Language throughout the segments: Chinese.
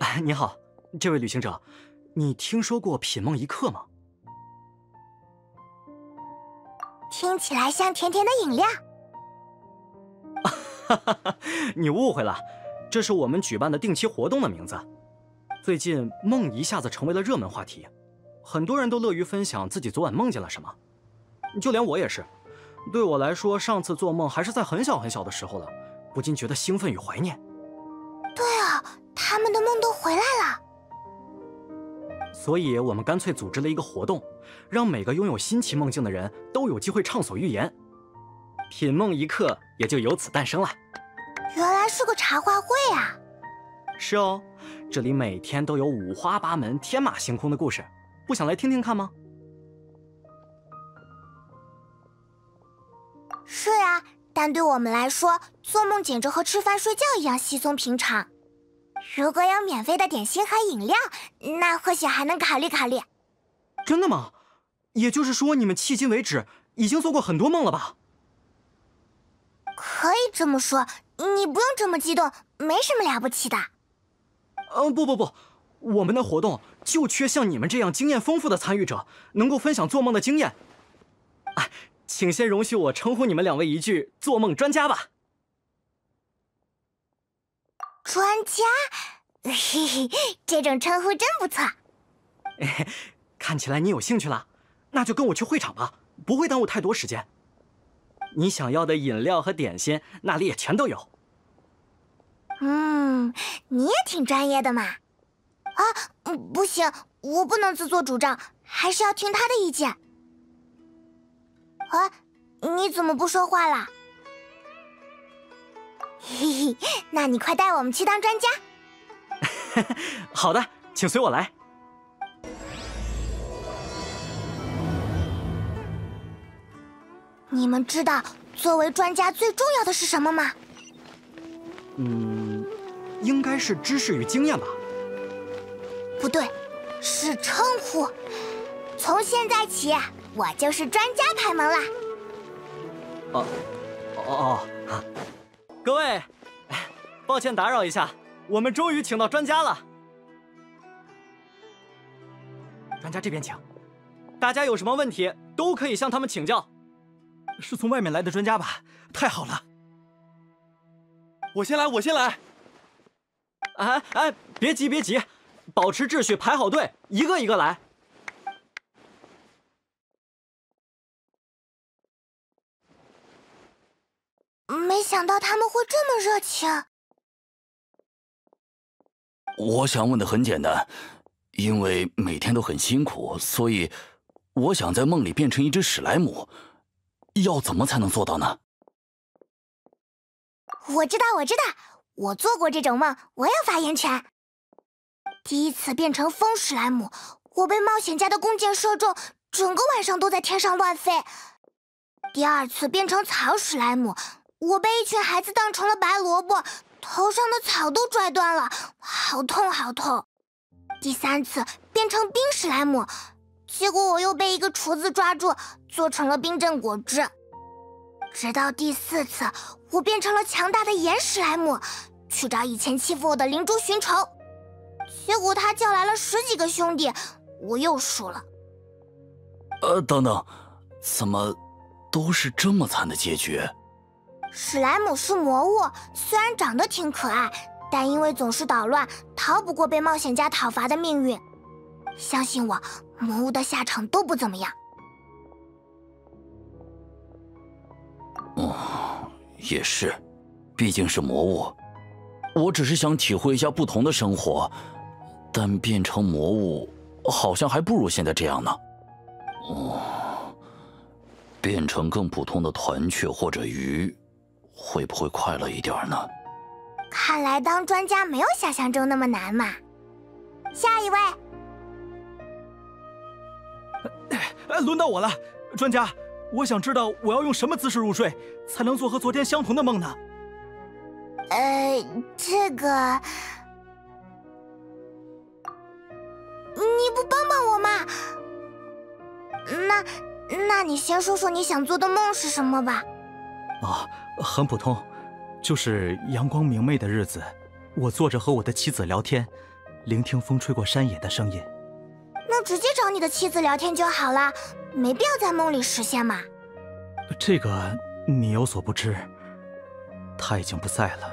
哎，你好，这位旅行者，你听说过品梦一刻吗？听起来像甜甜的饮料。哈哈哈，你误会了，这是我们举办的定期活动的名字。最近梦一下子成为了热门话题，很多人都乐于分享自己昨晚梦见了什么，就连我也是。对我来说，上次做梦还是在很小很小的时候了，不禁觉得兴奋与怀念。他们的梦都回来了。所以我们干脆组织了一个活动，让每个拥有新奇梦境的人都有机会畅所欲言，品梦一刻也就由此诞生了。原来是个茶话会啊！是哦，这里每天都有五花八门、天马行空的故事，不想来听听看吗？是啊，但对我们来说，做梦简直和吃饭睡觉一样稀松平常。如果有免费的点心和饮料，那或许还能考虑考虑。真的吗？也就是说，你们迄今为止已经做过很多梦了吧？可以这么说，你不用这么激动，没什么了不起的。呃，不不不，我们的活动就缺像你们这样经验丰富的参与者，能够分享做梦的经验。哎，请先容许我称呼你们两位一句“做梦专家”吧。专家，嘿嘿，这种称呼真不错。看起来你有兴趣了，那就跟我去会场吧，不会耽误太多时间。你想要的饮料和点心，那里也全都有。嗯，你也挺专业的嘛。啊，不行，我不能自作主张，还是要听他的意见。啊，你怎么不说话了？嘿嘿，那你快带我们去当专家。好的，请随我来。你们知道作为专家最重要的是什么吗？嗯，应该是知识与经验吧。不对，是称呼。从现在起，我就是专家派蒙了。哦，哦哦，各位，抱歉打扰一下，我们终于请到专家了。专家这边请，大家有什么问题都可以向他们请教。是从外面来的专家吧？太好了！我先来，我先来。哎哎，别急别急，保持秩序，排好队，一个一个来。没想到他们会这么热情。我想问的很简单，因为每天都很辛苦，所以我想在梦里变成一只史莱姆。要怎么才能做到呢？我知道，我知道，我做过这种梦，我有发言权。第一次变成风史莱姆，我被冒险家的弓箭射中，整个晚上都在天上乱飞。第二次变成草史莱姆，我被一群孩子当成了白萝卜，头上的草都拽断了，好痛好痛。第三次变成冰史莱姆。结果我又被一个厨子抓住，做成了冰镇果汁。直到第四次，我变成了强大的岩史莱姆，去找以前欺负我的灵珠寻仇。结果他叫来了十几个兄弟，我又输了。呃，等等，怎么都是这么惨的结局？史莱姆是魔物，虽然长得挺可爱，但因为总是捣乱，逃不过被冒险家讨伐的命运。相信我。魔物的下场都不怎么样。哦，也是，毕竟是魔物。我只是想体会一下不同的生活，但变成魔物好像还不如现在这样呢。哦，变成更普通的团雀或者鱼，会不会快乐一点呢？看来当专家没有想象中那么难嘛。下一位。哎，轮到我了，专家，我想知道我要用什么姿势入睡，才能做和昨天相同的梦呢？呃，这个，你不帮帮我吗？那，那你先说说你想做的梦是什么吧。啊，很普通，就是阳光明媚的日子，我坐着和我的妻子聊天，聆听风吹过山野的声音。那直接找你的妻子聊天就好了，没必要在梦里实现嘛。这个你有所不知，他已经不在了。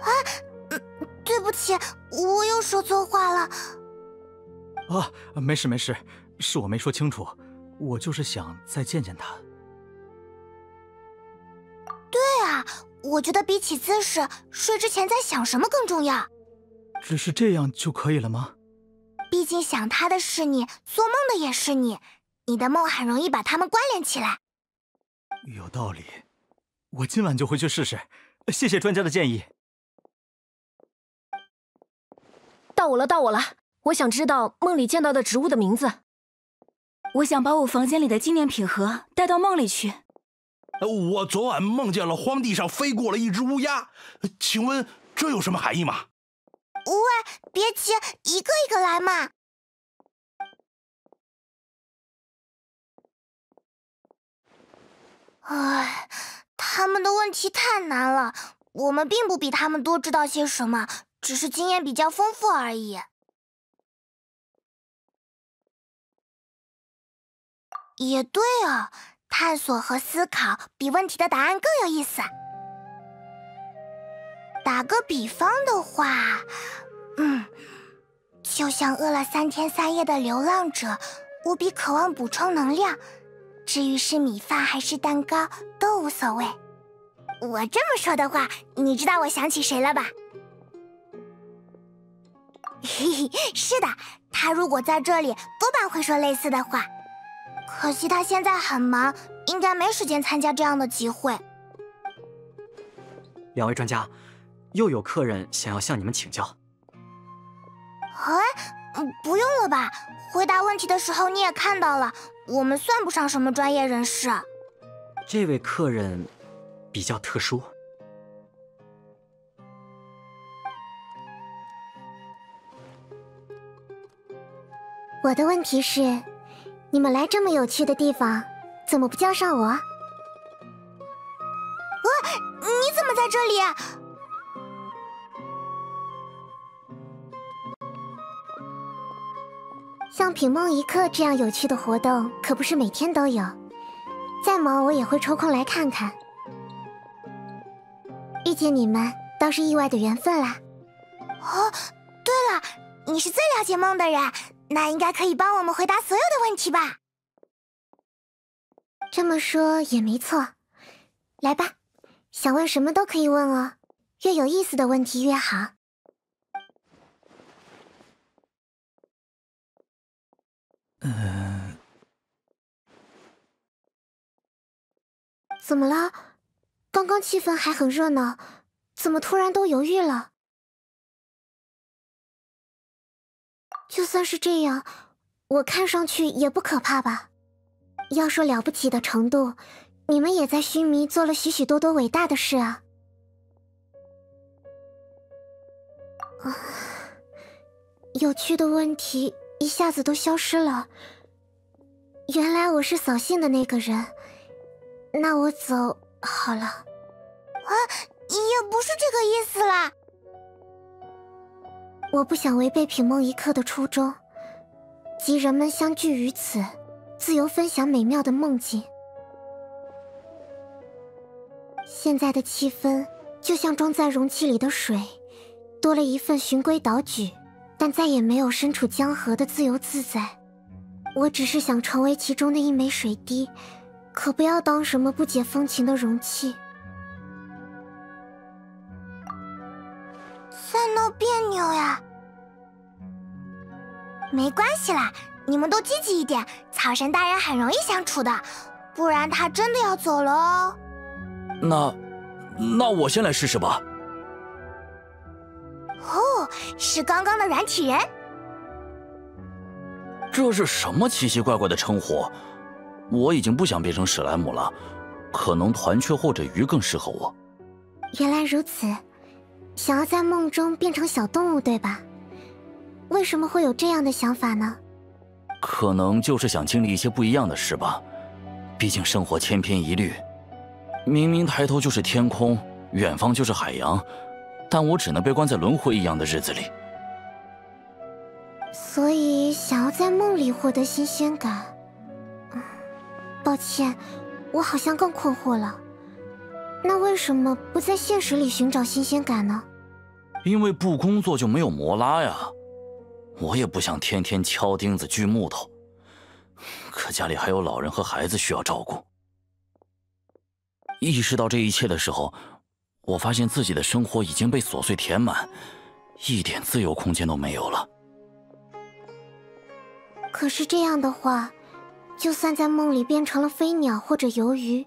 啊，对不起，我又说错话了。啊，没事没事，是我没说清楚，我就是想再见见他。对啊，我觉得比起姿势，睡之前在想什么更重要。只是这样就可以了吗？毕竟想他的是你，做梦的也是你，你的梦很容易把他们关联起来。有道理，我今晚就回去试试。谢谢专家的建议。到我了，到我了！我想知道梦里见到的植物的名字。我想把我房间里的纪念品盒带到梦里去。我昨晚梦见了荒地上飞过了一只乌鸦，请问这有什么含义吗？喂，别急，一个一个来嘛。唉，他们的问题太难了，我们并不比他们多知道些什么，只是经验比较丰富而已。也对啊，探索和思考比问题的答案更有意思。打个比方的话，嗯，就像饿了三天三夜的流浪者，无比渴望补充能量。至于是米饭还是蛋糕，都无所谓。我这么说的话，你知道我想起谁了吧？嘿嘿，是的，他如果在这里，多半会说类似的话。可惜他现在很忙，应该没时间参加这样的集会。两位专家。又有客人想要向你们请教。哎，不用了吧？回答问题的时候你也看到了，我们算不上什么专业人士。这位客人比较特殊。我的问题是，你们来这么有趣的地方，怎么不叫上我？呃，你怎么在这里？像品梦一刻这样有趣的活动，可不是每天都有。再忙，我也会抽空来看看。遇见你们，倒是意外的缘分啦。哦，对了，你是最了解梦的人，那应该可以帮我们回答所有的问题吧？这么说也没错。来吧，想问什么都可以问哦，越有意思的问题越好。嗯，怎么了？刚刚气氛还很热闹，怎么突然都犹豫了？就算是这样，我看上去也不可怕吧？要说了不起的程度，你们也在须弥做了许许多多伟大的事啊！啊，有趣的问题。一下子都消失了。原来我是扫兴的那个人，那我走好了。啊，也不是这个意思啦。我不想违背品梦一刻的初衷，即人们相聚于此，自由分享美妙的梦境。现在的气氛就像装在容器里的水，多了一份循规蹈矩。但再也没有身处江河的自由自在。我只是想成为其中的一枚水滴，可不要当什么不解风情的容器。在闹别扭呀？没关系啦，你们都积极一点，草神大人很容易相处的。不然他真的要走了哦。那，那我先来试试吧。哦，是刚刚的软体人。这是什么奇奇怪怪的称呼？我已经不想变成史莱姆了，可能团雀或者鱼更适合我。原来如此，想要在梦中变成小动物，对吧？为什么会有这样的想法呢？可能就是想经历一些不一样的事吧。毕竟生活千篇一律，明明抬头就是天空，远方就是海洋。但我只能被关在轮回一样的日子里。所以想要在梦里获得新鲜感。抱歉，我好像更困惑了。那为什么不在现实里寻找新鲜感呢？因为不工作就没有摩拉呀。我也不想天天敲钉子锯木头，可家里还有老人和孩子需要照顾。意识到这一切的时候，我发现自己的生活已经被琐碎填满，一点自由空间都没有了。可是这样的话，就算在梦里变成了飞鸟或者鱿鱼，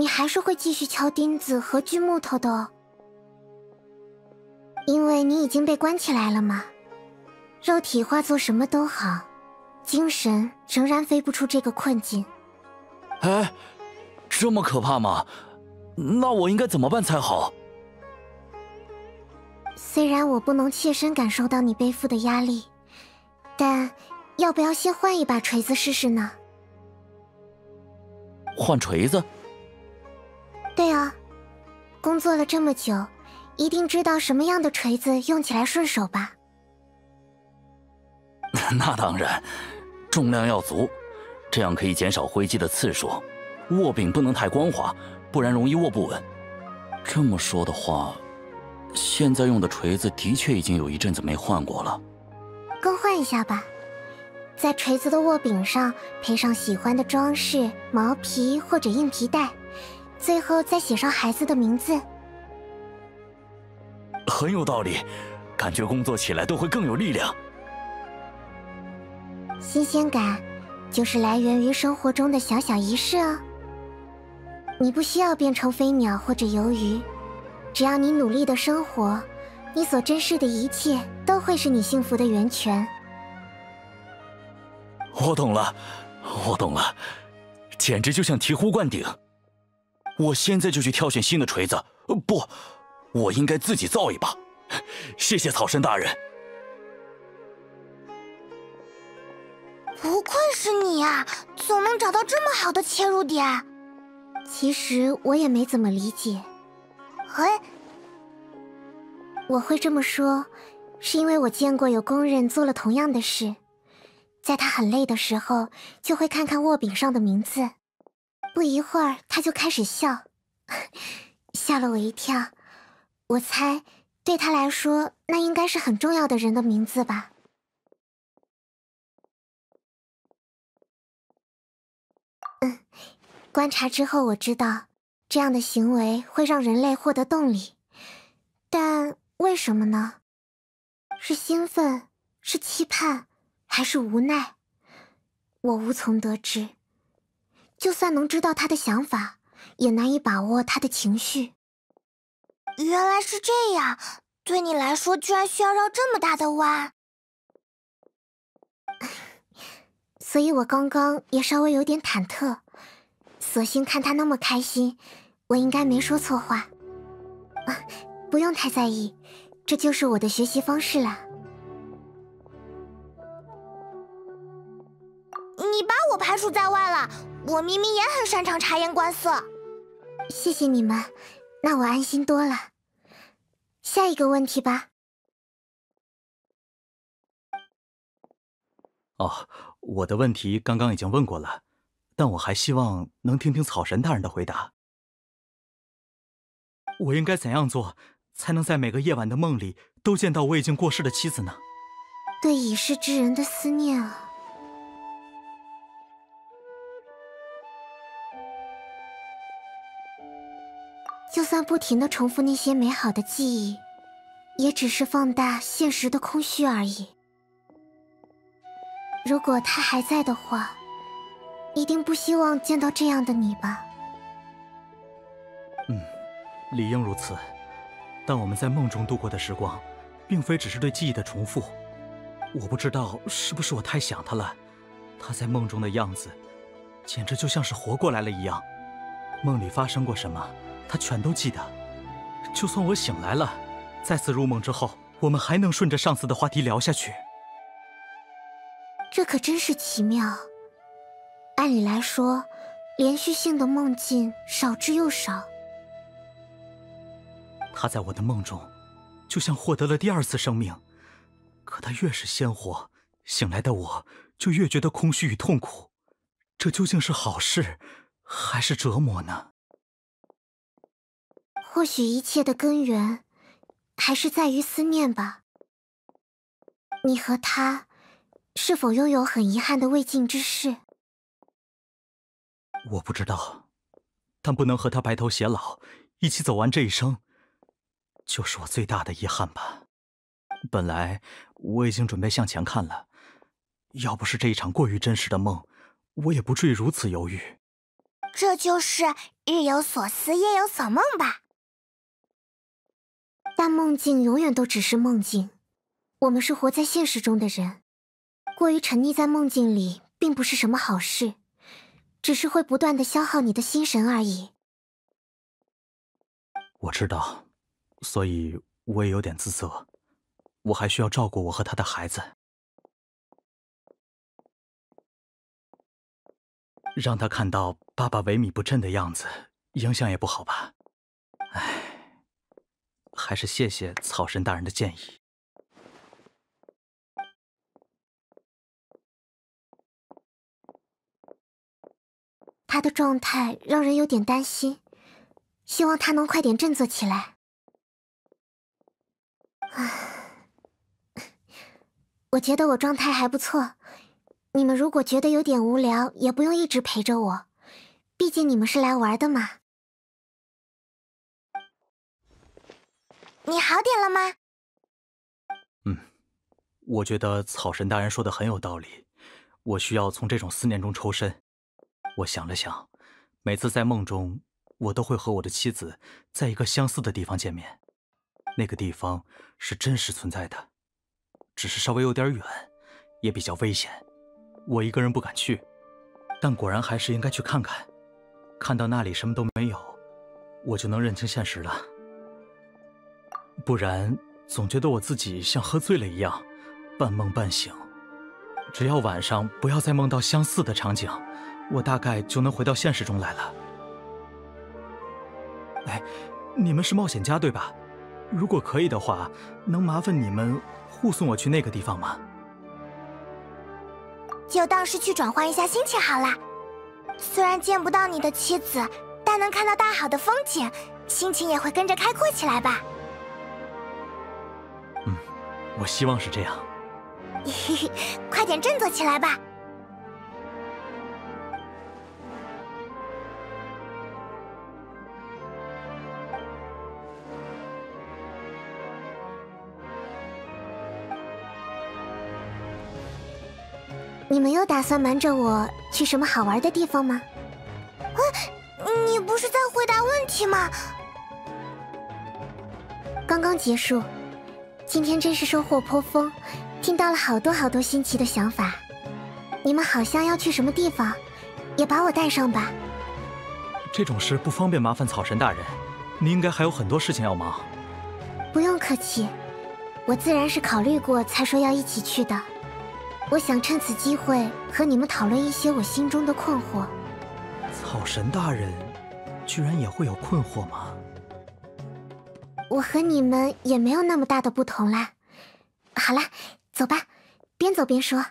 你还是会继续敲钉子和锯木头的哦，因为你已经被关起来了嘛。肉体化作什么都好，精神仍然飞不出这个困境。哎，这么可怕吗？那我应该怎么办才好？虽然我不能切身感受到你背负的压力，但要不要先换一把锤子试试呢？换锤子？对啊，工作了这么久，一定知道什么样的锤子用起来顺手吧？那当然，重量要足，这样可以减少挥击的次数。握柄不能太光滑，不然容易握不稳。这么说的话，现在用的锤子的确已经有一阵子没换过了。更换一下吧，在锤子的握柄上配上喜欢的装饰，毛皮或者硬皮带，最后再写上孩子的名字。很有道理，感觉工作起来都会更有力量。新鲜感，就是来源于生活中的小小仪式哦。你不需要变成飞鸟或者鱿鱼，只要你努力的生活，你所珍视的一切都会是你幸福的源泉。我懂了，我懂了，简直就像醍醐灌顶。我现在就去挑选新的锤子，不，我应该自己造一把。谢谢草神大人。不愧是你啊，总能找到这么好的切入点。其实我也没怎么理解。哎，我会这么说，是因为我见过有工人做了同样的事，在他很累的时候，就会看看握柄上的名字，不一会儿他就开始笑，吓了我一跳。我猜，对他来说，那应该是很重要的人的名字吧。嗯观察之后，我知道这样的行为会让人类获得动力，但为什么呢？是兴奋，是期盼，还是无奈？我无从得知。就算能知道他的想法，也难以把握他的情绪。原来是这样，对你来说，居然需要绕这么大的弯。所以我刚刚也稍微有点忐忑。索性看他那么开心，我应该没说错话。啊 不用太在意，这就是我的学习方式了。你把我排除在外了，我明明也很擅长察言观色。谢谢你们，那我安心多了。下一个问题吧。哦，我的问题刚刚已经问过了。但我还希望能听听草神大人的回答。我应该怎样做，才能在每个夜晚的梦里都见到我已经过世的妻子呢？对已逝之人的思念啊！就算不停的重复那些美好的记忆，也只是放大现实的空虚而已。如果他还在的话。一定不希望见到这样的你吧？嗯，理应如此。但我们在梦中度过的时光，并非只是对记忆的重复。我不知道是不是我太想他了。他在梦中的样子，简直就像是活过来了一样。梦里发生过什么，他全都记得。就算我醒来了，再次入梦之后，我们还能顺着上次的话题聊下去。这可真是奇妙。按理来说，连续性的梦境少之又少。他在我的梦中，就像获得了第二次生命，可他越是鲜活，醒来的我就越觉得空虚与痛苦。这究竟是好事，还是折磨呢？或许一切的根源，还是在于思念吧。你和他，是否拥有很遗憾的未尽之事？我不知道，但不能和他白头偕老，一起走完这一生，就是我最大的遗憾吧。本来我已经准备向前看了，要不是这一场过于真实的梦，我也不至于如此犹豫。这就是日有所思，夜有所梦吧。但梦境永远都只是梦境，我们是活在现实中的人，过于沉溺在梦境里，并不是什么好事，只是会不断的消耗你的心神而已。我知道，所以我也有点自责。我还需要照顾我和他的孩子，让他看到爸爸萎靡不振的样子，影响也不好吧？唉，还是谢谢草神大人的建议。他的状态让人有点担心，希望他能快点振作起来。唉。我觉得我状态还不错，你们如果觉得有点无聊，也不用一直陪着我，毕竟你们是来玩的嘛。你好点了吗？嗯，我觉得草神大人说的很有道理，我需要从这种思念中抽身。我想了想，每次在梦中，我都会和我的妻子在一个相似的地方见面，那个地方是真实存在的。只是稍微有点远，也比较危险，我一个人不敢去。但果然还是应该去看看，看到那里什么都没有，我就能认清现实了。不然总觉得我自己像喝醉了一样，半梦半醒。只要晚上不要再梦到相似的场景，我大概就能回到现实中来了。哎，你们是冒险家对吧？如果可以的话，能麻烦你们。护送我去那个地方吗？就当是去转换一下心情好了。虽然见不到你的妻子，但能看到大好的风景，心情也会跟着开阔起来吧。我希望是这样。快点振作起来吧。你们有打算瞒着我去什么好玩的地方吗？啊，你不是在回答问题吗？刚刚结束，今天真是收获颇丰，听到了好多好多新奇的想法。你们好像要去什么地方，也把我带上吧。这种事不方便麻烦草神大人，您应该还有很多事情要忙。不用客气，我自然是考虑过才说要一起去的。我想趁此机会和你们讨论一些我心中的困惑。草神大人，居然也会有困惑吗？我和你们也没有那么大的不同啦。好了，走吧，边走边说。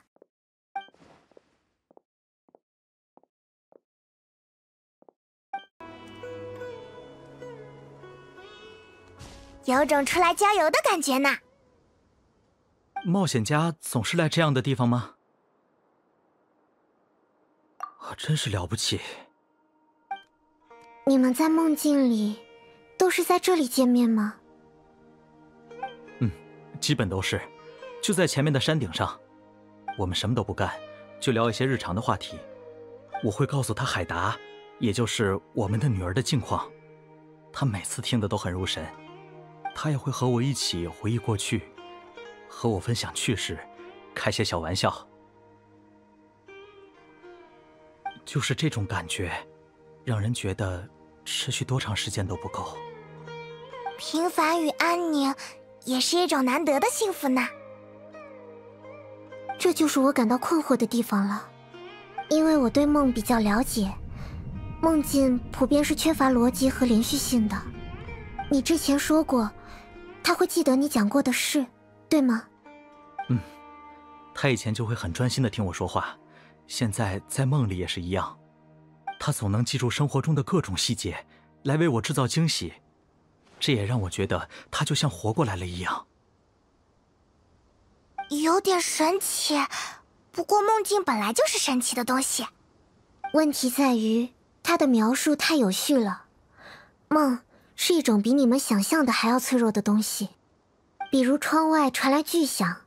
有种出来郊游的感觉呢。冒险家总是来这样的地方吗？啊，真是了不起！你们在梦境里都是在这里见面吗？嗯，基本都是，就在前面的山顶上。我们什么都不干，就聊一些日常的话题。我会告诉他海达，也就是我们的女儿的近况。他每次听得都很入神。他也会和我一起回忆过去。和我分享趣事，开些小玩笑，就是这种感觉，让人觉得持续多长时间都不够。平凡与安宁，也是一种难得的幸福呢。这就是我感到困惑的地方了，因为我对梦比较了解，梦境普遍是缺乏逻辑和连续性的。你之前说过，他会记得你讲过的事。对吗？嗯，他以前就会很专心的听我说话，现在在梦里也是一样。他总能记住生活中的各种细节，来为我制造惊喜，这也让我觉得他就像活过来了一样。有点神奇，不过梦境本来就是神奇的东西。问题在于他的描述太有序了。梦是一种比你们想象的还要脆弱的东西，比如窗外传来巨响，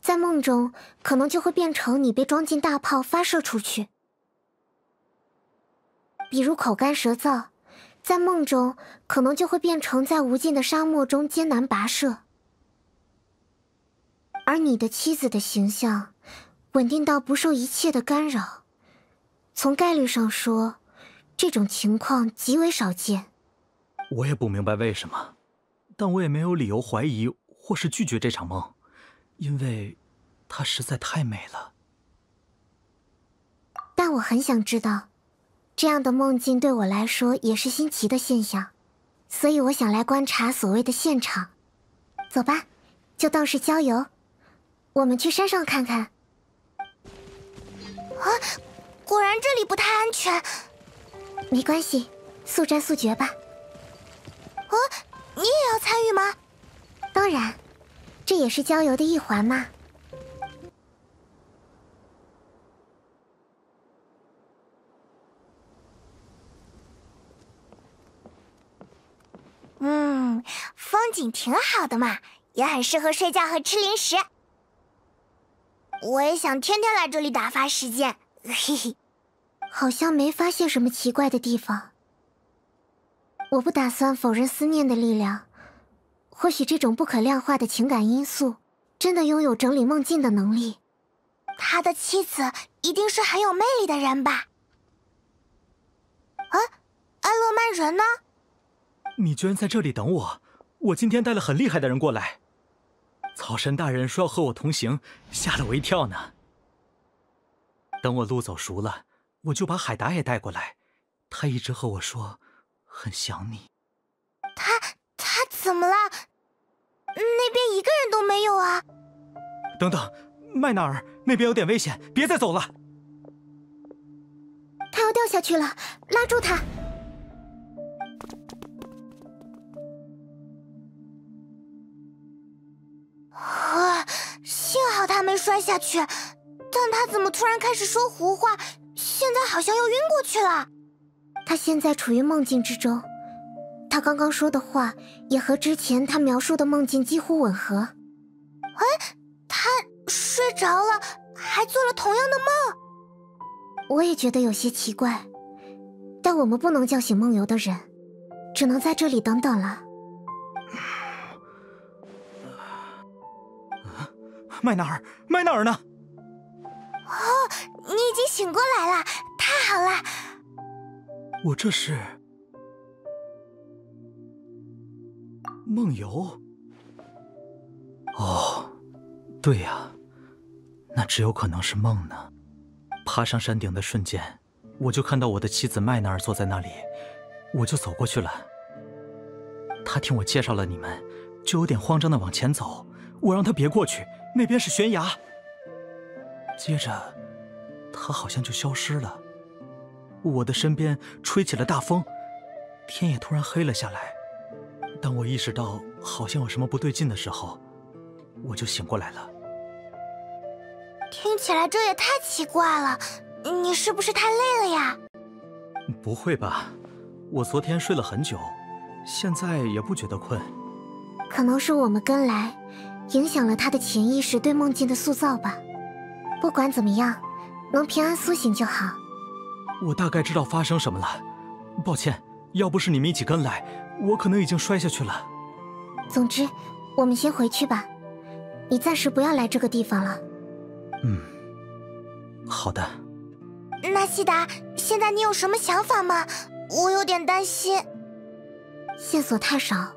在梦中可能就会变成你被装进大炮发射出去。比如口干舌燥，在梦中可能就会变成在无尽的沙漠中艰难跋涉。而你的妻子的形象，稳定到不受一切的干扰。从概率上说，这种情况极为少见。我也不明白为什么，但我也没有理由怀疑或是拒绝这场梦，因为它实在太美了。但我很想知道。这样的梦境对我来说也是新奇的现象，所以我想来观察所谓的现场。走吧，就当是郊游。我们去山上看看。啊，果然这里不太安全。没关系，速战速决吧。啊，你也要参与吗？当然，这也是郊游的一环嘛。嗯，风景挺好的嘛，也很适合睡觉和吃零食。我也想天天来这里打发时间。嘿嘿，好像没发现什么奇怪的地方。我不打算否认思念的力量，或许这种不可量化的情感因素真的拥有整理梦境的能力。他的妻子一定是很有魅力的人吧？啊，艾勒曼人呢？你居然在这里等我！我今天带了很厉害的人过来。草神大人说要和我同行，吓了我一跳呢。等我路走熟了，我就把海达也带过来。他一直和我说，很想你。他他怎么了？那边一个人都没有啊！等等，麦纳尔，那边有点危险，别再走了。他要掉下去了，拉住他！幸好他没摔下去，但他怎么突然开始说胡话？现在好像又晕过去了。他现在处于梦境之中，他刚刚说的话也和之前他描述的梦境几乎吻合。哎，他睡着了，还做了同样的梦。我也觉得有些奇怪，但我们不能叫醒梦游的人，只能在这里等等了。麦纳尔，麦纳尔呢？哦，你已经醒过来了，太好了！我这是梦游。哦，对呀，那只有可能是梦呢。爬上山顶的瞬间，我就看到我的妻子麦纳尔坐在那里，我就走过去了。他听我介绍了你们，就有点慌张的往前走，我让他别过去。那边是悬崖。接着，他好像就消失了。我的身边吹起了大风，天也突然黑了下来。当我意识到好像有什么不对劲的时候，我就醒过来了。听起来这也太奇怪了，你是不是太累了呀？不会吧，我昨天睡了很久，现在也不觉得困。可能是我们跟来。影响了他的潜意识对梦境的塑造吧。不管怎么样，能平安苏醒就好。我大概知道发生什么了。抱歉，要不是你们一起跟来，我可能已经摔下去了。总之，我们先回去吧。你暂时不要来这个地方了。嗯，好的。纳西达，现在你有什么想法吗？我有点担心。线索太少，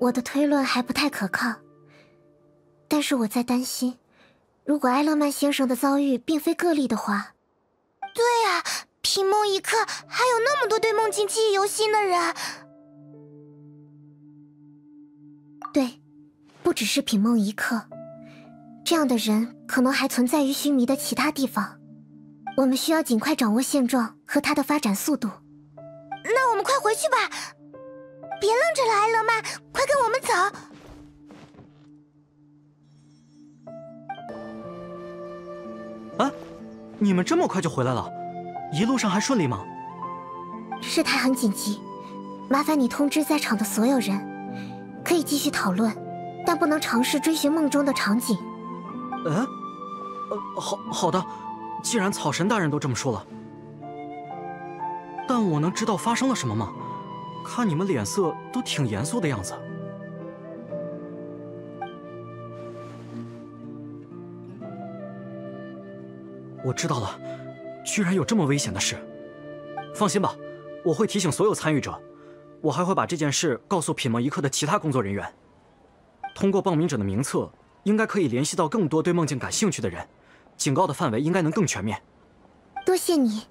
我的推论还不太可靠。但是我在担心，如果埃勒曼先生的遭遇并非个例的话。对啊，品梦一刻还有那么多对梦境记忆犹新的人。对，不只是品梦一刻，这样的人可能还存在于须弥的其他地方。我们需要尽快掌握现状和他的发展速度。那我们快回去吧！别愣着了，艾勒曼，快跟我们走！你们这么快就回来了？一路上还顺利吗？事态很紧急，麻烦你通知在场的所有人，可以继续讨论，但不能尝试追寻梦中的场景。嗯，呃，好好的，既然草神大人都这么说了，但我能知道发生了什么吗？看你们脸色都挺严肃的样子。我知道了，居然有这么危险的事。放心吧，我会提醒所有参与者，我还会把这件事告诉品梦一刻的其他工作人员。通过报名者的名册，应该可以联系到更多对梦境感兴趣的人，警告的范围应该能更全面。多谢你，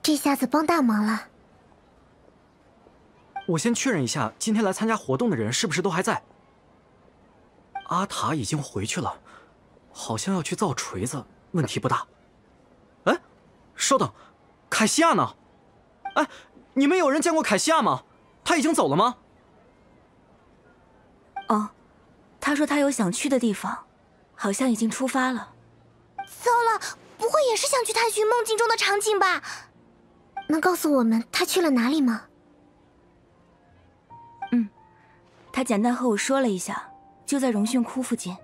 这下子帮大忙了。我先确认一下，今天来参加活动的人是不是都还在？阿塔已经回去了，好像要去造锤子，问题不大。稍等，凯西亚呢？哎，你们有人见过凯西亚吗？他已经走了吗？哦，他说他有想去的地方，好像已经出发了。糟了，不会也是想去探寻梦境中的场景吧？能告诉我们他去了哪里吗？嗯，他简单和我说了一下，就在荣训窟附近。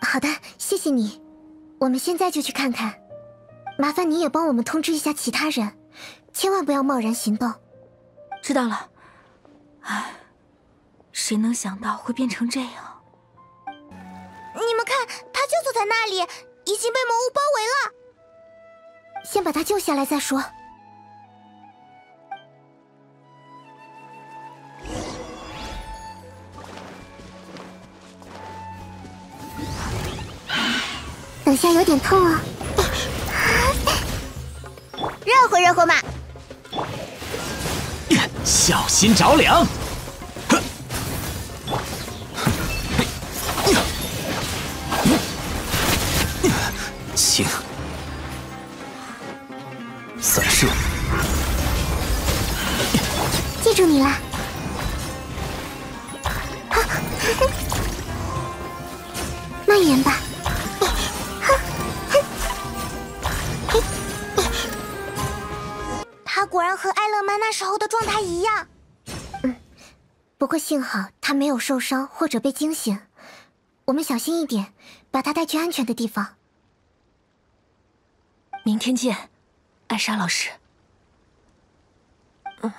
好的，谢谢你，我们现在就去看看。麻烦你也帮我们通知一下其他人，千万不要贸然行动。知道了。唉，谁能想到会变成这样？你们看，他就坐在那里，已经被魔物包围了。先把他救下来再说。等下有点痛哦。热乎热乎嘛！小心着凉！行，散射！记住你了。慢点吧。果然和艾勒曼那时候的状态一样。嗯，不过幸好他没有受伤或者被惊醒。我们小心一点，把他带去安全的地方。明天见，艾莎老师。嗯，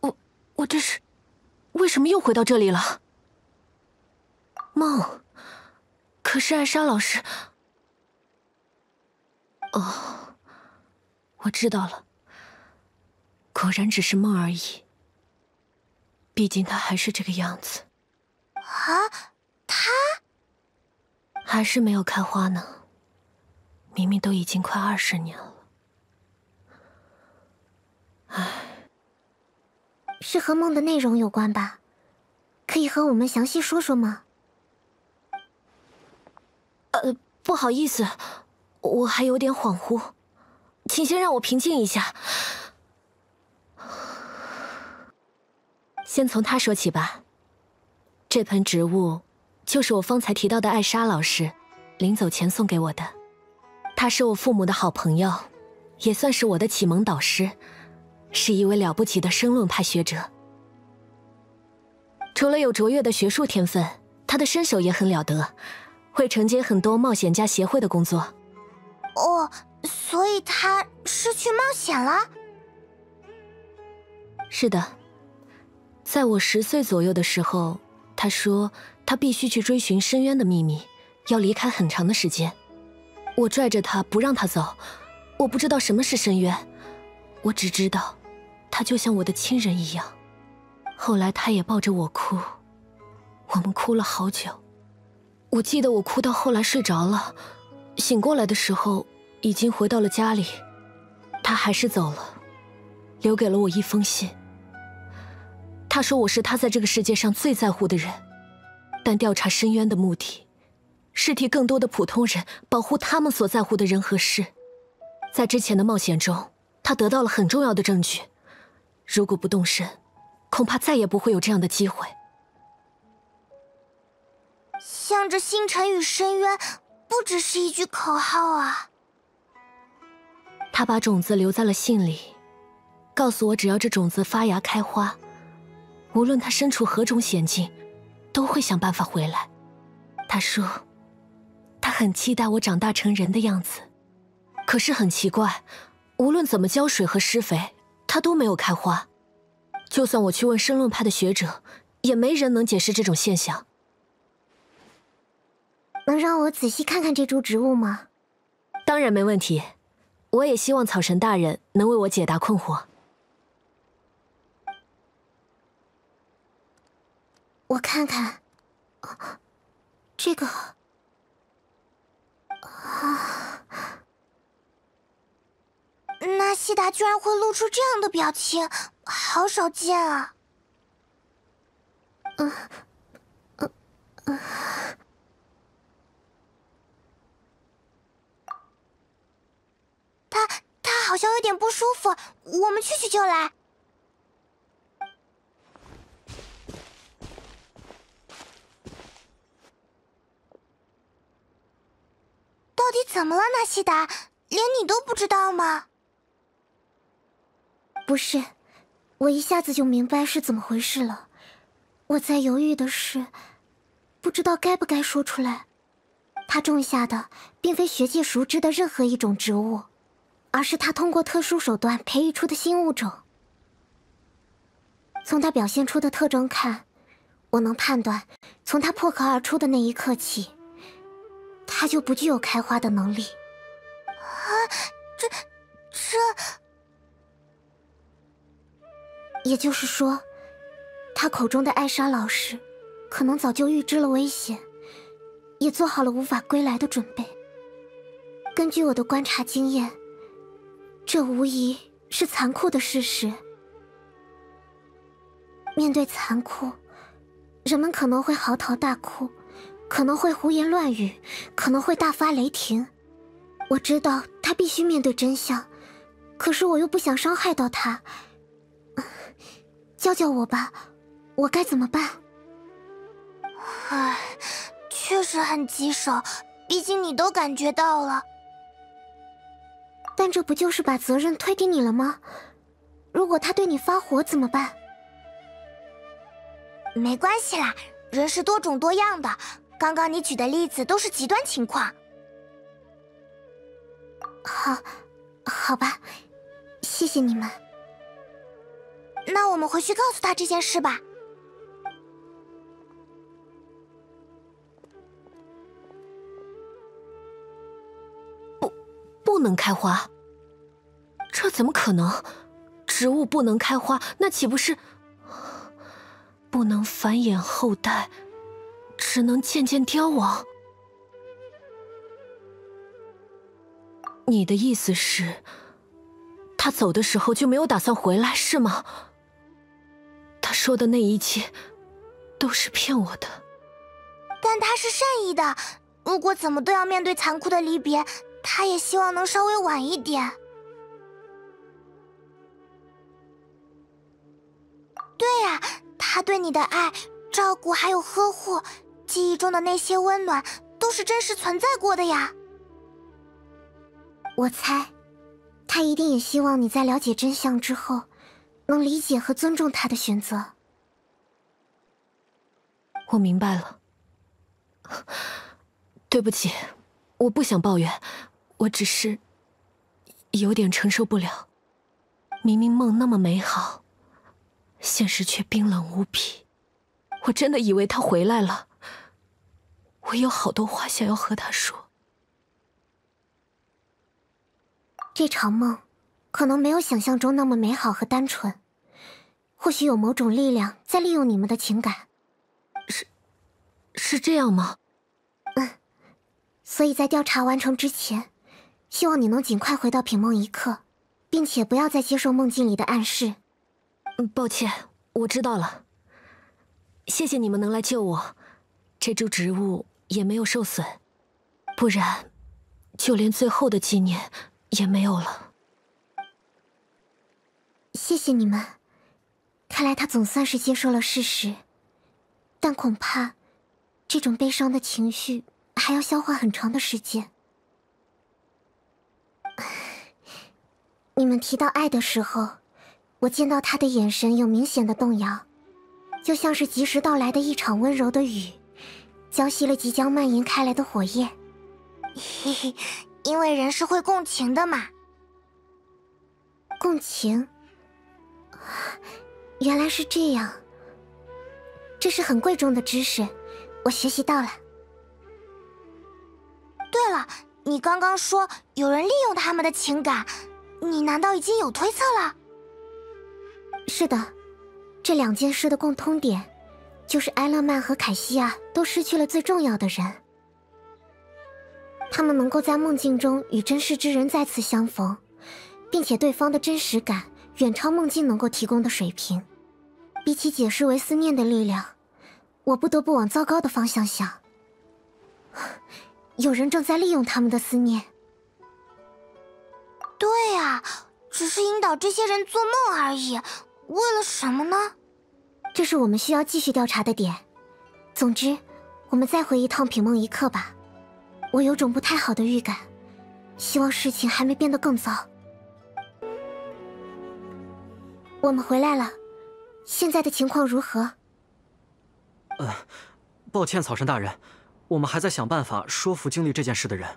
我我这是为什么又回到这里了？梦，可是艾莎老师。哦。我知道了，果然只是梦而已。毕竟他还是这个样子。啊，他还是没有开花呢。明明都已经快二十年了。唉，是和梦的内容有关吧？可以和我们详细说说吗？呃，不好意思，我还有点恍惚。请先让我平静一下。先从他说起吧。这盆植物就是我方才提到的艾莎老师临走前送给我的。他是我父母的好朋友，也算是我的启蒙导师，是一位了不起的申论派学者。除了有卓越的学术天分，他的身手也很了得，会承接很多冒险家协会的工作。哦。所以他是去冒险了。是的，在我十岁左右的时候，他说他必须去追寻深渊的秘密，要离开很长的时间。我拽着他不让他走。我不知道什么是深渊，我只知道他就像我的亲人一样。后来他也抱着我哭，我们哭了好久。我记得我哭到后来睡着了，醒过来的时候。已经回到了家里，他还是走了，留给了我一封信。他说我是他在这个世界上最在乎的人，但调查深渊的目的，是替更多的普通人保护他们所在乎的人和事。在之前的冒险中，他得到了很重要的证据。如果不动身，恐怕再也不会有这样的机会。向着星辰与深渊，不只是一句口号啊！他把种子留在了信里，告诉我，只要这种子发芽开花，无论他身处何种险境，都会想办法回来。他说，他很期待我长大成人的样子。可是很奇怪，无论怎么浇水和施肥，它都没有开花。就算我去问申论派的学者，也没人能解释这种现象。能让我仔细看看这株植物吗？当然没问题。我也希望草神大人能为我解答困惑。我看看，这个啊，纳西达居然会露出这样的表情，好少见啊！嗯，嗯，嗯。他他好像有点不舒服，我们去去就来。到底怎么了，纳西达？连你都不知道吗？不是，我一下子就明白是怎么回事了。我在犹豫的是，不知道该不该说出来。他种下的并非学界熟知的任何一种植物。而是他通过特殊手段培育出的新物种。从他表现出的特征看，我能判断，从他破壳而出的那一刻起，他就不具有开花的能力。啊，这，这……也就是说，他口中的艾莎老师，可能早就预知了危险，也做好了无法归来的准备。根据我的观察经验。这无疑是残酷的事实。面对残酷，人们可能会嚎啕大哭，可能会胡言乱语，可能会大发雷霆。我知道他必须面对真相，可是我又不想伤害到他。教教我吧，我该怎么办？唉，确实很棘手，毕竟你都感觉到了。但这不就是把责任推给你了吗？如果他对你发火怎么办？没关系啦，人是多种多样的。刚刚你举的例子都是极端情况。好，好吧，谢谢你们。那我们回去告诉他这件事吧。不能开花，这怎么可能？植物不能开花，那岂不是不能繁衍后代，只能渐渐凋亡？你的意思是，他走的时候就没有打算回来，是吗？他说的那一切都是骗我的。但他是善意的，如果怎么都要面对残酷的离别。他也希望能稍微晚一点。对呀，他对你的爱、照顾还有呵护，记忆中的那些温暖，都是真实存在过的呀。我猜，他一定也希望你在了解真相之后，能理解和尊重他的选择。我明白了，对不起，我不想抱怨。我只是有点承受不了，明明梦那么美好，现实却冰冷无比。我真的以为他回来了，我有好多话想要和他说。这场梦可能没有想象中那么美好和单纯，或许有某种力量在利用你们的情感。是，是这样吗？嗯，所以在调查完成之前。希望你能尽快回到品梦一刻，并且不要再接受梦境里的暗示。嗯，抱歉，我知道了。谢谢你们能来救我，这株植物也没有受损，不然，就连最后的纪念也没有了。谢谢你们，看来他总算是接受了事实，但恐怕，这种悲伤的情绪还要消化很长的时间。你们提到爱的时候，我见到他的眼神有明显的动摇，就像是及时到来的一场温柔的雨，浇熄了即将蔓延开来的火焰。嘿嘿，因为人是会共情的嘛。共情，原来是这样。这是很贵重的知识，我学习到了。对了，你刚刚说有人利用他们的情感。你难道已经有推测了？是的，这两件事的共通点，就是埃勒曼和凯西亚都失去了最重要的人。他们能够在梦境中与真实之人再次相逢，并且对方的真实感远超梦境能够提供的水平。比起解释为思念的力量，我不得不往糟糕的方向想。有人正在利用他们的思念。对呀，只是引导这些人做梦而已，为了什么呢？这是我们需要继续调查的点。总之，我们再回一趟品梦一刻吧。我有种不太好的预感，希望事情还没变得更糟。我们回来了，现在的情况如何？呃，抱歉，草神大人，我们还在想办法说服经历这件事的人。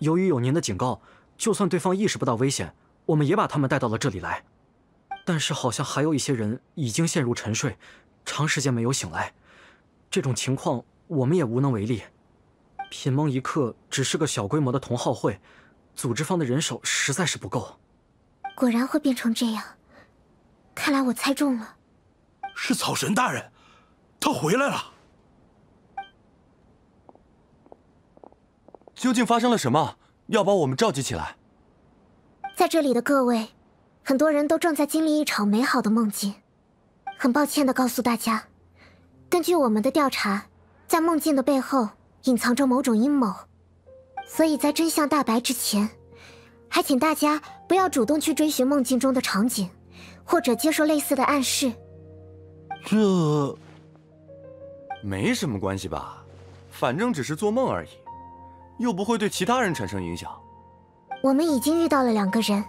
由于有您的警告。就算对方意识不到危险，我们也把他们带到了这里来。但是好像还有一些人已经陷入沉睡，长时间没有醒来。这种情况我们也无能为力。品梦一刻只是个小规模的同好会，组织方的人手实在是不够。果然会变成这样，看来我猜中了。是草神大人，他回来了。究竟发生了什么？要把我们召集起来。在这里的各位，很多人都正在经历一场美好的梦境。很抱歉的告诉大家，根据我们的调查，在梦境的背后隐藏着某种阴谋，所以在真相大白之前，还请大家不要主动去追寻梦境中的场景，或者接受类似的暗示。这没什么关系吧？反正只是做梦而已。又不会对其他人产生影响。我们已经遇到了两个人，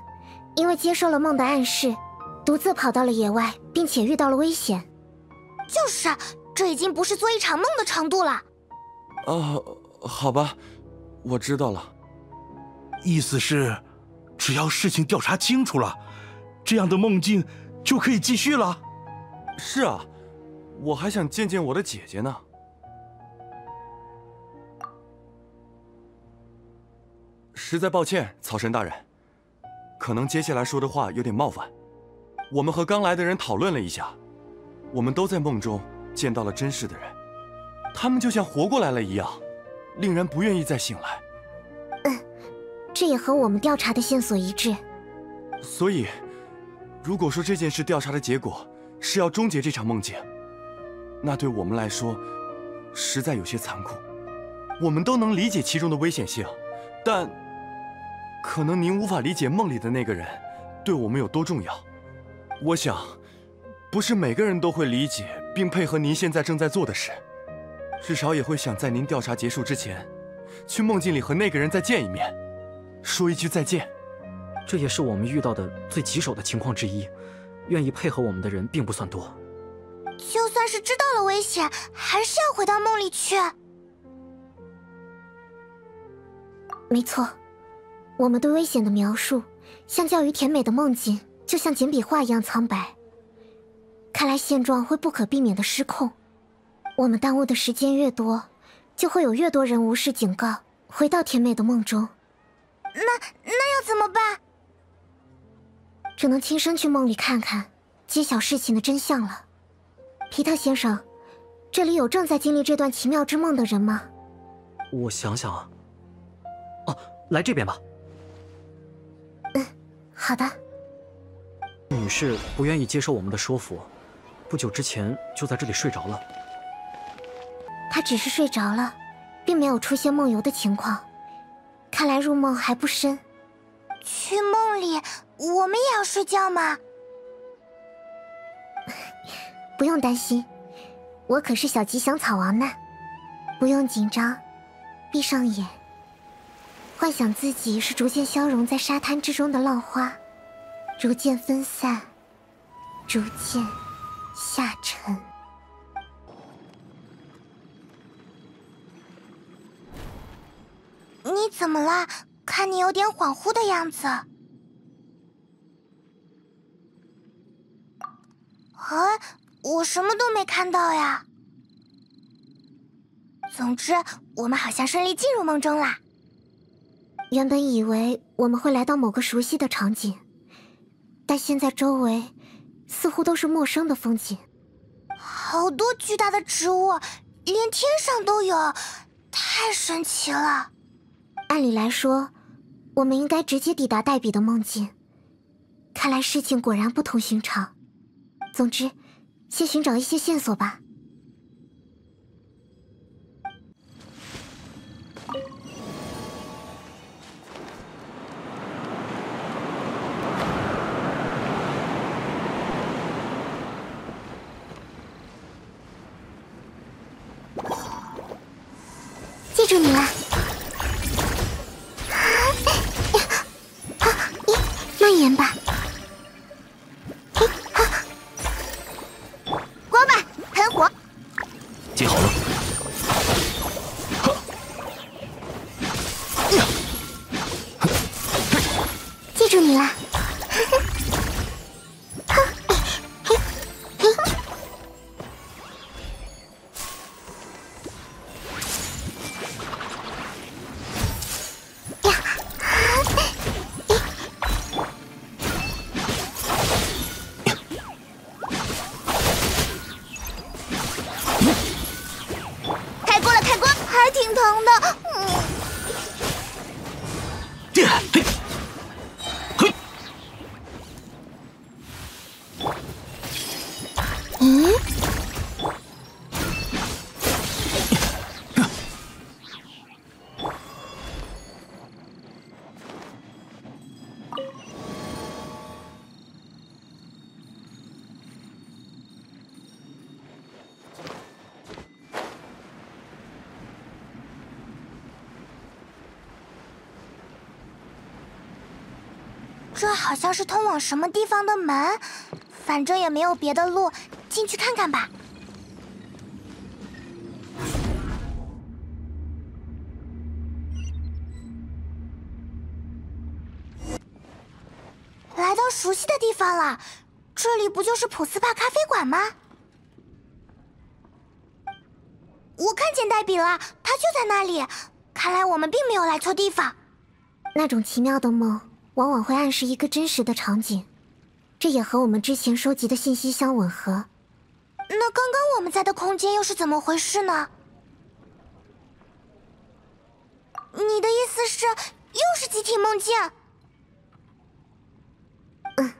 因为接受了梦的暗示，独自跑到了野外，并且遇到了危险。就是，这已经不是做一场梦的程度了。啊，好吧，我知道了。意思是，只要事情调查清楚了，这样的梦境就可以继续了。是啊，我还想见见我的姐姐呢。实在抱歉，草神大人，可能接下来说的话有点冒犯。我们和刚来的人讨论了一下，我们都在梦中见到了真实的人，他们就像活过来了一样，令人不愿意再醒来。嗯，这也和我们调查的线索一致。所以，如果说这件事调查的结果是要终结这场梦境，那对我们来说实在有些残酷。我们都能理解其中的危险性，但。可能您无法理解梦里的那个人对我们有多重要。我想，不是每个人都会理解并配合您现在正在做的事，至少也会想在您调查结束之前，去梦境里和那个人再见一面，说一句再见。这也是我们遇到的最棘手的情况之一。愿意配合我们的人并不算多。就算是知道了危险，还是要回到梦里去。没错。我们对危险的描述，相较于甜美的梦境，就像简笔画一样苍白。看来现状会不可避免的失控。我们耽误的时间越多，就会有越多人无视警告，回到甜美的梦中。那那要怎么办？只能亲身去梦里看看，揭晓事情的真相了。皮特先生，这里有正在经历这段奇妙之梦的人吗？我想想啊，哦，来这边吧。好的。女士不愿意接受我们的说服，不久之前就在这里睡着了。她只是睡着了，并没有出现梦游的情况。看来入梦还不深。去梦里，我们也要睡觉吗？不用担心，我可是小吉祥草王呢。不用紧张，闭上眼，幻想自己是逐渐消融在沙滩之中的浪花，逐渐分散，逐渐下沉。你怎么了？看你有点恍惚的样子。啊，我什么都没看到呀。总之，我们好像顺利进入梦中啦。原本以为我们会来到某个熟悉的场景，但现在周围似乎都是陌生的风景。好多巨大的植物，连天上都有，太神奇了。按理来说，我们应该直接抵达黛比的梦境。看来事情果然不同寻常。总之，先寻找一些线索吧。这好像是通往什么地方的门，反正也没有别的路，进去看看吧。来到熟悉的地方了，这里不就是普斯帕咖啡馆吗？我看见黛比了，她就在那里。看来我们并没有来错地方。那种奇妙的梦。往往会暗示一个真实的场景，这也和我们之前收集的信息相吻合。那刚刚我们在的空间又是怎么回事呢？你的意思是，又是集体梦境？嗯，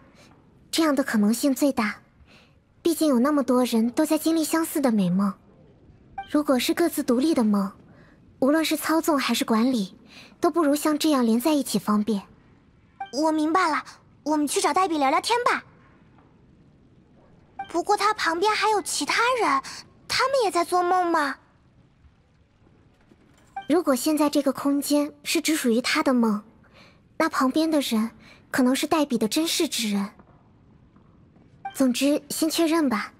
这样的可能性最大。毕竟有那么多人都在经历相似的美梦。如果是各自独立的梦，无论是操纵还是管理，都不如像这样连在一起方便。我明白了，我们去找黛比聊聊天吧。不过他旁边还有其他人，他们也在做梦吗？如果现在这个空间是只属于他的梦，那旁边的人可能是黛比的真视之人。总之，先确认吧。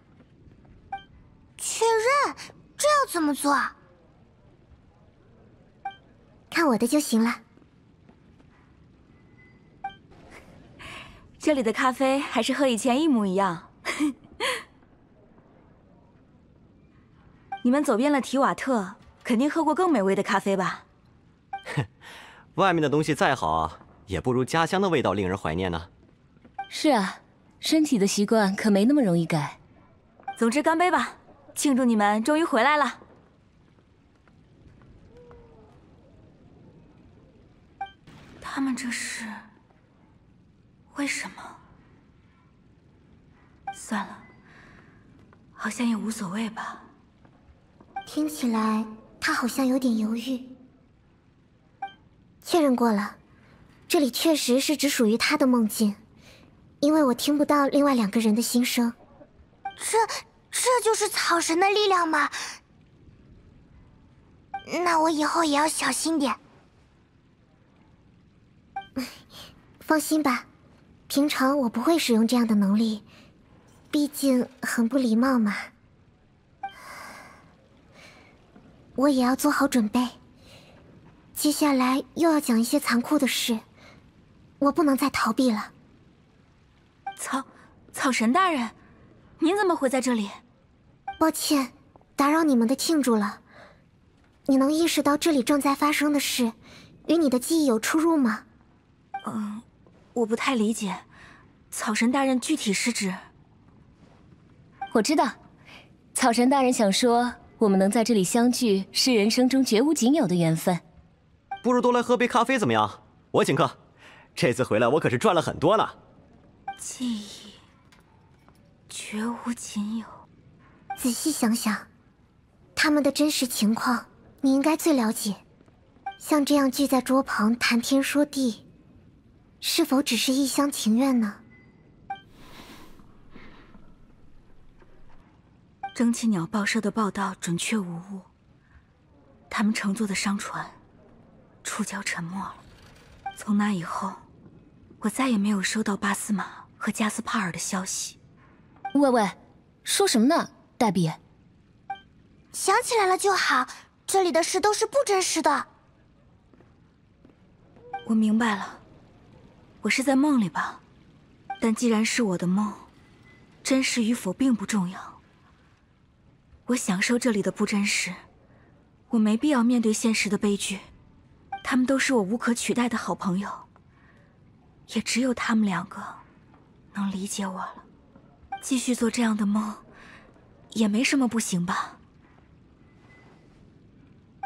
确认？这要怎么做？看我的就行了。这里的咖啡还是和以前一模一样。你们走遍了提瓦特，肯定喝过更美味的咖啡吧？哼，外面的东西再好，也不如家乡的味道令人怀念呢。是啊，身体的习惯可没那么容易改。总之，干杯吧，庆祝你们终于回来了。他们这是？为什么？算了，好像也无所谓吧。听起来他好像有点犹豫。确认过了，这里确实是只属于他的梦境，因为我听不到另外两个人的心声。这这就是草神的力量吗？那我以后也要小心点。放心吧，平常我不会使用这样的能力，毕竟很不礼貌嘛。我也要做好准备。接下来又要讲一些残酷的事，我不能再逃避了。草草神大人，您怎么会在这里？抱歉，打扰你们的庆祝了。你能意识到这里正在发生的事，与你的记忆有出入吗？嗯，我不太理解，草神大人具体是指……我知道，草神大人想说，我们能在这里相聚，是人生中绝无仅有的缘分。不如多来喝杯咖啡怎么样？我请客。这次回来我可是赚了很多呢。记忆，绝无仅有。仔细想想，他们的真实情况，你应该最了解。像这样聚在桌旁谈天说地，是否只是一厢情愿呢？蒸汽鸟报社的报道准确无误。他们乘坐的商船。触礁沉没了。从那以后，我再也没有收到巴斯马和加斯帕尔的消息。喂喂，说什么呢，黛比？想起来了就好，这里的事都是不真实的。我明白了，我是在梦里吧？但既然是我的梦，真实与否并不重要。我享受这里的不真实，我没必要面对现实的悲剧。他们都是我无可取代的好朋友，也只有他们两个能理解我了。继续做这样的梦，也没什么不行吧？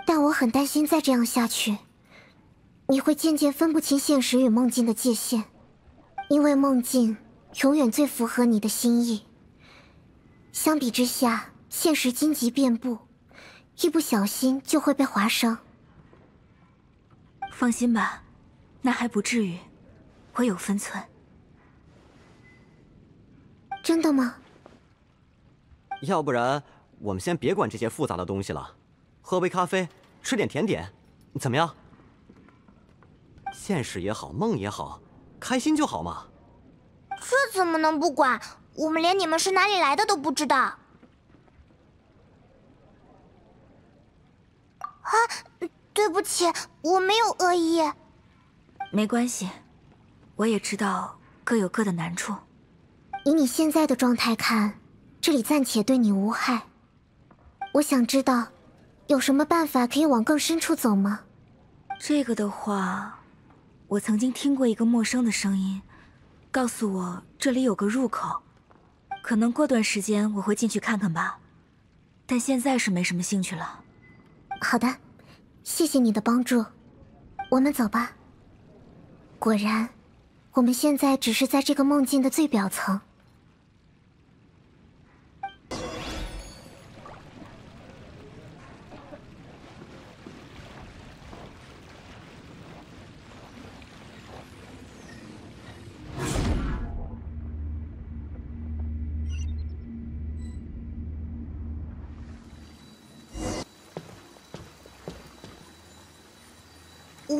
但我很担心，再这样下去，你会渐渐分不清现实与梦境的界限，因为梦境永远最符合你的心意。相比之下，现实荆棘遍布，一不小心就会被划伤。放心吧，那还不至于，我有分寸。真的吗？要不然我们先别管这些复杂的东西了，喝杯咖啡，吃点甜点，怎么样？现实也好，梦也好，开心就好嘛。这怎么能不管？我们连你们是哪里来的都不知道。啊！对不起，我没有恶意。没关系，我也知道各有各的难处。以你现在的状态看，这里暂且对你无害。我想知道，有什么办法可以往更深处走吗？这个的话，我曾经听过一个陌生的声音，告诉我这里有个入口。可能过段时间我会进去看看吧，但现在是没什么兴趣了。好的。谢谢你的帮助，我们走吧。果然，我们现在只是在这个梦境的最表层。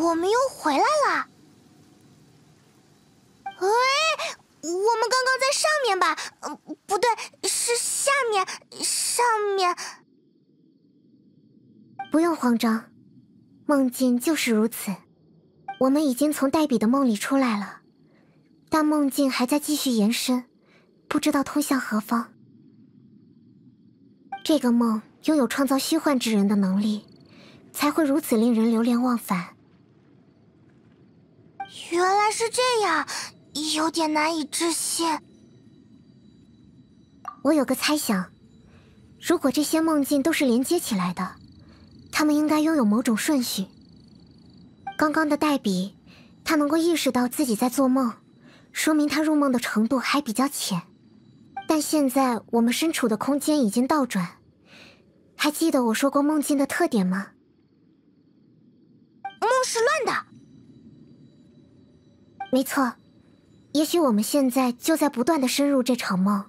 我们又回来了。喂，我们刚刚在上面吧？不对，是下面，上面。不用慌张，梦境就是如此。我们已经从黛比的梦里出来了，但梦境还在继续延伸，不知道通向何方。这个梦拥有创造虚幻之人的能力，才会如此令人流连忘返。原来是这样，有点难以置信。我有个猜想，如果这些梦境都是连接起来的，他们应该拥有某种顺序。刚刚的黛比，他能够意识到自己在做梦，说明他入梦的程度还比较浅。但现在我们身处的空间已经倒转，还记得我说过梦境的特点吗？梦是乱的。没错，也许我们现在就在不断的深入这场梦，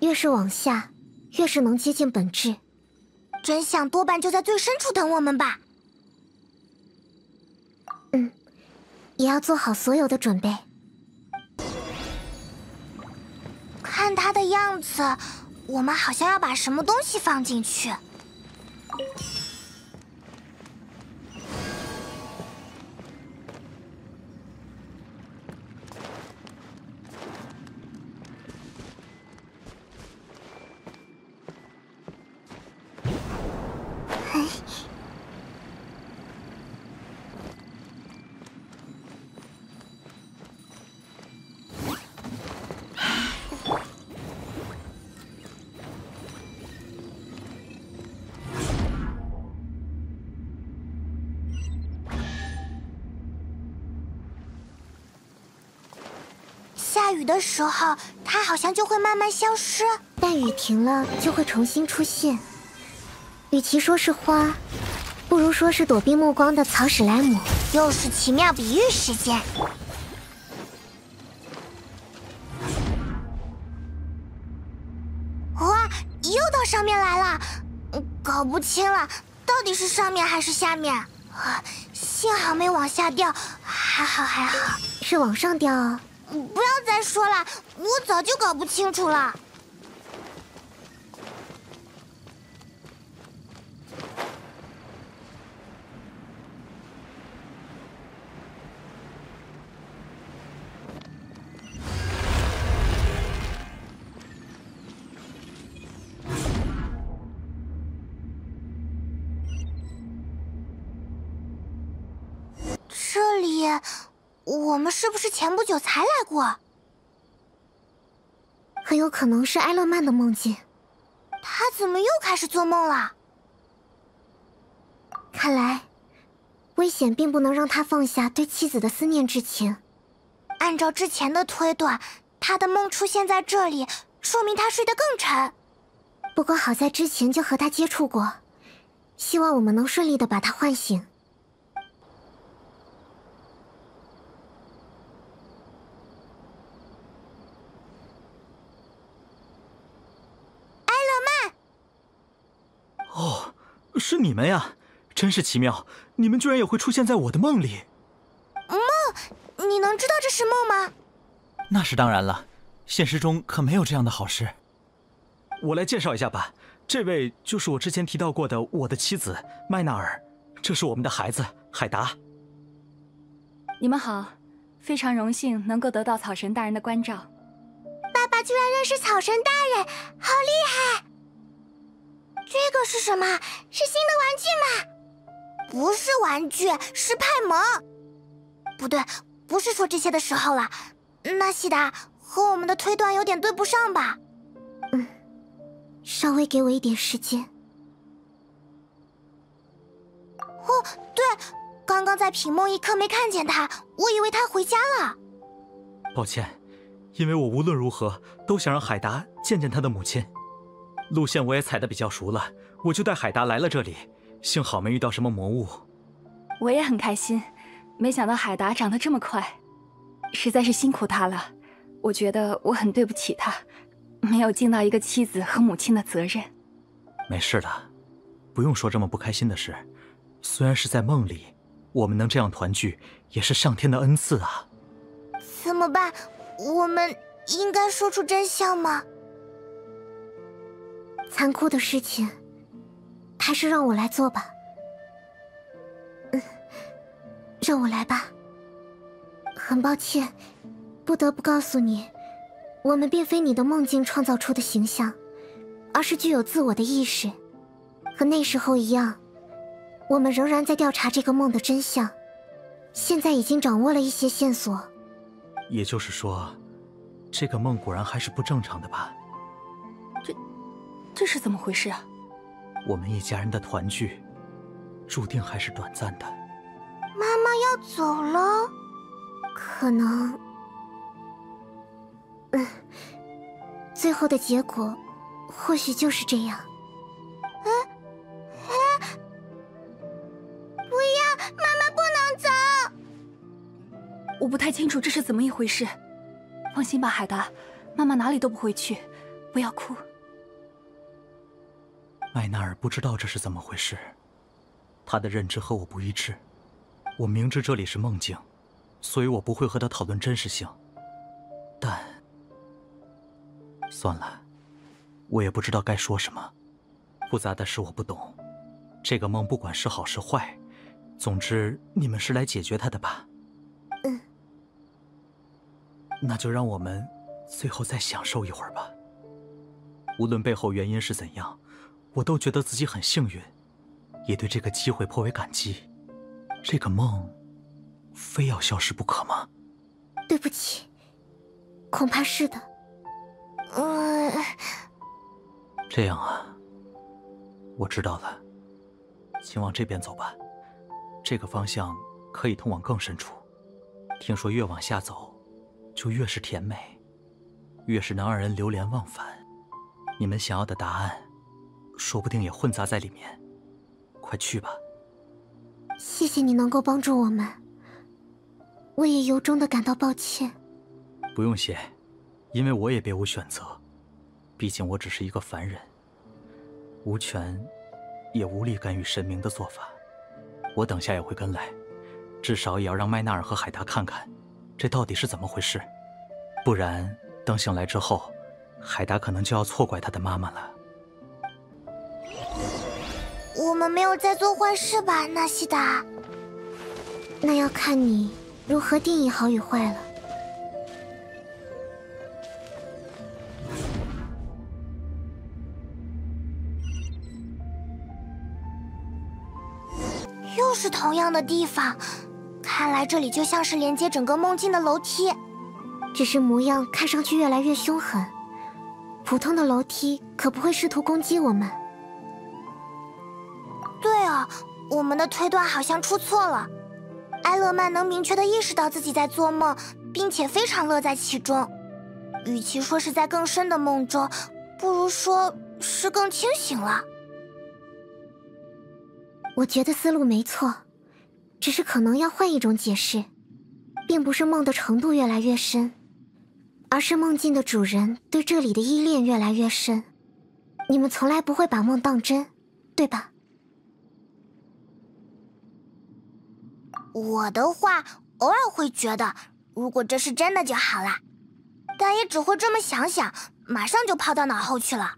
越是往下，越是能接近本质。真相多半就在最深处等我们吧。嗯，也要做好所有的准备。看他的样子，我们好像要把什么东西放进去。时候，它好像就会慢慢消失。但雨停了，就会重新出现。与其说是花，不如说是躲避目光的草史莱姆。又是奇妙比喻时间。哇，又到上面来了，搞不清了，到底是上面还是下面？啊，幸好没往下掉，还好还好。是往上掉哦。不要再说了，我早就搞不清楚了。我们是不是前不久才来过？很有可能是埃勒曼的梦境。他怎么又开始做梦了？看来，危险并不能让他放下对妻子的思念之情。按照之前的推断，他的梦出现在这里，说明他睡得更沉。不过好在之前就和他接触过，希望我们能顺利的把他唤醒。哦，是你们呀！真是奇妙，你们居然也会出现在我的梦里。梦？你能知道这是梦吗？那是当然了，现实中可没有这样的好事。我来介绍一下吧，这位就是我之前提到过的我的妻子麦纳尔，这是我们的孩子海达。你们好，非常荣幸能够得到草神大人的关照。爸爸居然认识草神大人，好厉害！这个是什么？是新的玩具吗？不是玩具，是派蒙。不对，不是说这些的时候了。那西达和我们的推断有点对不上吧？嗯，稍微给我一点时间。哦，对，刚刚在屏幕一刻没看见他，我以为他回家了。抱歉，因为我无论如何都想让海达见见他的母亲。路线我也踩得比较熟了，我就带海达来了这里。幸好没遇到什么魔物。我也很开心，没想到海达长得这么快，实在是辛苦他了。我觉得我很对不起他，没有尽到一个妻子和母亲的责任。没事的，不用说这么不开心的事。虽然是在梦里，我们能这样团聚，也是上天的恩赐啊。怎么办？我们应该说出真相吗？残酷的事情，还是让我来做吧。嗯，让我来吧。很抱歉，不得不告诉你，我们并非你的梦境创造出的形象，而是具有自我的意识。和那时候一样，我们仍然在调查这个梦的真相。现在已经掌握了一些线索。也就是说，这个梦果然还是不正常的吧？这是怎么回事啊？我们一家人的团聚注定还是短暂的。妈妈要走了？可能嗯最后的结果或许就是这样。不要妈妈不能走！我不太清楚这是怎么一回事。放心吧海达妈妈哪里都不会去不要哭。麦纳尔不知道这是怎么回事，他的认知和我不一致。我明知这里是梦境，所以我不会和他讨论真实性。但算了，我也不知道该说什么。复杂的事我不懂，这个梦不管是好是坏，总之你们是来解决它的吧？嗯。那就让我们最后再享受一会儿吧。无论背后原因是怎样，我都觉得自己很幸运，也对这个机会颇为感激。这个梦，非要消失不可吗？对不起，恐怕是的。呃，这样啊，我知道了，请往这边走吧。这个方向可以通往更深处。听说越往下走，就越是甜美，越是能让人流连忘返。你们想要的答案，说不定也混杂在里面。快去吧。谢谢你能够帮助我们，我也由衷的感到抱歉。不用谢，因为我也别无选择，毕竟我只是一个凡人，无权，也无力干预神明的做法。我等下也会跟来，至少也要让麦纳尔和海达看看，这到底是怎么回事。不然，等醒来之后，海达可能就要错怪他的妈妈了。我们没有在做坏事吧，纳西达？那要看你如何定义好与坏了。又是同样的地方，看来这里就像是连接整个梦境的楼梯，只是模样看上去越来越凶狠。普通的楼梯可不会试图攻击我们。对啊，我们的推断好像出错了。埃勒曼能明确的意识到自己在做梦，并且非常乐在其中。与其说是在更深的梦中，不如说是更清醒了。我觉得思路没错，只是可能要换一种解释，并不是梦的程度越来越深，而是梦境的主人对这里的依恋越来越深。你们从来不会把梦当真，对吧？我的话，偶尔会觉得，如果这是真的就好了，但也只会这么想想，马上就抛到脑后去了。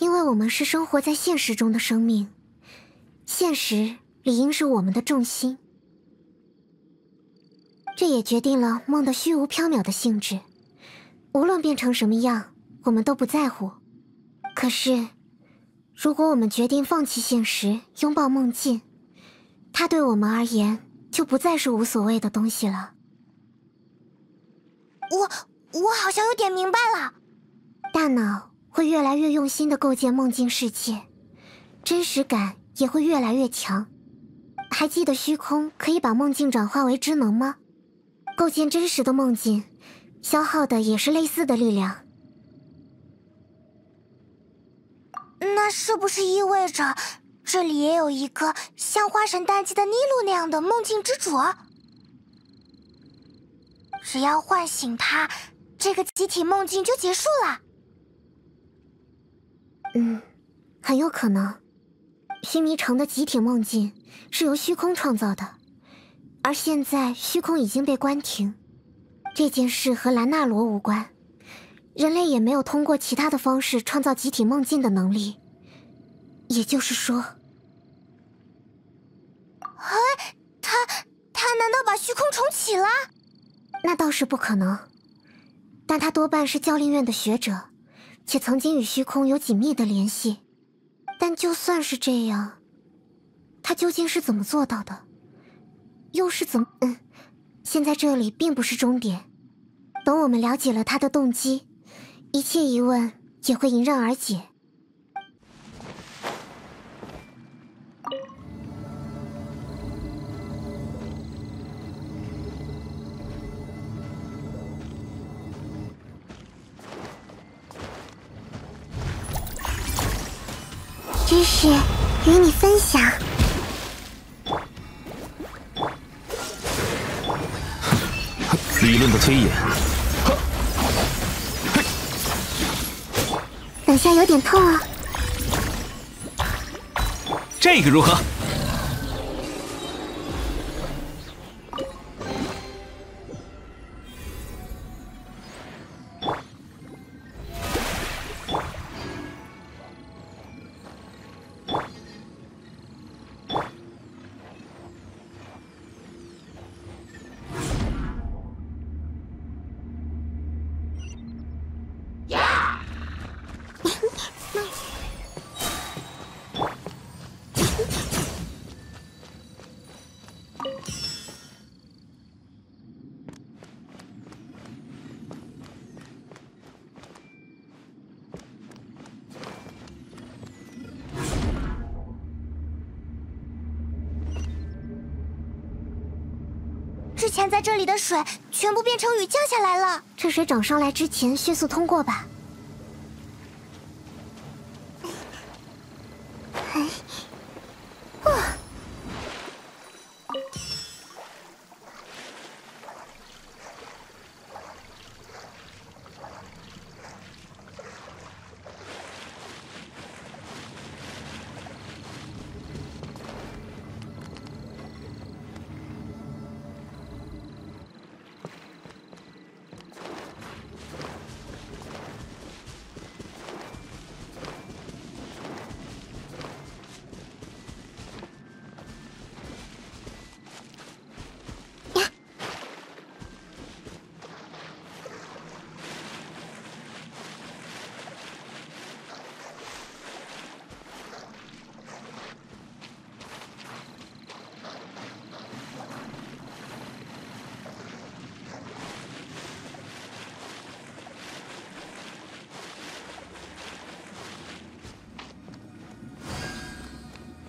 因为我们是生活在现实中的生命，现实理应是我们的重心，这也决定了梦的虚无缥缈的性质。无论变成什么样，我们都不在乎。可是，如果我们决定放弃现实，拥抱梦境，它对我们而言就不再是无所谓的东西了。我我好像有点明白了，大脑会越来越用心的构建梦境世界，真实感也会越来越强。还记得虚空可以把梦境转化为知能吗？构建真实的梦境，消耗的也是类似的力量。那是不是意味着？这里也有一个像花神淡季的尼禄那样的梦境之主，只要唤醒他，这个集体梦境就结束了。嗯，很有可能。须弥城的集体梦境是由虚空创造的，而现在虚空已经被关停。这件事和兰纳罗无关，人类也没有通过其他的方式创造集体梦境的能力。也就是说。哎，他他难道把虚空重启了？那倒是不可能，但他多半是教令院的学者，且曾经与虚空有紧密的联系。但就算是这样，他究竟是怎么做到的？又是怎么……嗯，现在这里并不是终点。等我们了解了他的动机，一切疑问也会迎刃而解。知识与你分享。理论的推演，等下有点痛哦。这个如何？水全部变成雨降下来了。趁水涨上来之前迅速通过吧。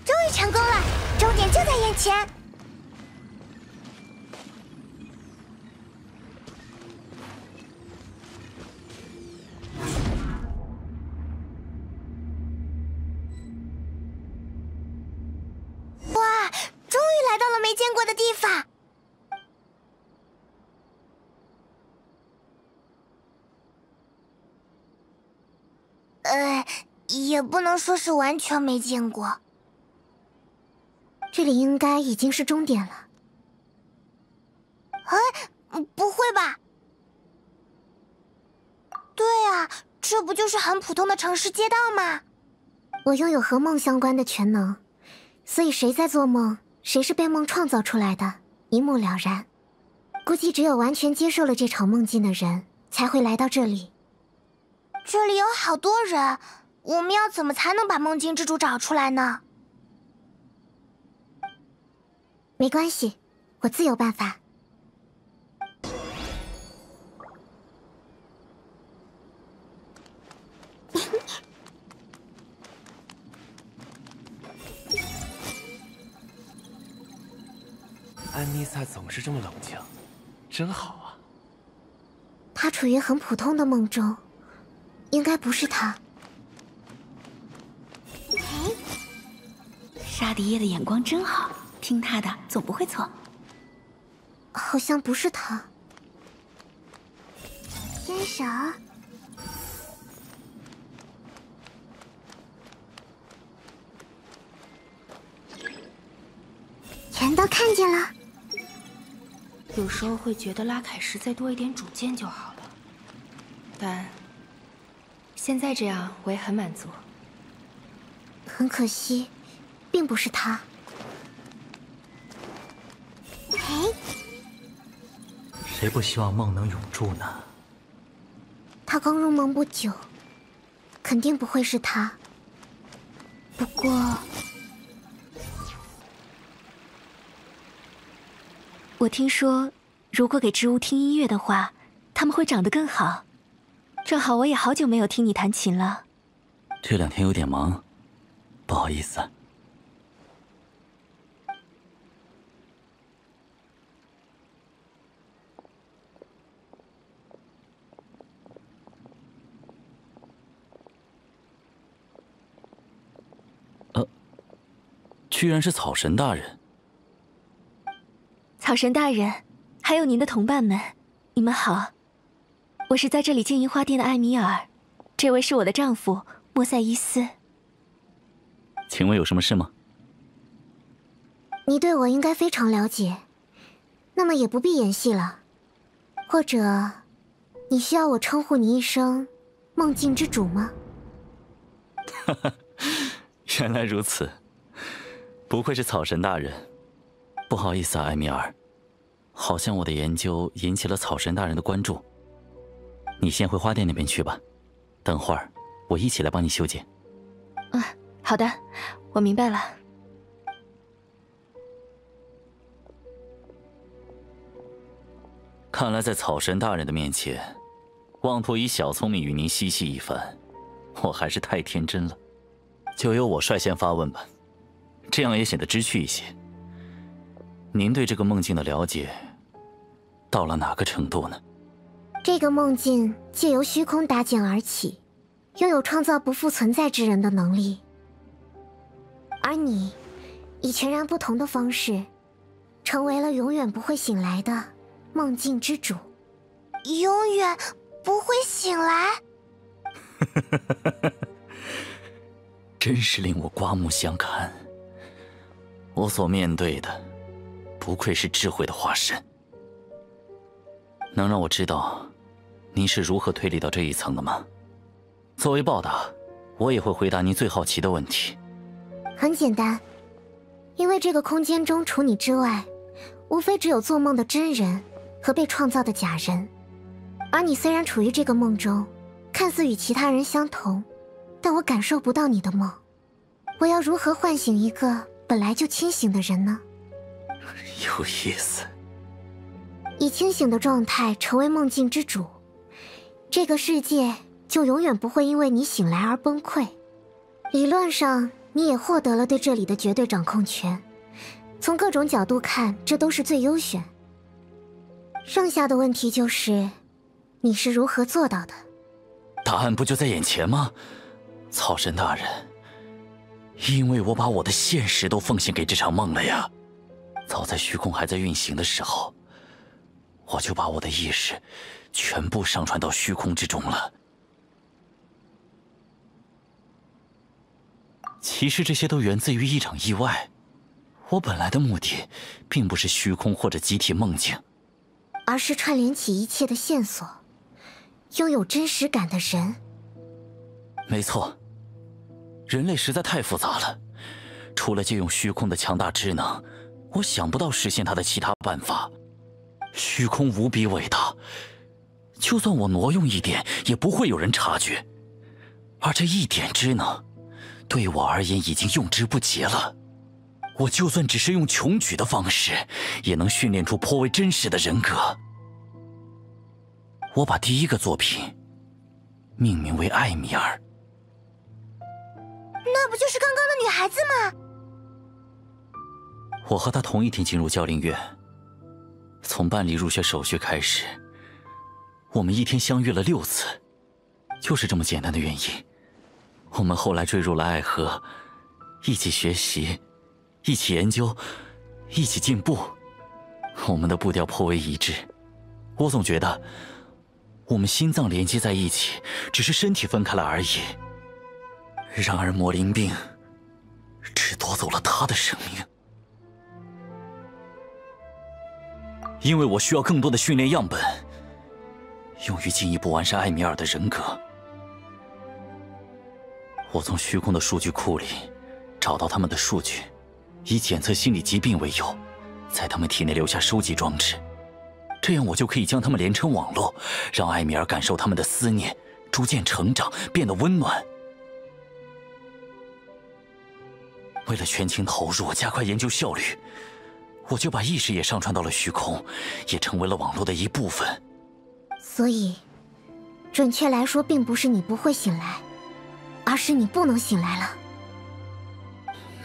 终于成功了，终点就在眼前。哇，终于来到了没见过的地方。呃，也不能说是完全没见过。这里应该已经是终点了。哎，不会吧？对啊，这不就是很普通的城市街道吗？我拥有和梦相关的全能，所以谁在做梦，谁是被梦创造出来的，一目了然。估计只有完全接受了这场梦境的人，才会来到这里。这里有好多人，我们要怎么才能把梦境之主找出来呢？没关系，我自有办法。安妮萨总是这么冷静，真好啊。她处于很普通的梦中，应该不是他。沙迪耶的眼光真好，听他的总不会错。好像不是他。先手。全都看见了。有时候会觉得拉凯什再多一点主见就好了，但现在这样我也很满足。很可惜，并不是他。哎，谁不希望梦能永驻呢？他刚入梦不久，肯定不会是他。不过，我听说，如果给植物听音乐的话，它们会长得更好。正好我也好久没有听你弹琴了。这两天有点忙，不好意思。居然是草神大人。草神大人，还有您的同伴们，你们好，我是在这里经营花店的艾米尔，这位是我的丈夫莫塞伊斯。请问有什么事吗？你对我应该非常了解，那么也不必演戏了。或者，你需要我称呼你一声“梦境之主”吗？哈哈，原来如此，不愧是草神大人。不好意思啊，艾米尔，好像我的研究引起了草神大人的关注。你先回花店那边去吧，等会儿我一起来帮你修剪。嗯，好的，我明白了。看来在草神大人的面前，妄图以小聪明与您嬉戏一番，我还是太天真了。就由我率先发问吧，这样也显得知趣一些。您对这个梦境的了解到了哪个程度呢？这个梦境借由虚空搭建而起，拥有创造不复存在之人的能力。而你，以全然不同的方式，成为了永远不会醒来的梦境之主。永远不会醒来？真是令我刮目相看。我所面对的。不愧是智慧的化身，能让我知道您是如何推理到这一层的吗？作为报答，我也会回答您最好奇的问题。很简单，因为这个空间中除你之外，无非只有做梦的真人和被创造的假人。而你虽然处于这个梦中，看似与其他人相同，但我感受不到你的梦。我要如何唤醒一个本来就清醒的人呢？有意思。以清醒的状态成为梦境之主，这个世界就永远不会因为你醒来而崩溃。理论上，你也获得了对这里的绝对掌控权。从各种角度看，这都是最优选。剩下的问题就是，你是如何做到的？答案不就在眼前吗，草神大人？因为我把我的现实都奉献给这场梦了呀。早在虚空还在运行的时候，我就把我的意识全部上传到虚空之中了。其实这些都源自于一场意外。我本来的目的，并不是虚空或者集体梦境，而是串联起一切的线索，拥有真实感的人。没错，人类实在太复杂了，除了借用虚空的强大智能。我想不到实现它的其他办法。虚空无比伟大，就算我挪用一点，也不会有人察觉。而这一点之能，对我而言已经用之不竭了。我就算只是用穷举的方式，也能训练出颇为真实的人格。我把第一个作品命名为艾米尔。那不就是刚刚的女孩子吗？我和她同一天进入教令院，从办理入学手续开始，我们一天相遇了六次，就是这么简单的原因。我们后来坠入了爱河，一起学习，一起研究，一起进步，我们的步调颇为一致。我总觉得，我们心脏连接在一起，只是身体分开了而已。然而魔灵病，只夺走了他的生命。因为我需要更多的训练样本，用于进一步完善艾米尔的人格。我从虚空的数据库里找到他们的数据，以检测心理疾病为由，在他们体内留下收集装置，这样我就可以将他们连成网络，让艾米尔感受他们的思念，逐渐成长，变得温暖。为了全情投入，加快研究效率。我就把意识也上传到了虚空，也成为了网络的一部分。所以，准确来说，并不是你不会醒来，而是你不能醒来了。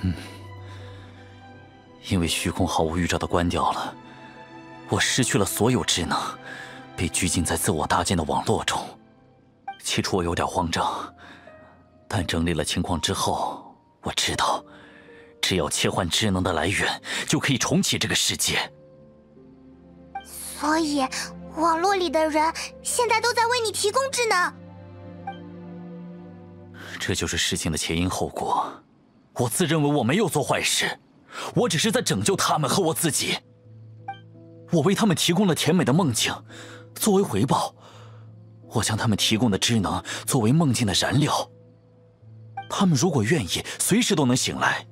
嗯，因为虚空毫无预兆的关掉了，我失去了所有智能，被拘禁在自我搭建的网络中。起初我有点慌张，但整理了情况之后，我知道。只要切换智能的来源，就可以重启这个世界。所以，网络里的人现在都在为你提供智能。这就是事情的前因后果。我自认为我没有做坏事，我只是在拯救他们和我自己。我为他们提供了甜美的梦境，作为回报，我将他们提供的智能作为梦境的燃料。他们如果愿意，随时都能醒来。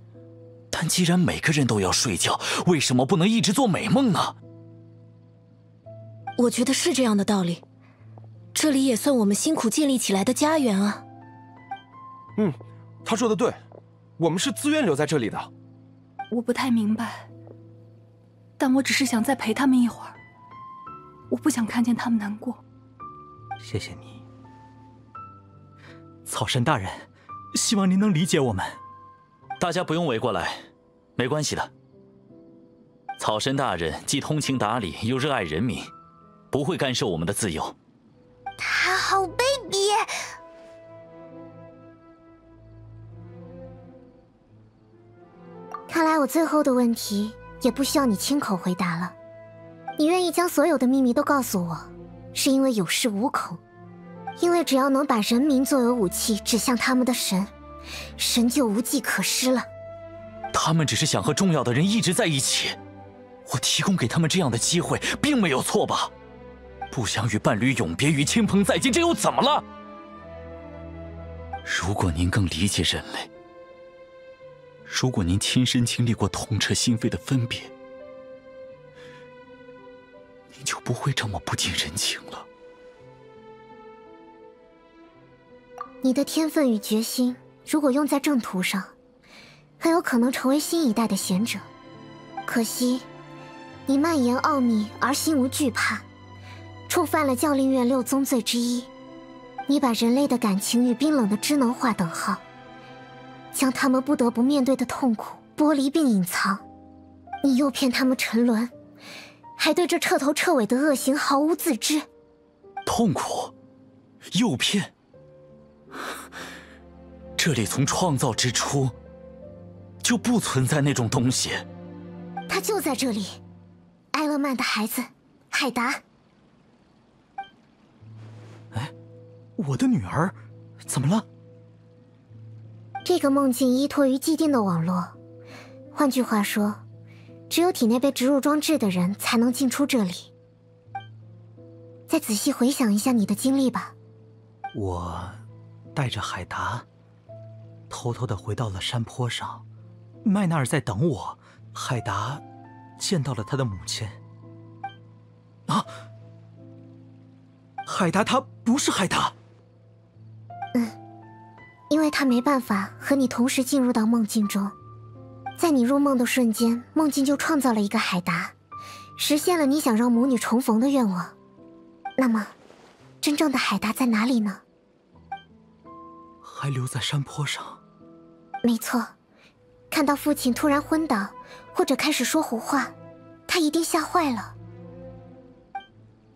但既然每个人都要睡觉，为什么不能一直做美梦呢？我觉得是这样的道理。这里也算我们辛苦建立起来的家园啊。嗯，他说的对，我们是自愿留在这里的。我不太明白，但我只是想再陪他们一会儿。我不想看见他们难过。谢谢你，草神大人，希望您能理解我们。大家不用围过来，没关系的。草神大人既通情达理，又热爱人民，不会干涉我们的自由。他好卑鄙！看来我最后的问题也不需要你亲口回答了。你愿意将所有的秘密都告诉我，是因为有恃无恐，因为只要能把人民作为武器指向他们的神。神就无计可施了。他们只是想和重要的人一直在一起，我提供给他们这样的机会，并没有错吧？不想与伴侣永别，与亲朋再见，这又怎么了？如果您更理解人类，如果您亲身经历过痛彻心扉的分别，您就不会这么不近人情了。你的天分与决心。如果用在正途上，很有可能成为新一代的贤者。可惜，你蔓延奥秘而心无惧怕，触犯了教令院六宗罪之一。你把人类的感情与冰冷的知能划等号，将他们不得不面对的痛苦剥离并隐藏。你诱骗他们沉沦，还对这彻头彻尾的恶行毫无自知。痛苦，诱骗。这里从创造之初就不存在那种东西。他就在这里，埃勒曼的孩子，海达。哎，我的女儿，怎么了？这个梦境依托于既定的网络，换句话说，只有体内被植入装置的人才能进出这里。再仔细回想一下你的经历吧。我带着海达。偷偷的回到了山坡上，麦纳尔在等我。海达见到了他的母亲。啊，海达他不是海达。嗯，因为他没办法和你同时进入到梦境中，在你入梦的瞬间，梦境就创造了一个海达，实现了你想让母女重逢的愿望。那么，真正的海达在哪里呢？还留在山坡上。没错，看到父亲突然昏倒，或者开始说胡话，他一定吓坏了。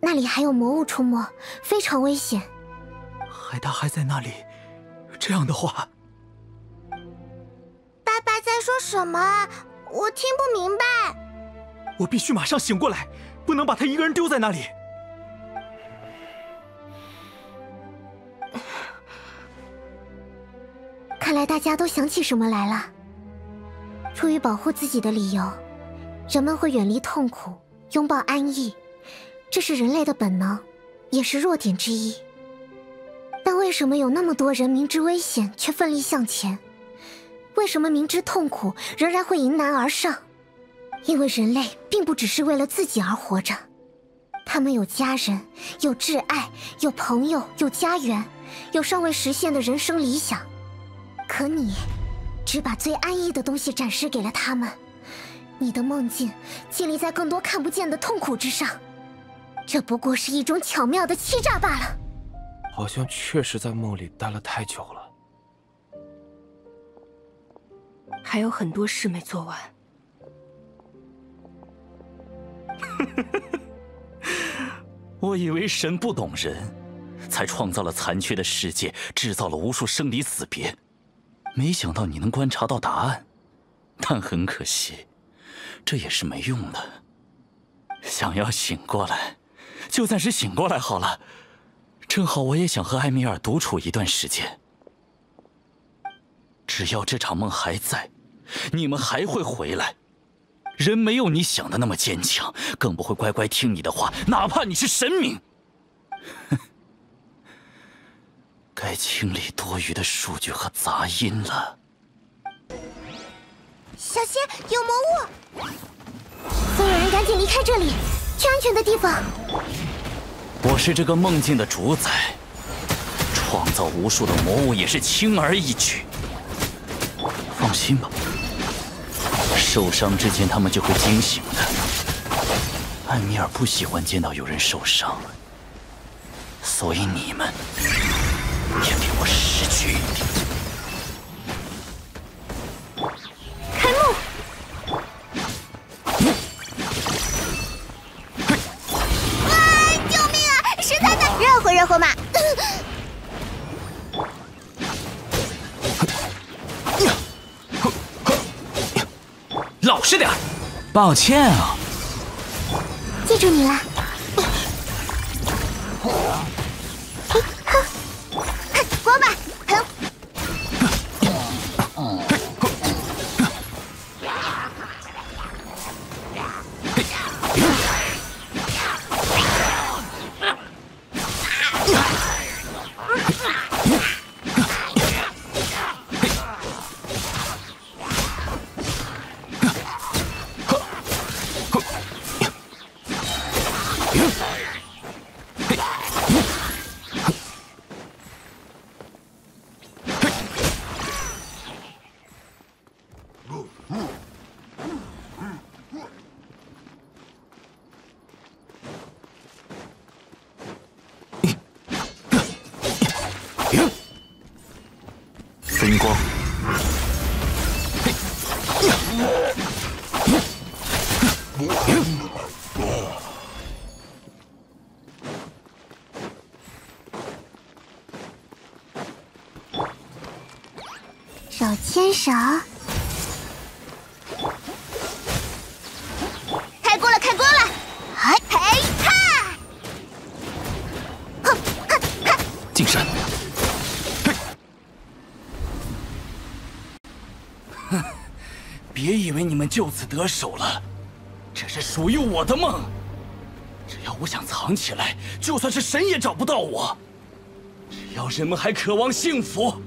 那里还有魔物出没，非常危险。海达还在那里，这样的话，爸爸在说什么？我听不明白。我必须马上醒过来，不能把他一个人丢在那里。看来大家都想起什么来了。出于保护自己的理由，人们会远离痛苦，拥抱安逸，这是人类的本能，也是弱点之一。但为什么有那么多人明知危险却奋力向前？为什么明知痛苦仍然会迎难而上？因为人类并不只是为了自己而活着，他们有家人，有挚爱，有朋友，有家园，有尚未实现的人生理想。可你，只把最安逸的东西展示给了他们。你的梦境建立在更多看不见的痛苦之上，这不过是一种巧妙的欺诈罢了。好像确实在梦里待了太久了。还有很多事没做完。我以为神不懂人，才创造了残缺的世界，制造了无数生离死别。没想到你能观察到答案，但很可惜，这也是没用的。想要醒过来，就暂时醒过来好了。正好我也想和艾米尔独处一段时间。只要这场梦还在，你们还会回来。人没有你想的那么坚强，更不会乖乖听你的话，哪怕你是神明。该清理多余的数据和杂音了。小心，有魔物！所有人赶紧离开这里，去安全的地方。我是这个梦境的主宰，创造无数的魔物也是轻而易举。放心吧。受伤之前，他们就会惊醒的。艾米尔不喜欢见到有人受伤，所以你们我识趣一点。开幕！啊！救命啊！是他的！热乎热乎嘛！老实点抱歉啊。记住你了。手，开锅了，开锅了！嘿，嘿，哈！哼，哼，哼！近身。哼，别以为你们就此得手了，这是属于我的梦。只要我想藏起来，就算是神也找不到我。只要人们还渴望幸福。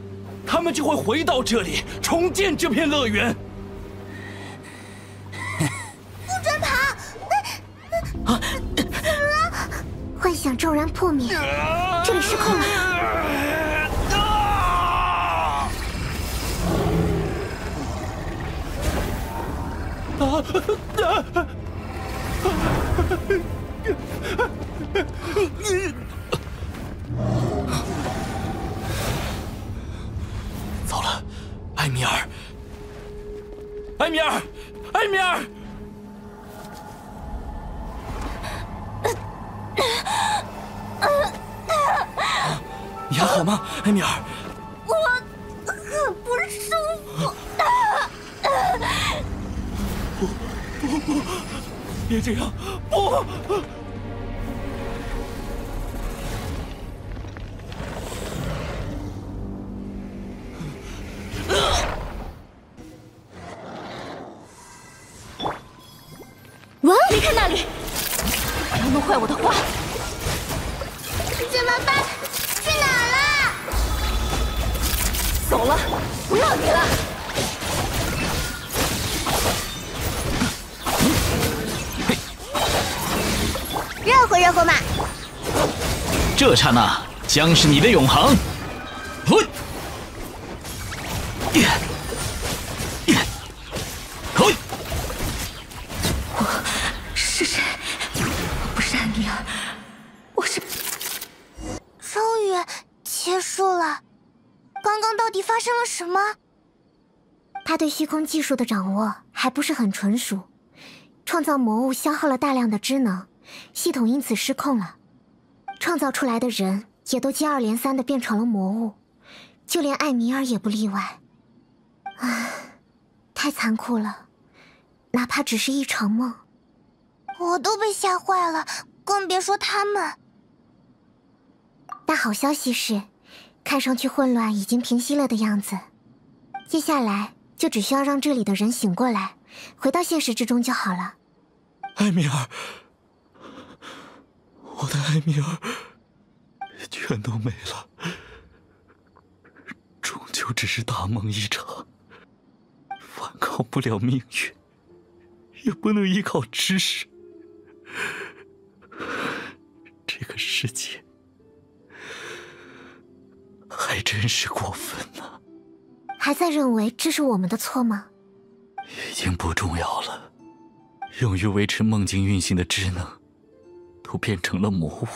他们就会回到这里，重建这片乐园。将是你的永恒。嘿！嘿！我是谁？我不是艾米尔，我是……终于结束了。刚刚到底发生了什么？他对虚空技术的掌握还不是很纯熟，创造魔物消耗了大量的知能，系统因此失控了。创造出来的人也都接二连三的变成了魔物，就连艾米尔也不例外。唉，太残酷了，哪怕只是一场梦。我都被吓坏了，更别说他们。但好消息是，看上去混乱已经平息了的样子。接下来就只需要让这里的人醒过来，回到现实之中就好了。艾米尔，我的艾米尔，全都没了。终究只是大梦一场，反抗不了命运，也不能依靠知识。这个世界还真是过分呢。还在认为这是我们的错吗？已经不重要了。用于维持梦境运行的智能，都变成了魔物。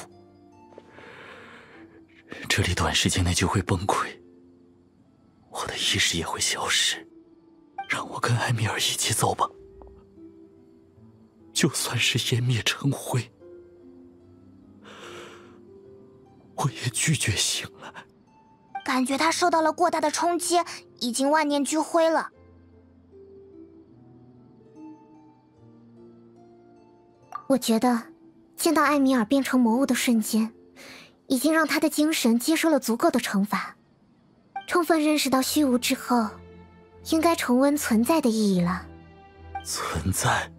这里短时间内就会崩溃，我的意识也会消失。让我跟艾米尔一起走吧，就算是湮灭成灰，我也拒绝醒来。感觉他受到了过大的冲击，已经万念俱灰了。我觉得，见到艾米尔变成魔物的瞬间，已经让他的精神接受了足够的惩罚。充分认识到虚无之后，应该重温存在的意义了。存在？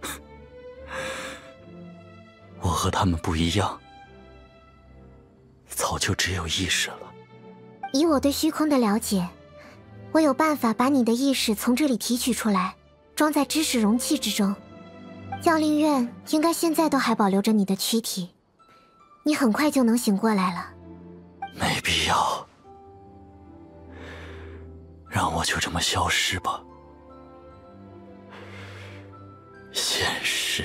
我和他们不一样，早就只有意识了。以我对虚空的了解，我有办法把你的意识从这里提取出来，装在知识容器之中。教令院应该现在都还保留着你的躯体，你很快就能醒过来了。没必要，让我就这么消失吧。现实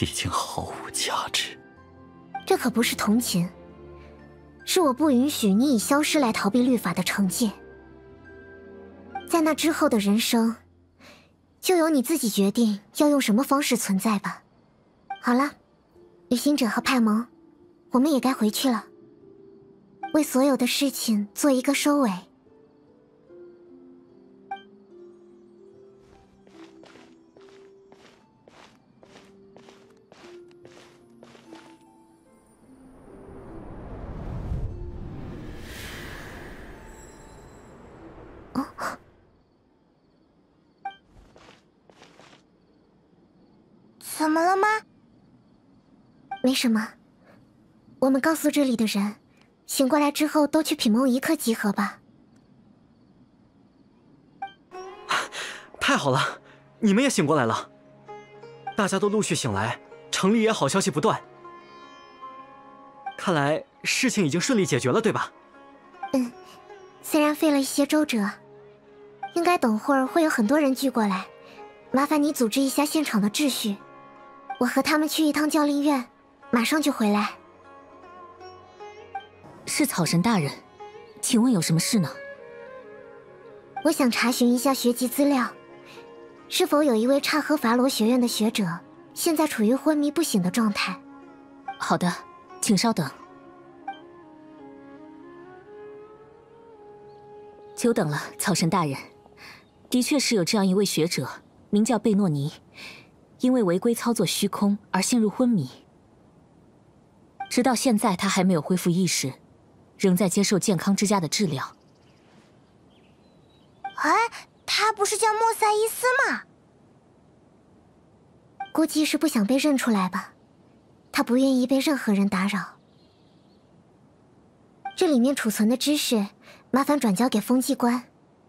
已经毫无价值。这可不是同情，是我不允许你以消失来逃避律法的惩戒。在那之后的人生。就由你自己决定要用什么方式存在吧。好了，旅行者和派蒙，我们也该回去了，为所有的事情做一个收尾。怎么了吗？没什么。我们告诉这里的人，醒过来之后都去品梦一刻集合吧。太好了，你们也醒过来了。大家都陆续醒来，城里也好消息不断。看来事情已经顺利解决了，对吧？嗯，虽然费了一些周折，应该等会儿会有很多人聚过来。麻烦你组织一下现场的秩序。我和他们去一趟教令院，马上就回来。是草神大人，请问有什么事呢？我想查询一下学籍资料，是否有一位差和伐罗学院的学者现在处于昏迷不醒的状态？好的，请稍等。久等了，草神大人。的确是有这样一位学者，名叫贝诺尼。因为违规操作虚空而陷入昏迷，直到现在他还没有恢复意识，仍在接受健康之家的治疗。哎，他不是叫莫塞伊斯吗？估计是不想被认出来吧，他不愿意被任何人打扰。这里面储存的知识，麻烦转交给风机关，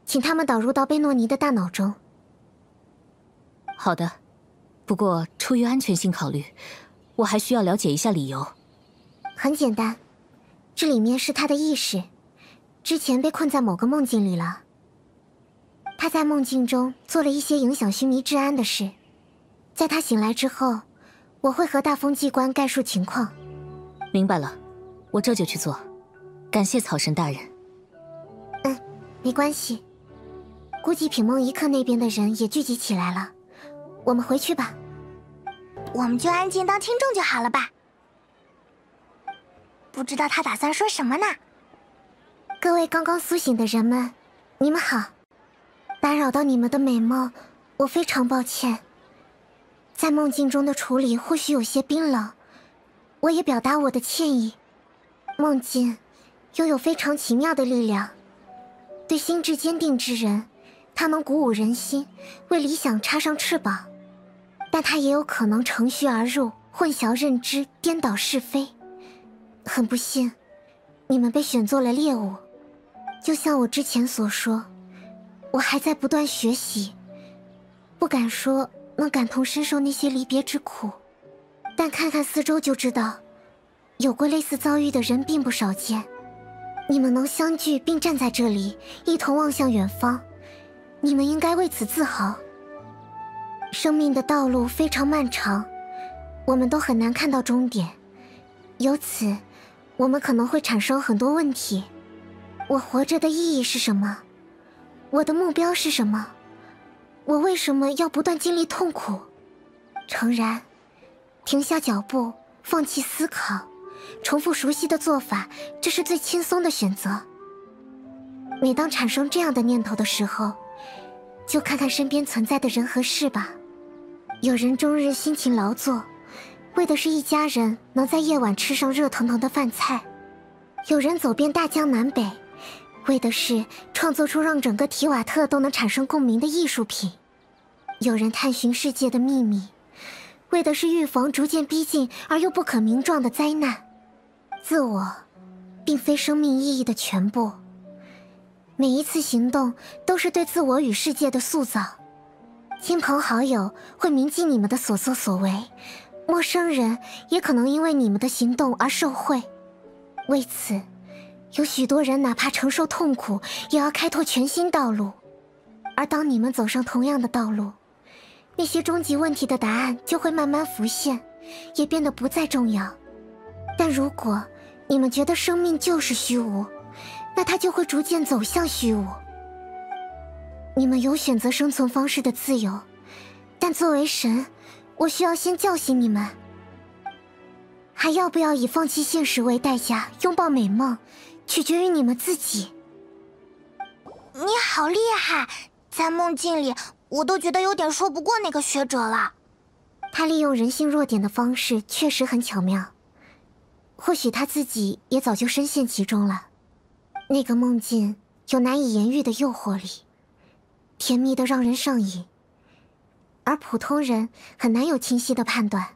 请他们导入到贝诺尼的大脑中。好的。不过，出于安全性考虑，我还需要了解一下理由。很简单，这里面是他的意识，之前被困在某个梦境里了。他在梦境中做了一些影响须弥治安的事，在他醒来之后，我会和大风机关概述情况。明白了，我这就去做。感谢草神大人。嗯，没关系。估计品梦一刻那边的人也聚集起来了。我们回去吧，我们就安静当听众就好了吧。不知道他打算说什么呢？各位刚刚苏醒的人们，你们好，打扰到你们的美梦，我非常抱歉。在梦境中的处理或许有些冰冷，我也表达我的歉意。梦境拥有非常奇妙的力量，对心智坚定之人，它能鼓舞人心，为理想插上翅膀；但它也有可能乘虚而入，混淆认知，颠倒是非。很不幸，你们被选做了猎物。就像我之前所说，我还在不断学习，不敢说能感同身受那些离别之苦，但看看四周就知道。有过类似遭遇的人并不少见，你们能相聚并站在这里，一同望向远方，你们应该为此自豪。生命的道路非常漫长，我们都很难看到终点，由此，我们可能会产生很多问题：我活着的意义是什么？我的目标是什么？我为什么要不断经历痛苦？诚然，停下脚步，放弃思考。重复熟悉的做法，这是最轻松的选择。每当产生这样的念头的时候，就看看身边存在的人和事吧。有人终日辛勤劳作，为的是一家人能在夜晚吃上热腾腾的饭菜；有人走遍大江南北，为的是创作出让整个提瓦特都能产生共鸣的艺术品；有人探寻世界的秘密，为的是预防逐渐逼近而又不可名状的灾难。自我，并非生命意义的全部。每一次行动都是对自我与世界的塑造。亲朋好友会铭记你们的所作所为，陌生人也可能因为你们的行动而受惠。为此，有许多人哪怕承受痛苦，也要开拓全新道路。而当你们走上同样的道路，那些终极问题的答案就会慢慢浮现，也变得不再重要。但如果，你们觉得生命就是虚无，那它就会逐渐走向虚无。你们有选择生存方式的自由，但作为神，我需要先叫醒你们。还要不要以放弃现实为代价拥抱美梦，取决于你们自己。你好厉害，在梦境里，我都觉得有点说不过那个学者了。他利用人性弱点的方式确实很巧妙。或许他自己也早就深陷其中了。那个梦境有难以言喻的诱惑力，甜蜜的让人上瘾，而普通人很难有清晰的判断。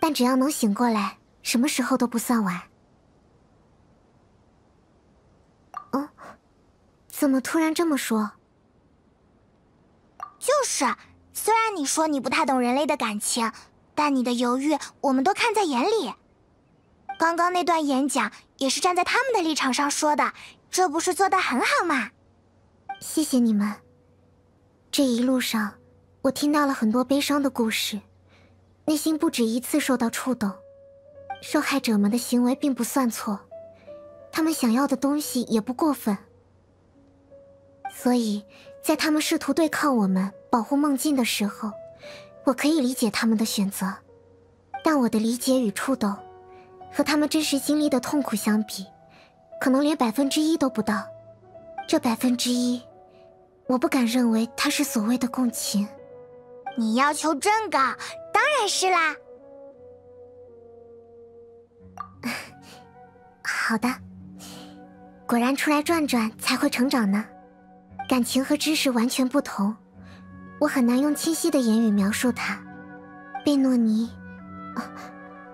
但只要能醒过来，什么时候都不算晚。哦，怎么突然这么说？就是，虽然你说你不太懂人类的感情，但你的犹豫我们都看在眼里。刚刚那段演讲也是站在他们的立场上说的，这不是做的很好吗？谢谢你们。这一路上，我听到了很多悲伤的故事，内心不止一次受到触动。受害者们的行为并不算错，他们想要的东西也不过分。所以在他们试图对抗我们、保护梦境的时候，我可以理解他们的选择，但我的理解与触动。和他们真实经历的痛苦相比，可能连百分之一都不到。这百分之一，我不敢认为它是所谓的共情。你要求真高，当然是啦。好的，果然出来转转才会成长呢。感情和知识完全不同，我很难用清晰的言语描述它。贝诺尼。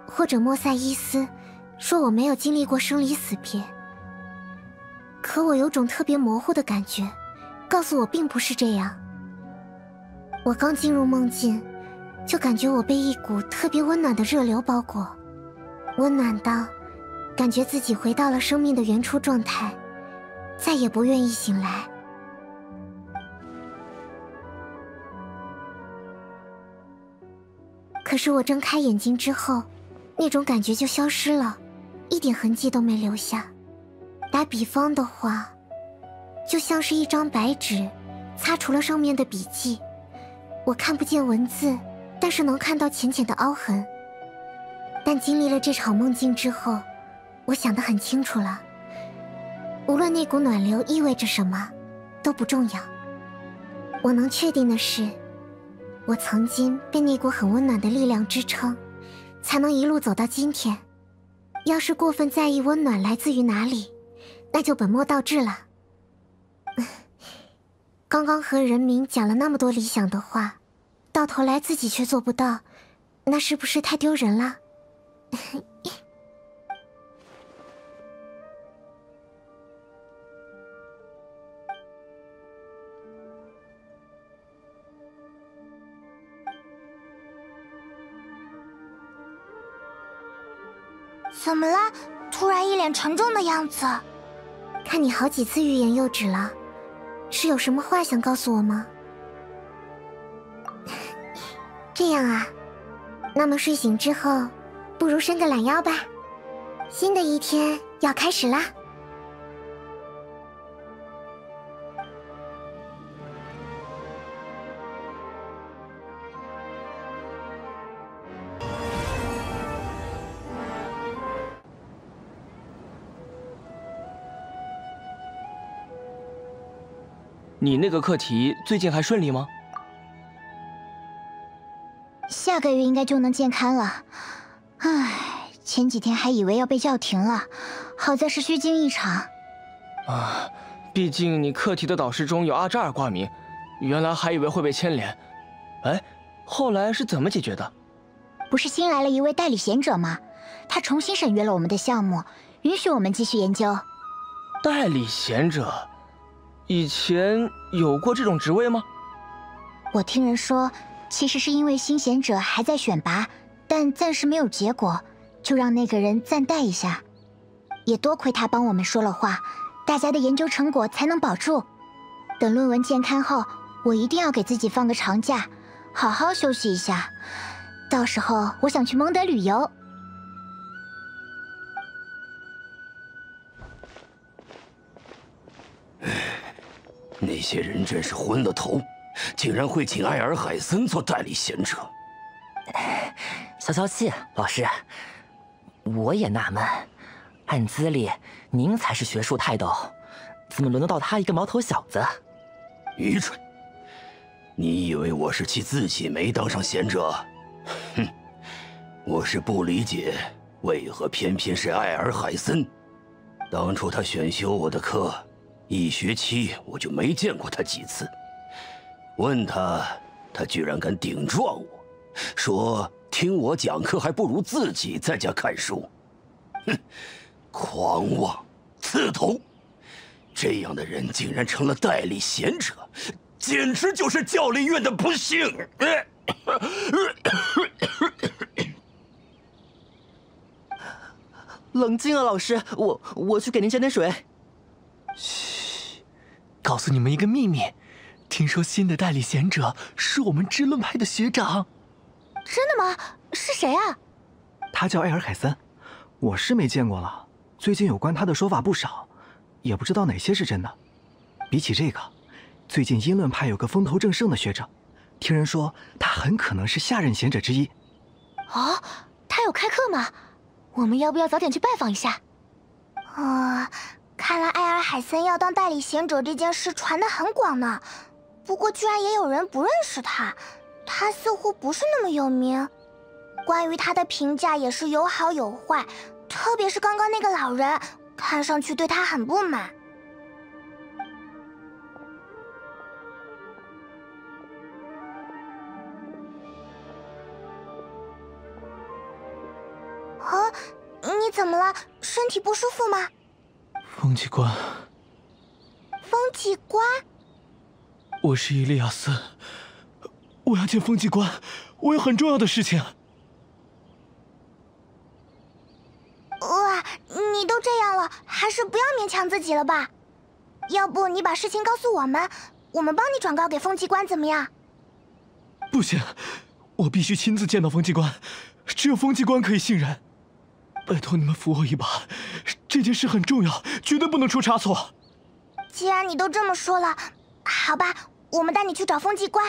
或者莫塞伊斯说我没有经历过生离死别，可我有种特别模糊的感觉，告诉我并不是这样。我刚进入梦境，就感觉我被一股特别温暖的热流包裹，温暖到感觉自己回到了生命的原初状态，再也不愿意醒来。可是我睁开眼睛之后。那种感觉就消失了，一点痕迹都没留下。打比方的话，就像是一张白纸，擦除了上面的笔记。我看不见文字，但是能看到浅浅的凹痕。但经历了这场梦境之后，我想得很清楚了。无论那股暖流意味着什么，都不重要。我能确定的是，我曾经被那股很温暖的力量支撑，才能一路走到今天。要是过分在意温暖来自于哪里，那就本末倒置了。刚刚和人民讲了那么多理想的话，到头来自己却做不到，那是不是太丢人了？怎么了？突然一脸沉重的样子。看你好几次欲言又止了，是有什么话想告诉我吗？这样啊，那么睡醒之后，不如伸个懒腰吧。新的一天要开始啦。你那个课题最近还顺利吗？下个月应该就能见刊了。唉，前几天还以为要被叫停了，好在是虚惊一场。啊，毕竟你课题的导师中有阿扎尔挂名，原来还以为会被牵连。哎，后来是怎么解决的？不是新来了一位代理贤者吗？他重新审阅了我们的项目，允许我们继续研究。代理贤者。以前有过这种职位吗？我听人说，其实是因为新贤者还在选拔，但暂时没有结果，就让那个人暂代一下。也多亏他帮我们说了话，大家的研究成果才能保住。等论文见刊后，我一定要给自己放个长假，好好休息一下。到时候我想去蒙德旅游。那些人真是昏了头，竟然会请艾尔海森做代理贤者。消消气，老师。我也纳闷，按资历，您才是学术泰斗，怎么轮得到他一个毛头小子？愚蠢！你以为我是气自己没当上贤者？哼！我是不理解，为何偏偏是艾尔海森？当初他选修我的课。一学期我就没见过他几次，问他，他居然敢顶撞我，说听我讲课还不如自己在家看书。哼，狂妄，刺头，这样的人竟然成了代理贤者，简直就是教练院的不幸。冷静啊，老师，我我去给您加点水。嘘，告诉你们一个秘密，听说新的代理贤者是我们知论派的学长。真的吗？是谁啊？他叫艾尔海森，我是没见过了。最近有关他的说法不少，也不知道哪些是真的。比起这个，最近阴论派有个风头正盛的学者，听人说他很可能是下任贤者之一。哦，他有开课吗？我们要不要早点去拜访一下？啊。看来艾尔海森要当代理贤者这件事传得很广呢，不过居然也有人不认识他，他似乎不是那么有名。关于他的评价也是有好有坏，特别是刚刚那个老人，看上去对他很不满。啊，你怎么了？身体不舒服吗？风机关，风机关，我是伊利亚斯，我要见风机关，我有很重要的事情。哇，你都这样了，还是不要勉强自己了吧？要不你把事情告诉我们，我们帮你转告给风机关，怎么样？不行，我必须亲自见到风机关，只有风机关可以信任。拜托你们扶我一把，这件事很重要，绝对不能出差错。既然你都这么说了，好吧，我们带你去找风纪官。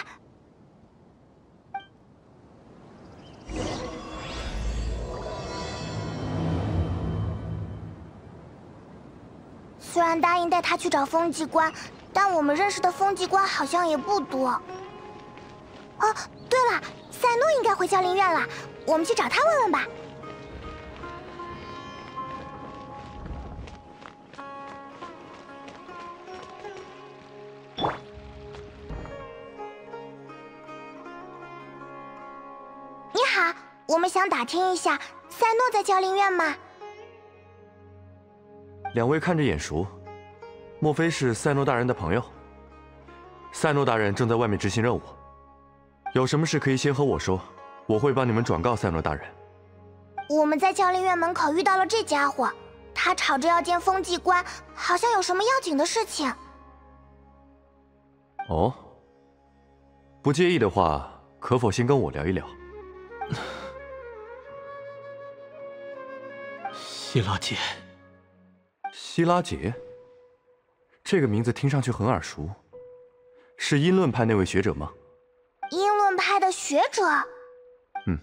虽然答应带他去找风纪官，但我们认识的风纪官好像也不多。哦，对了，赛诺应该回教林院了，我们去找他问问吧。你好，我们想打听一下，赛诺在教令院吗？两位看着眼熟，莫非是赛诺大人的朋友？赛诺大人正在外面执行任务，有什么事可以先和我说，我会帮你们转告赛诺大人。我们在教令院门口遇到了这家伙，他吵着要见风纪官，好像有什么要紧的事情。哦，不介意的话，可否先跟我聊一聊？希拉杰，希拉杰，这个名字听上去很耳熟，是阴论派那位学者吗？阴论派的学者，嗯，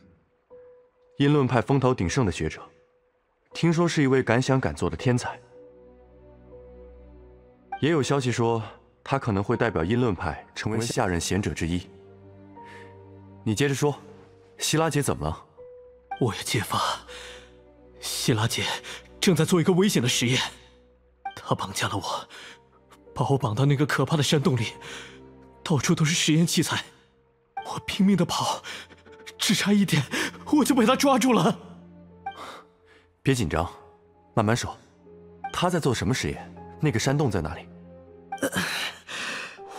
阴论派风头鼎盛的学者，听说是一位敢想敢做的天才。也有消息说，他可能会代表阴论派成为下任贤者之一。你接着说，希拉姐怎么了？我要揭发，希拉姐正在做一个危险的实验。她绑架了我，把我绑到那个可怕的山洞里，到处都是实验器材。我拼命的跑，只差一点我就被她抓住了。别紧张，慢慢说。她在做什么实验？那个山洞在哪里？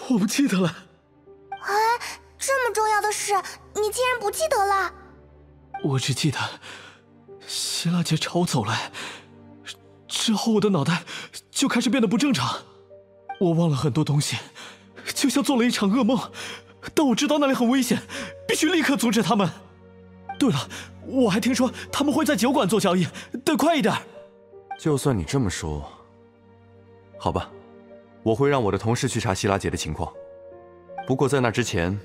我不记得了。重要的事，你竟然不记得了？我只记得希拉杰朝我走来，之后我的脑袋就开始变得不正常，我忘了很多东西，就像做了一场噩梦。但我知道那里很危险，必须立刻阻止他们。对了，我还听说他们会在酒馆做交易，得快一点。就算你这么说，好吧，我会让我的同事去查希拉姐的情况。不过在那之前，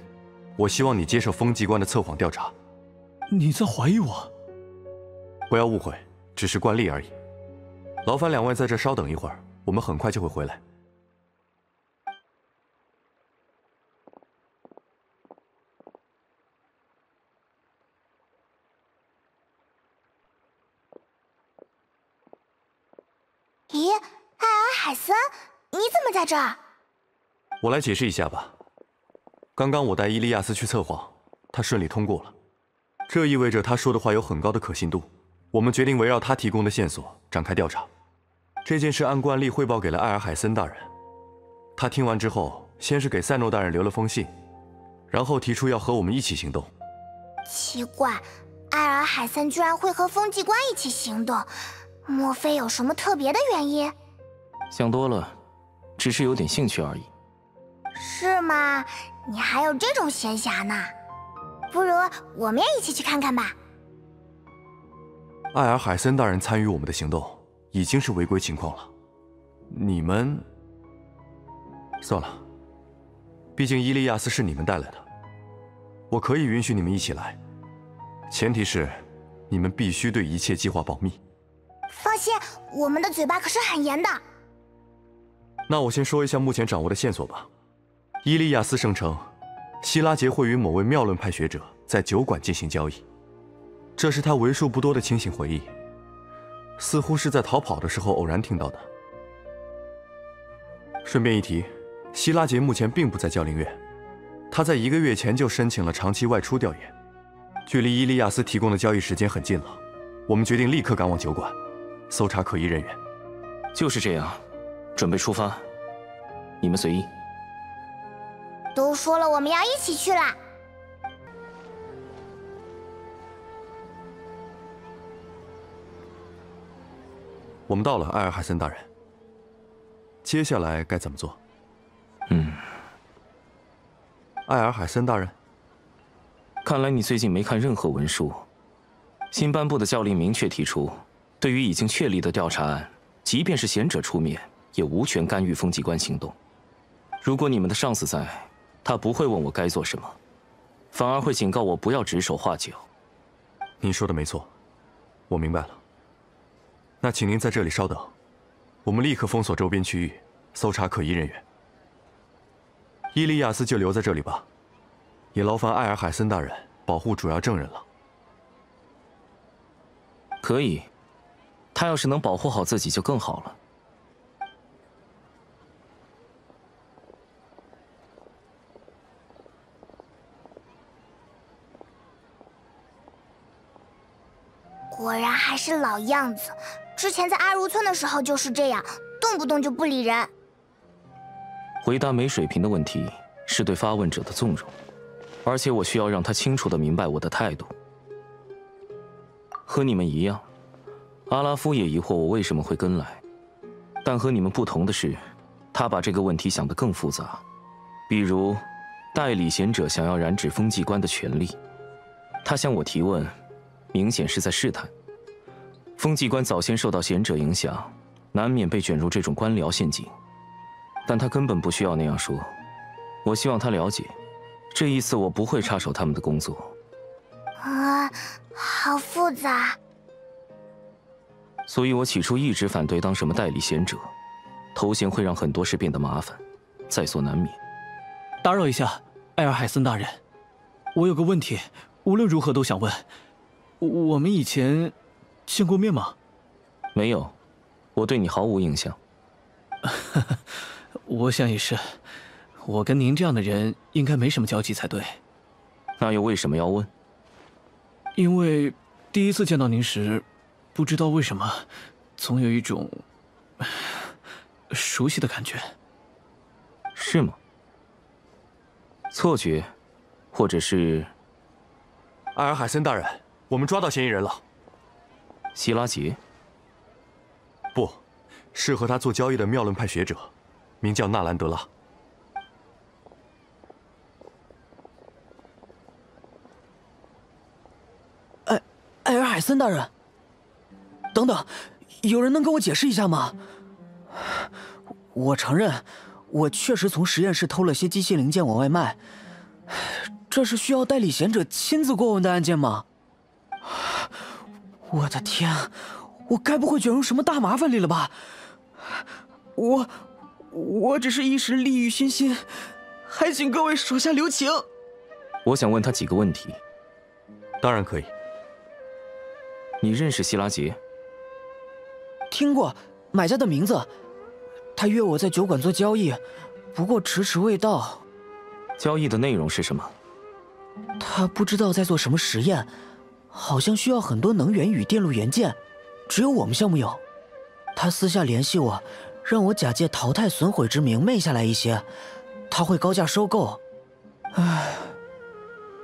我希望你接受风机关的测谎调查。你在怀疑我？不要误会，只是惯例而已。劳烦两位在这稍等一会儿，我们很快就会回来。咦，艾尔海森，你怎么在这儿？我来解释一下吧。刚刚我带伊利亚斯去测谎，他顺利通过了，这意味着他说的话有很高的可信度。我们决定围绕他提供的线索展开调查。这件事按惯例汇报给了艾尔海森大人，他听完之后，先是给赛诺大人留了封信，然后提出要和我们一起行动。奇怪，艾尔海森居然会和风纪官一起行动，莫非有什么特别的原因？想多了，只是有点兴趣而已。是吗？你还有这种闲暇呢？不如我们也一起去看看吧。艾尔海森大人参与我们的行动，已经是违规情况了。你们算了，毕竟伊利亚斯是你们带来的，我可以允许你们一起来，前提是你们必须对一切计划保密。放心，我们的嘴巴可是很严的。那我先说一下目前掌握的线索吧。伊利亚斯声称，希拉杰会与某位妙论派学者在酒馆进行交易。这是他为数不多的清醒回忆，似乎是在逃跑的时候偶然听到的。顺便一提，希拉杰目前并不在教陵院，他在一个月前就申请了长期外出调研，距离伊利亚斯提供的交易时间很近了。我们决定立刻赶往酒馆，搜查可疑人员。就是这样，准备出发，你们随意。都说了我们要一起去啦。我们到了，艾尔海森大人。接下来该怎么做？嗯，艾尔海森大人，看来你最近没看任何文书。新颁布的教令明确提出，对于已经确立的调查案，即便是贤者出面，也无权干预风纪官行动。如果你们的上司在，他不会问我该做什么，反而会警告我不要指手画脚。您说的没错，我明白了。那请您在这里稍等，我们立刻封锁周边区域，搜查可疑人员。伊利亚斯就留在这里吧，也劳烦艾尔海森大人保护主要证人了。可以，他要是能保护好自己就更好了。果然还是老样子，之前在阿如村的时候就是这样，动不动就不理人。回答没水平的问题是对发问者的纵容，而且我需要让他清楚的明白我的态度。和你们一样，阿拉夫也疑惑我为什么会跟来，但和你们不同的是，他把这个问题想得更复杂，比如代理贤者想要染指风纪官的权利，他向我提问。明显是在试探。风纪官早先受到贤者影响，难免被卷入这种官僚陷阱，但他根本不需要那样说。我希望他了解，这一次我不会插手他们的工作。啊，好复杂。所以我起初一直反对当什么代理贤者，头衔会让很多事变得麻烦，在所难免。打扰一下，艾尔海森大人，我有个问题，无论如何都想问。我们以前见过面吗？没有，我对你毫无印象。我想也是，我跟您这样的人应该没什么交集才对。那又为什么要问？因为第一次见到您时，不知道为什么，总有一种熟悉的感觉。是吗？错觉，或者是？艾尔海森大人。我们抓到嫌疑人了，希拉杰。不，是和他做交易的妙论派学者，名叫纳兰德拉。艾艾尔海森大人，等等，有人能跟我解释一下吗？我承认，我确实从实验室偷了些机械零件往外卖，这是需要代理贤者亲自过问的案件吗？我的天，我该不会卷入什么大麻烦里了吧？我，我只是一时利欲熏心，还请各位手下留情。我想问他几个问题。当然可以。你认识希拉杰？听过买家的名字，他约我在酒馆做交易，不过迟迟未到。交易的内容是什么？他不知道在做什么实验。好像需要很多能源与电路元件，只有我们项目有。他私下联系我，让我假借淘汰损毁之名卖下来一些，他会高价收购。唉，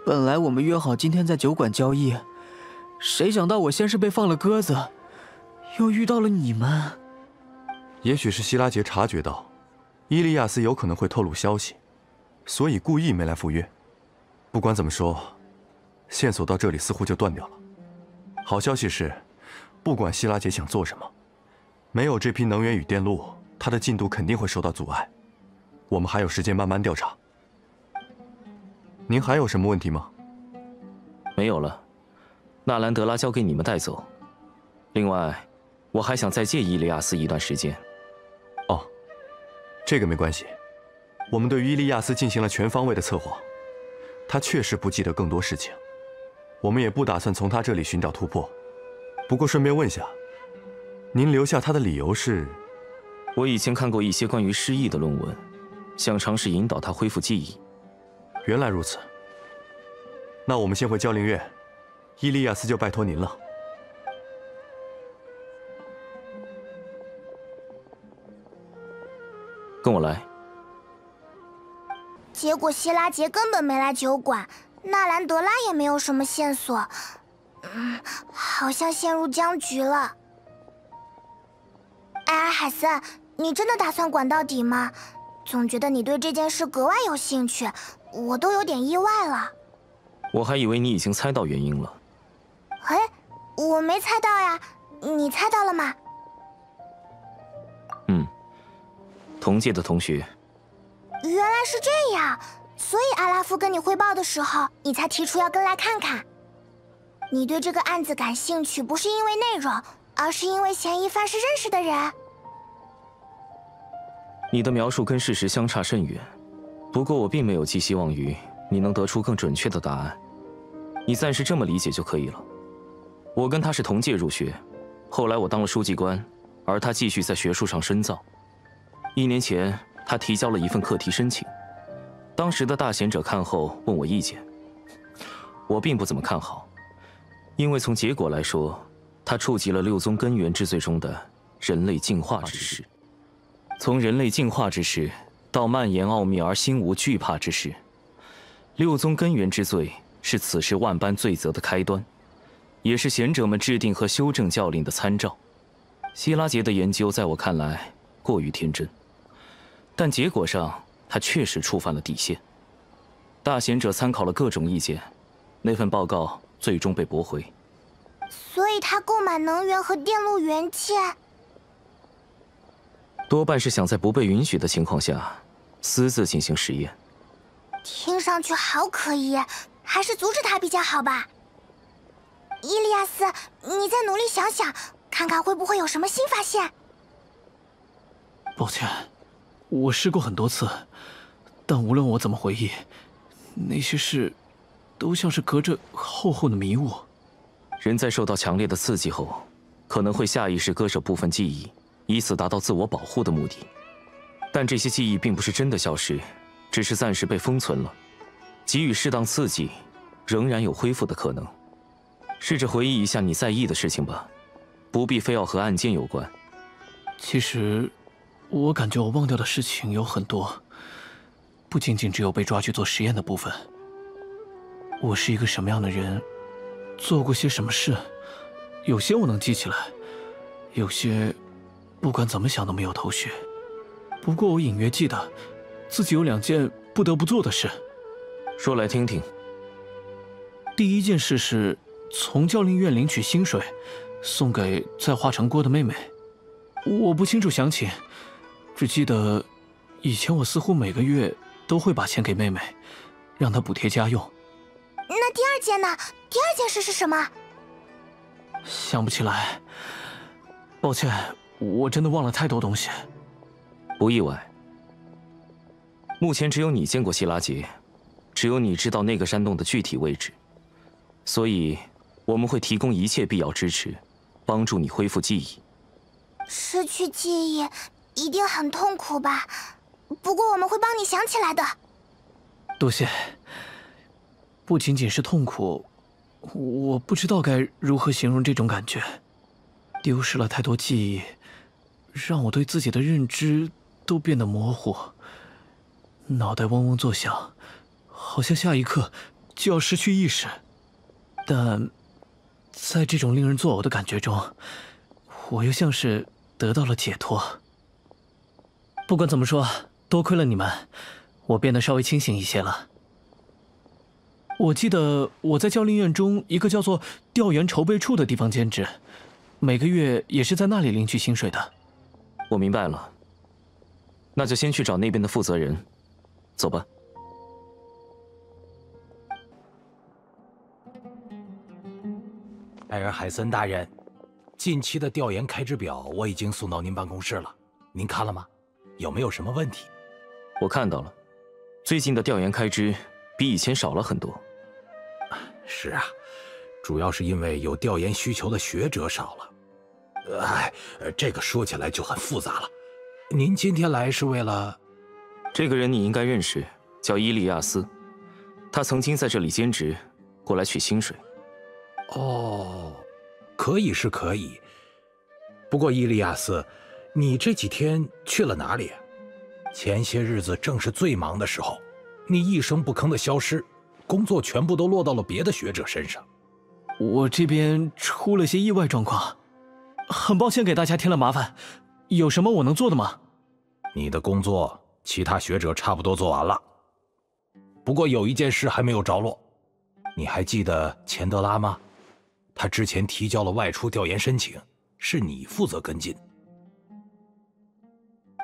本来我们约好今天在酒馆交易，谁想到我先是被放了鸽子，又遇到了你们。也许是希拉杰察觉到伊利亚斯有可能会透露消息，所以故意没来赴约。不管怎么说。线索到这里似乎就断掉了。好消息是，不管希拉杰想做什么，没有这批能源与电路，他的进度肯定会受到阻碍。我们还有时间慢慢调查。您还有什么问题吗？没有了，纳兰德拉交给你们带走。另外，我还想再借伊利亚斯一段时间。哦，这个没关系。我们对于伊利亚斯进行了全方位的测谎，他确实不记得更多事情。我们也不打算从他这里寻找突破。不过顺便问下，您留下他的理由是？我以前看过一些关于失忆的论文，想尝试引导他恢复记忆。原来如此。那我们先回教陵院，伊利亚斯就拜托您了。跟我来。结果希拉杰根本没来酒馆。纳兰德拉也没有什么线索，嗯，好像陷入僵局了。艾尔海森，你真的打算管到底吗？总觉得你对这件事格外有兴趣，我都有点意外了。我还以为你已经猜到原因了。哎，我没猜到呀，你猜到了吗？嗯，同届的同学。原来是这样。所以阿拉夫跟你汇报的时候，你才提出要跟来看看。你对这个案子感兴趣，不是因为内容，而是因为嫌疑犯是认识的人。你的描述跟事实相差甚远，不过我并没有寄希望于你能得出更准确的答案。你暂时这么理解就可以了。我跟他是同届入学，后来我当了书记官，而他继续在学术上深造。一年前，他提交了一份课题申请，当时的大贤者看后问我意见，我并不怎么看好，因为从结果来说，他触及了六宗根源之罪中的人类进化之事。从人类进化之事到蔓延奥秘而心无惧怕之事，六宗根源之罪是此事万般罪责的开端，也是贤者们制定和修正教令的参照。希拉杰的研究在我看来过于天真，但结果上他确实触犯了底线。大贤者参考了各种意见，那份报告最终被驳回。所以他购买能源和电路元件。多半是想在不被允许的情况下，私自进行实验。听上去好可疑，还是阻止他比较好吧。伊利亚斯，你再努力想想，看看会不会有什么新发现。抱歉，我试过很多次，但无论我怎么回忆，那些事都像是隔着厚厚的迷雾。人在受到强烈的刺激后，可能会下意识割舍部分记忆。以此达到自我保护的目的，但这些记忆并不是真的消失，只是暂时被封存了。给予适当刺激，仍然有恢复的可能。试着回忆一下你在意的事情吧，不必非要和案件有关。其实，我感觉我忘掉的事情有很多，不仅仅只有被抓去做实验的部分。我是一个什么样的人，做过些什么事，有些我能记起来，有些……不管怎么想都没有头绪。不过我隐约记得，自己有两件不得不做的事。说来听听。第一件事是从教令院领取薪水，送给在化成锅的妹妹。我不清楚详情，只记得以前我似乎每个月都会把钱给妹妹，让她补贴家用。那第二件呢？第二件事是什么？想不起来，抱歉。我真的忘了太多东西，不意外。目前只有你见过希拉杰，只有你知道那个山洞的具体位置，所以我们会提供一切必要支持，帮助你恢复记忆。失去记忆一定很痛苦吧？不过我们会帮你想起来的。多谢。不仅仅是痛苦，我不知道该如何形容这种感觉，丢失了太多记忆。让我对自己的认知都变得模糊，脑袋嗡嗡作响，好像下一刻就要失去意识。但，在这种令人作呕的感觉中，我又像是得到了解脱。不管怎么说，多亏了你们，我变得稍微清醒一些了。我记得我在教令院中一个叫做调研筹备处的地方兼职，每个月也是在那里领取薪水的。我明白了，那就先去找那边的负责人，走吧。艾尔海森大人，近期的调研开支表我已经送到您办公室了，您看了吗？有没有什么问题？我看到了，最近的调研开支比以前少了很多。是啊，主要是因为有调研需求的学者少了。哎，这个说起来就很复杂了。您今天来是为了？这个人你应该认识，叫伊利亚斯，他曾经在这里兼职，过来取薪水。哦，可以是可以。不过伊利亚斯，你这几天去了哪里？前些日子正是最忙的时候，你一声不吭的消失，工作全部都落到了别的学者身上。我这边出了些意外状况。很抱歉给大家添了麻烦，有什么我能做的吗？你的工作其他学者差不多做完了，不过有一件事还没有着落。你还记得钱德拉吗？他之前提交了外出调研申请，是你负责跟进。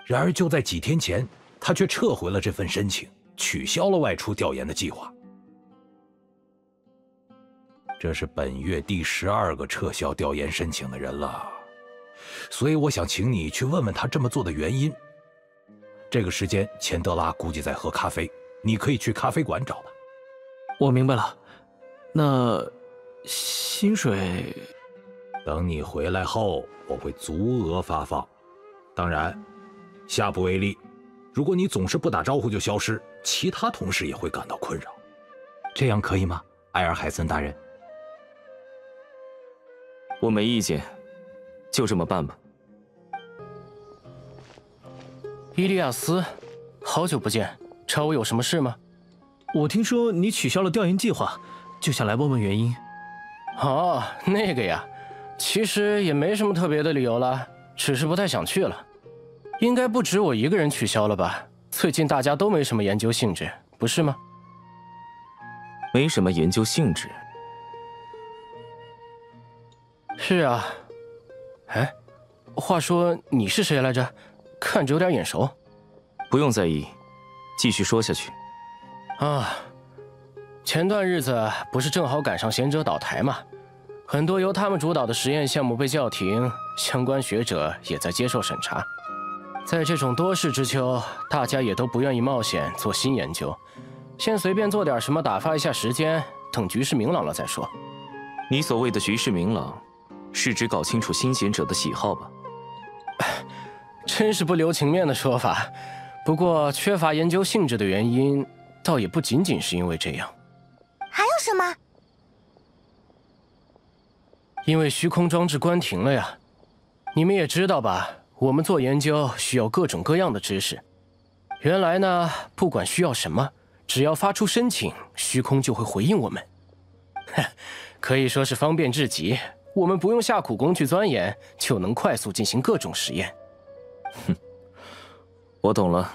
然而就在几天前，他却撤回了这份申请，取消了外出调研的计划。这是本月第十二个撤销调研申请的人了，所以我想请你去问问他这么做的原因。这个时间，钱德拉估计在喝咖啡，你可以去咖啡馆找他。我明白了。那薪水，等你回来后，我会足额发放。当然，下不为例。如果你总是不打招呼就消失，其他同事也会感到困扰。这样可以吗，艾尔海森大人？我没意见，就这么办吧。伊利亚斯，好久不见，找我有什么事吗？我听说你取消了调研计划，就想来问问原因。哦，那个呀，其实也没什么特别的理由了，只是不太想去了。应该不止我一个人取消了吧？最近大家都没什么研究兴致，不是吗？没什么研究兴致。是啊。哎，话说你是谁来着？看着有点眼熟。不用在意，继续说下去。啊，前段日子不是正好赶上贤者倒台吗？很多由他们主导的实验项目被叫停，相关学者也在接受审查。在这种多事之秋，大家也都不愿意冒险做新研究，先随便做点什么打发一下时间，等局势明朗了再说。你所谓的局势明朗，是指搞清楚新贤者的喜好吧？真是不留情面的说法。不过，缺乏研究性质的原因，倒也不仅仅是因为这样。还有什么？因为虚空装置关停了呀，你们也知道吧？我们做研究需要各种各样的知识。原来呢，不管需要什么，只要发出申请，虚空就会回应我们。可以说是方便至极。我们不用下苦功去钻研，就能快速进行各种实验。哼，我懂了。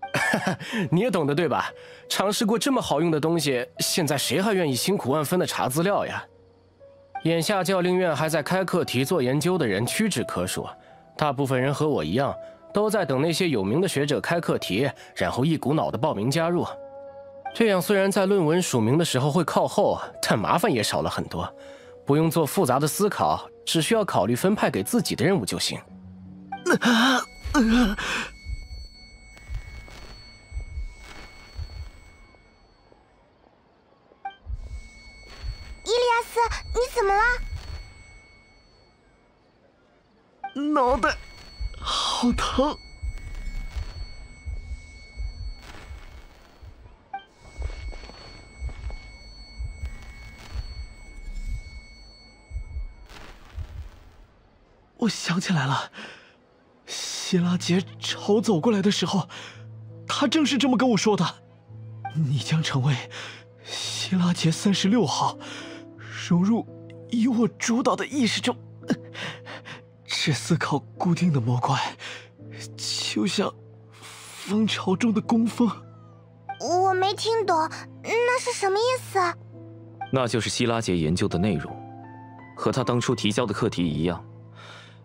你也懂的对吧？尝试过这么好用的东西，现在谁还愿意辛苦万分的查资料呀？眼下教令院还在开课题做研究的人屈指可数。大部分人和我一样，都在等那些有名的学者开课题，然后一股脑的报名加入。这样虽然在论文署名的时候会靠后，但麻烦也少了很多，不用做复杂的思考，只需要考虑分派给自己的任务就行。伊利亚斯，你怎么了？脑袋好疼！我想起来了，希拉杰朝走过来的时候，他正是这么跟我说的：“你将成为希拉杰三十六号，融入以我主导的意识中。”只思考固定的魔怪，就像蜂巢中的工蜂。我没听懂，那是什么意思？那就是希拉杰研究的内容，和他当初提交的课题一样，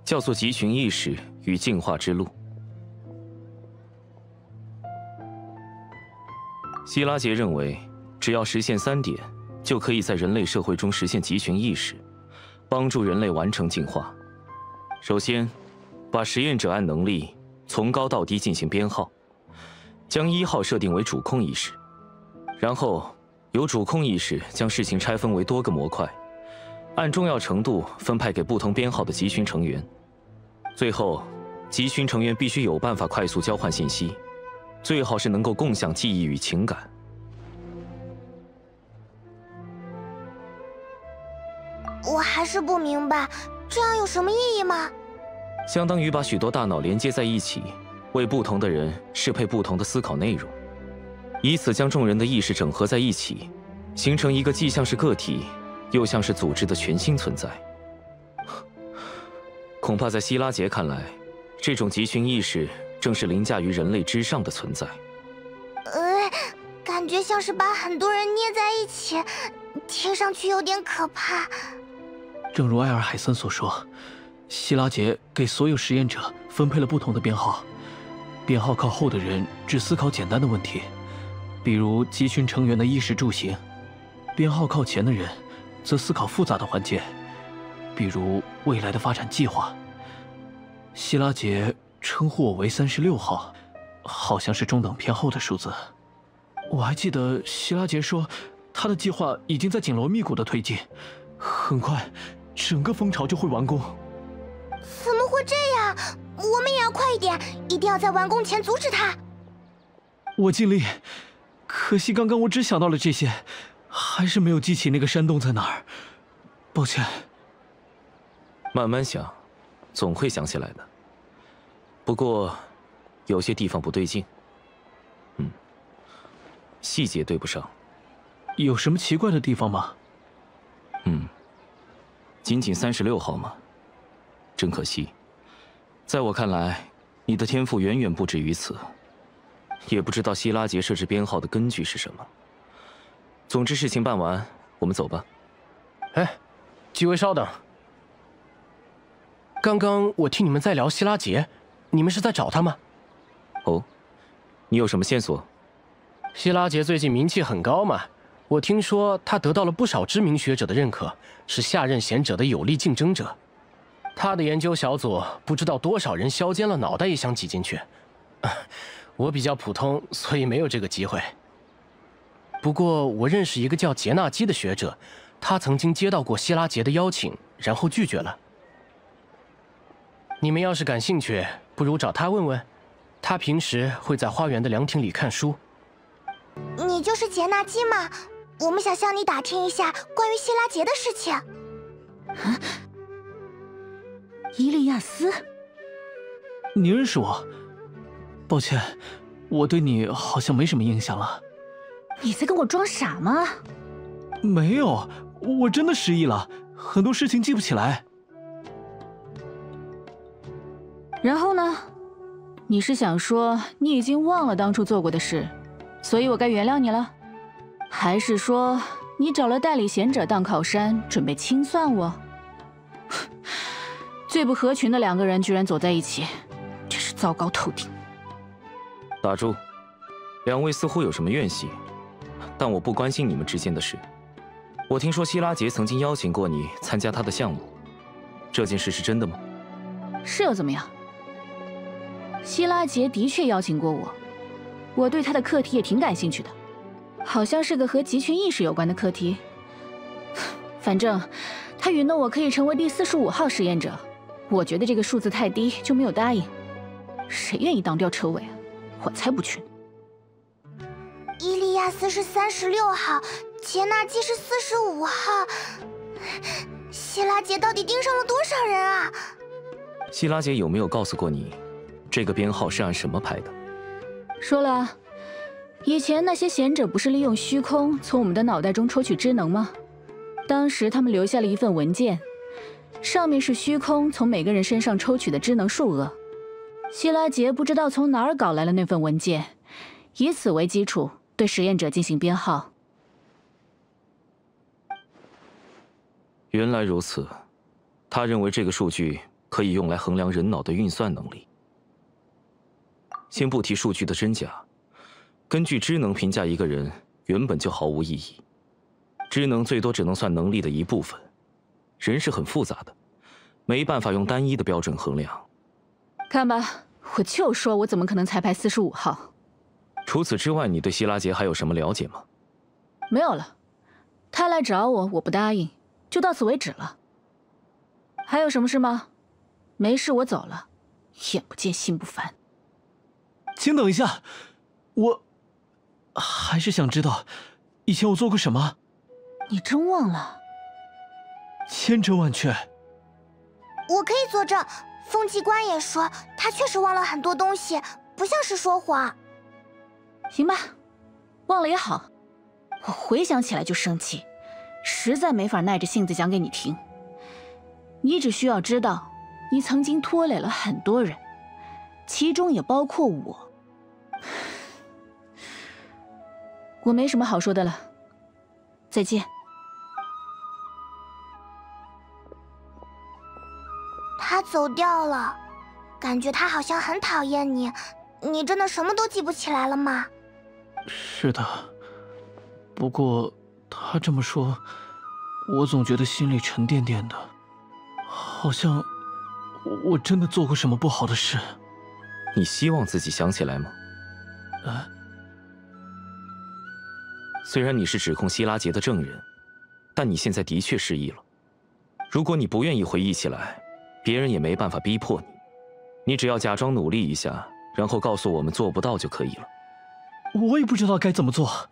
叫做集群意识与进化之路。希拉杰认为，只要实现三点，就可以在人类社会中实现集群意识，帮助人类完成进化。首先，把实验者按能力从高到低进行编号，将一号设定为主控意识，然后由主控意识将事情拆分为多个模块，按重要程度分派给不同编号的集群成员。最后，集群成员必须有办法快速交换信息，最好是能够共享记忆与情感。我还是不明白。这样有什么意义吗？相当于把许多大脑连接在一起，为不同的人适配不同的思考内容，以此将众人的意识整合在一起，形成一个既像是个体，又像是组织的全新存在。恐怕在希拉杰看来，这种集群意识正是凌驾于人类之上的存在。呃，感觉像是把很多人捏在一起，听上去有点可怕。正如埃尔海森所说，希拉杰给所有实验者分配了不同的编号，编号靠后的人只思考简单的问题，比如集群成员的衣食住行；编号靠前的人则思考复杂的环节，比如未来的发展计划。希拉杰称呼我为三十六号，好像是中等偏后的数字。我还记得希拉杰说，他的计划已经在紧锣密鼓的推进，很快，整个蜂巢就会完工。怎么会这样？我们也要快一点，一定要在完工前阻止他。我尽力，可惜刚刚我只想到了这些，还是没有记起那个山洞在哪儿。抱歉。慢慢想，总会想起来的。不过，有些地方不对劲。嗯，细节对不上。有什么奇怪的地方吗？嗯，仅仅三十六号吗？真可惜。在我看来，你的天赋远远不止于此。也不知道希拉杰设置编号的根据是什么。总之，事情办完，我们走吧。哎，几位稍等。刚刚我听你们在聊希拉杰，你们是在找他吗？哦，你有什么线索？希拉杰最近名气很高嘛，我听说他得到了不少知名学者的认可，是下任贤者的有力竞争者。他的研究小组不知道多少人削尖了脑袋也想挤进去。我比较普通，所以没有这个机会。不过我认识一个叫杰纳基的学者，他曾经接到过希拉杰的邀请，然后拒绝了。你们要是感兴趣，不如找他问问。他平时会在花园的凉亭里看书。你就是杰纳基吗？我们想向你打听一下关于希拉杰的事情。啊伊利亚斯，你认识我？抱歉，我对你好像没什么印象了。你在跟我装傻吗？没有，我真的失忆了，很多事情记不起来。然后呢？你是想说你已经忘了当初做过的事，所以我该原谅你了？还是说你找了代理贤者当靠山，准备清算我？最不合群的两个人居然走在一起，真是糟糕透顶。打住，两位似乎有什么怨隙，但我不关心你们之间的事。我听说希拉杰曾经邀请过你参加他的项目，这件事是真的吗？是又怎么样？希拉杰的确邀请过我，我对他的课题也挺感兴趣的，好像是个和集群意识有关的课题。反正他允诺我可以成为第四十五号实验者，我觉得这个数字太低，就没有答应。谁愿意当吊车尾啊？我才不去！伊利亚斯是三十六号，杰纳基是四十五号，希拉杰到底盯上了多少人啊？希拉杰有没有告诉过你，这个编号是按什么排的？说了，以前那些贤者不是利用虚空从我们的脑袋中抽取知能吗？当时他们留下了一份文件，上面是虚空从每个人身上抽取的知能数额。希拉杰不知道从哪儿搞来了那份文件，以此为基础对实验者进行编号。原来如此，他认为这个数据可以用来衡量人脑的运算能力。先不提数据的真假，根据知能评价一个人原本就毫无意义。知能最多只能算能力的一部分，人是很复杂的，没办法用单一的标准衡量。看吧，我就说，我怎么可能才排四十五号？除此之外，你对希拉杰还有什么了解吗？没有了，他来找我，我不答应，就到此为止了。还有什么事吗？没事，我走了。眼不见心不烦。请等一下，我还是想知道，以前我做过什么。你真忘了？千真万确。我可以作证。风纪官也说，他确实忘了很多东西，不像是说谎。行吧，忘了也好。我回想起来就生气，实在没法耐着性子讲给你听。你只需要知道，你曾经拖累了很多人，其中也包括我。我没什么好说的了，再见。他走掉了，感觉他好像很讨厌你。你真的什么都记不起来了吗？是的，不过他这么说，我总觉得心里沉甸甸的，好像我真的做过什么不好的事。你希望自己想起来吗？啊？虽然你是指控希拉杰的证人，但你现在的确失忆了。如果你不愿意回忆起来，别人也没办法逼迫你。你只要假装努力一下，然后告诉我们做不到就可以了。我也不知道该怎么做。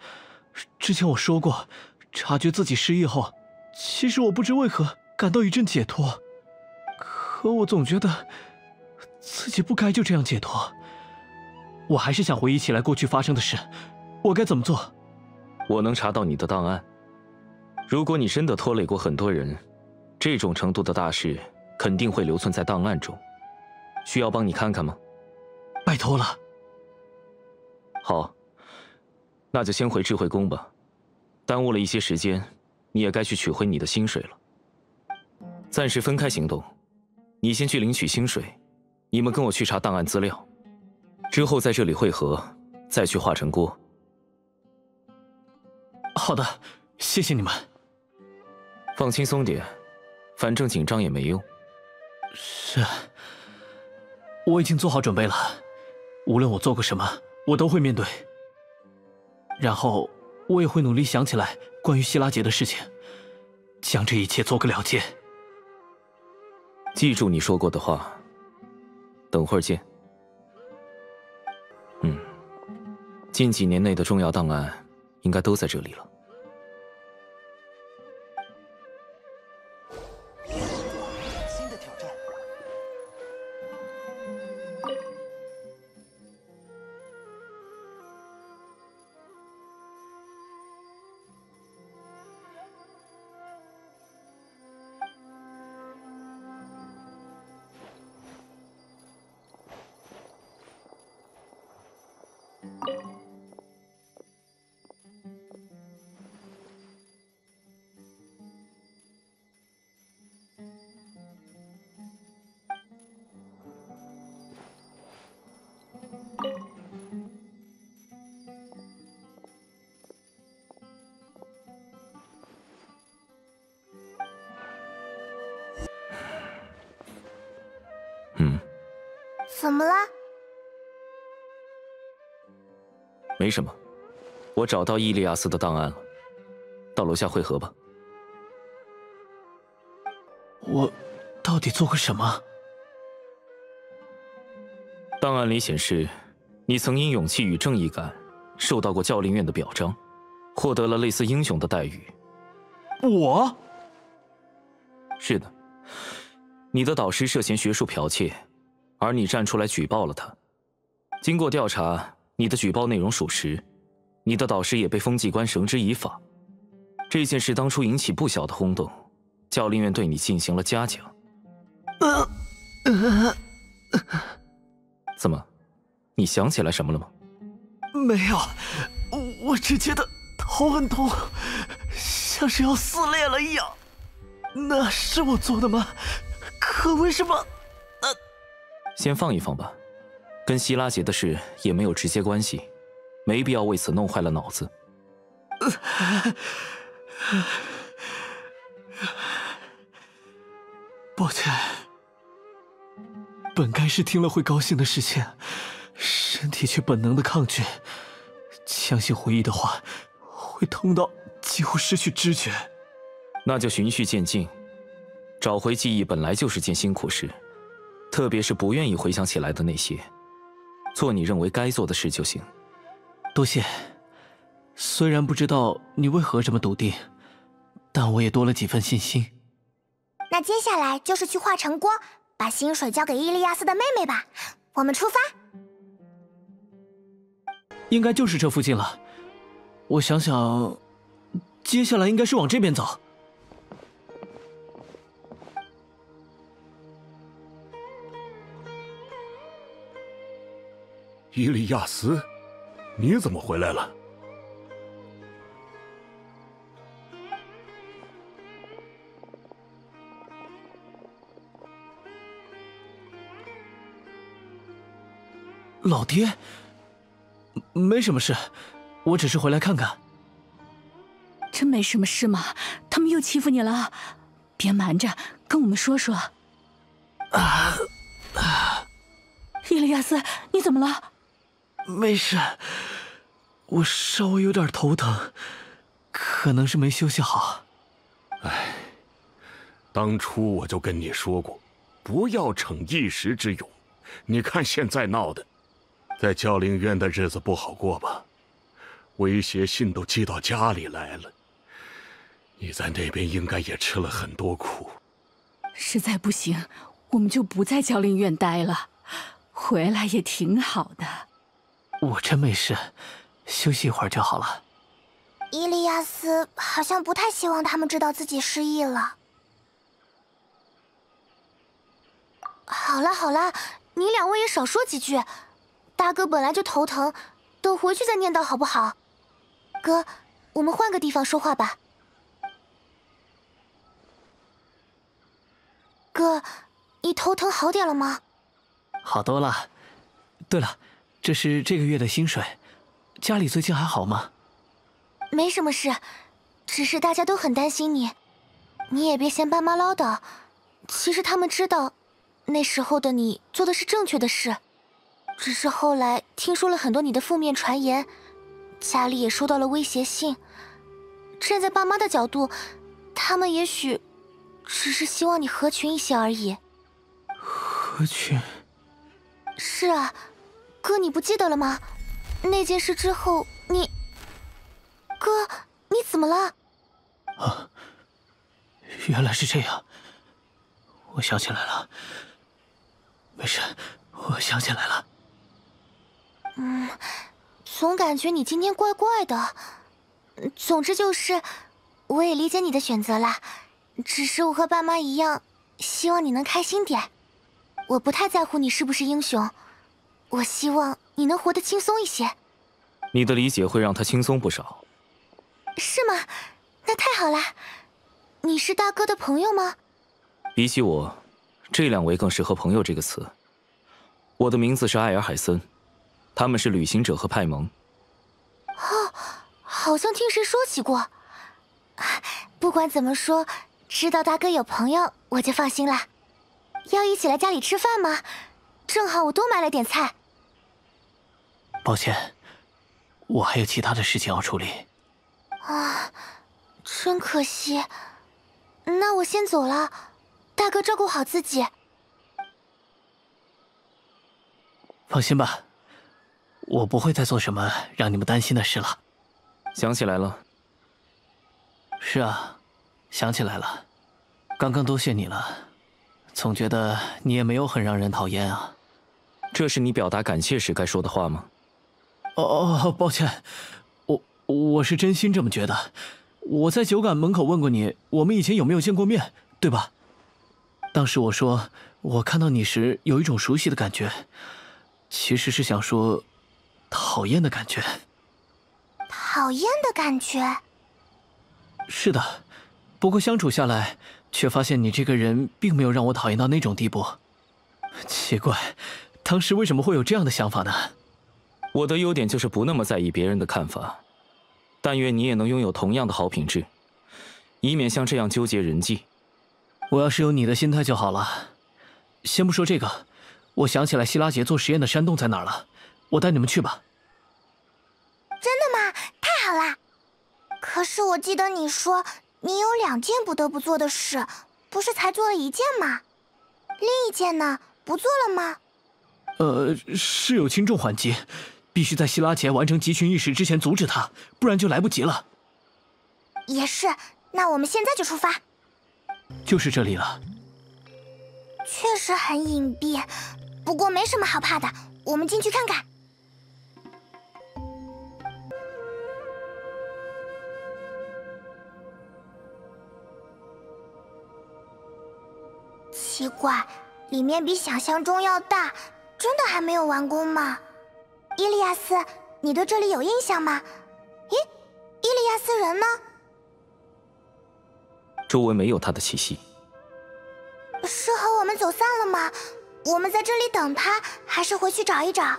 之前我说过，察觉自己失忆后，其实我不知为何感到一阵解脱。可我总觉得自己不该就这样解脱。我还是想回忆起来过去发生的事，我该怎么做？我能查到你的档案。如果你真的拖累过很多人，这种程度的大事肯定会留存在档案中。需要帮你看看吗？拜托了。好，那就先回智慧宫吧。耽误了一些时间，你也该去取回你的薪水了。暂时分开行动，你先去领取薪水，你们跟我去查档案资料，之后在这里汇合，再去化成锅。好的，谢谢你们。放轻松点，反正紧张也没用。是。我已经做好准备了，无论我做过什么，我都会面对。然后我也会努力想起来关于希拉杰的事情，将这一切做个了结。记住你说过的话，等会儿见。嗯，近几年内的重要档案应该都在这里了。找到伊利亚斯的档案了，到楼下汇合吧。我到底做过什么？档案里显示，你曾因勇气与正义感，受到过教令院的表彰，获得了类似英雄的待遇。我？是的，你的导师涉嫌学术剽窃。而你站出来举报了他，经过调查，你的举报内容属实，你的导师也被风纪官绳之以法。这件事当初引起不小的轰动，教令院对你进行了嘉奖。怎么，你想起来什么了吗？没有，我只觉得头很痛，像是要撕裂了一样。那是我做的吗？可为什么？先放一放吧，跟希拉杰的事也没有直接关系，没必要为此弄坏了脑子。抱歉，本该是听了会高兴的事情，身体却本能的抗拒。强行回忆的话，会痛到几乎失去知觉。那就循序渐进，找回记忆本来就是件辛苦事。特别是不愿意回想起来的那些，做你认为该做的事就行。多谢。虽然不知道你为何这么笃定，但我也多了几分信心。那接下来就是去化成锅，把薪水交给伊利亚斯的妹妹吧。我们出发。应该就是这附近了。我想想，接下来应该是往这边走。伊利亚斯，你怎么回来了？老爹，没什么事，我只是回来看看。真没什么事吗？他们又欺负你了？别瞒着，跟我们说说。啊啊！伊利亚斯，你怎么了？没事，我稍微有点头疼，可能是没休息好。唉，当初我就跟你说过，不要逞一时之勇。你看现在闹的，在教令院的日子不好过吧？威胁信都寄到家里来了。你在那边应该也吃了很多苦。实在不行，我们就不在教令院待了，回来也挺好的。我真没事，休息一会儿就好了。伊利亚斯好像不太希望他们知道自己失忆了。好了好了，你两位也少说几句。大哥本来就头疼，等回去再念叨好不好？哥，我们换个地方说话吧。哥，你头疼好点了吗？好多了。对了，这是这个月的薪水。家里最近还好吗？没什么事，只是大家都很担心你。你也别嫌爸妈唠叨。其实他们知道，那时候的你做的是正确的事。只是后来听说了很多你的负面传言，家里也收到了威胁信。站在爸妈的角度，他们也许……只是希望你合群一些而已。合群？是啊，哥，你不记得了吗？那件事之后，你……哥，你怎么了？啊，原来是这样。我想起来了。没事，我想起来了。嗯，总感觉你今天怪怪的。总之就是，我也理解你的选择啦。只是我和爸妈一样，希望你能开心点。我不太在乎你是不是英雄，我希望你能活得轻松一些。你的理解会让他轻松不少。是吗？那太好了。你是大哥的朋友吗？比起我，这两位更适合“朋友”这个词。我的名字是艾尔海森，他们是旅行者和派蒙。哦，好像听谁说起过。不管怎么说。知道大哥有朋友，我就放心了。要一起来家里吃饭吗？正好我多买了点菜。抱歉，我还有其他的事情要处理。啊，真可惜。那我先走了，大哥照顾好自己。放心吧，我不会再做什么让你们担心的事了。想起来了。是啊。想起来了，刚刚多谢你了，总觉得你也没有很让人讨厌啊。这是你表达感谢时该说的话吗？哦哦，抱歉，我我是真心这么觉得。我在酒馆门口问过你，我们以前有没有见过面，对吧？当时我说我看到你时有一种熟悉的感觉，其实是想说讨厌的感觉。讨厌的感觉？是的。不过相处下来，却发现你这个人并没有让我讨厌到那种地步。奇怪，当时为什么会有这样的想法呢？我的优点就是不那么在意别人的看法。但愿你也能拥有同样的好品质，以免像这样纠结人际。我要是有你的心态就好了。先不说这个，我想起来希拉杰做实验的山洞在哪儿了，我带你们去吧。真的吗？太好了！可是我记得你说。你有两件不得不做的事，不是才做了一件吗？另一件呢？不做了吗？呃，是有轻重缓急，必须在希拉杰完成集群意识之前阻止他，不然就来不及了。也是，那我们现在就出发。就是这里了。确实很隐蔽，不过没什么好怕的，我们进去看看。奇怪，里面比想象中要大，真的还没有完工吗？伊利亚斯，你对这里有印象吗？咦，伊利亚斯人呢？周围没有他的气息。是和我们走散了吗？我们在这里等他，还是回去找一找？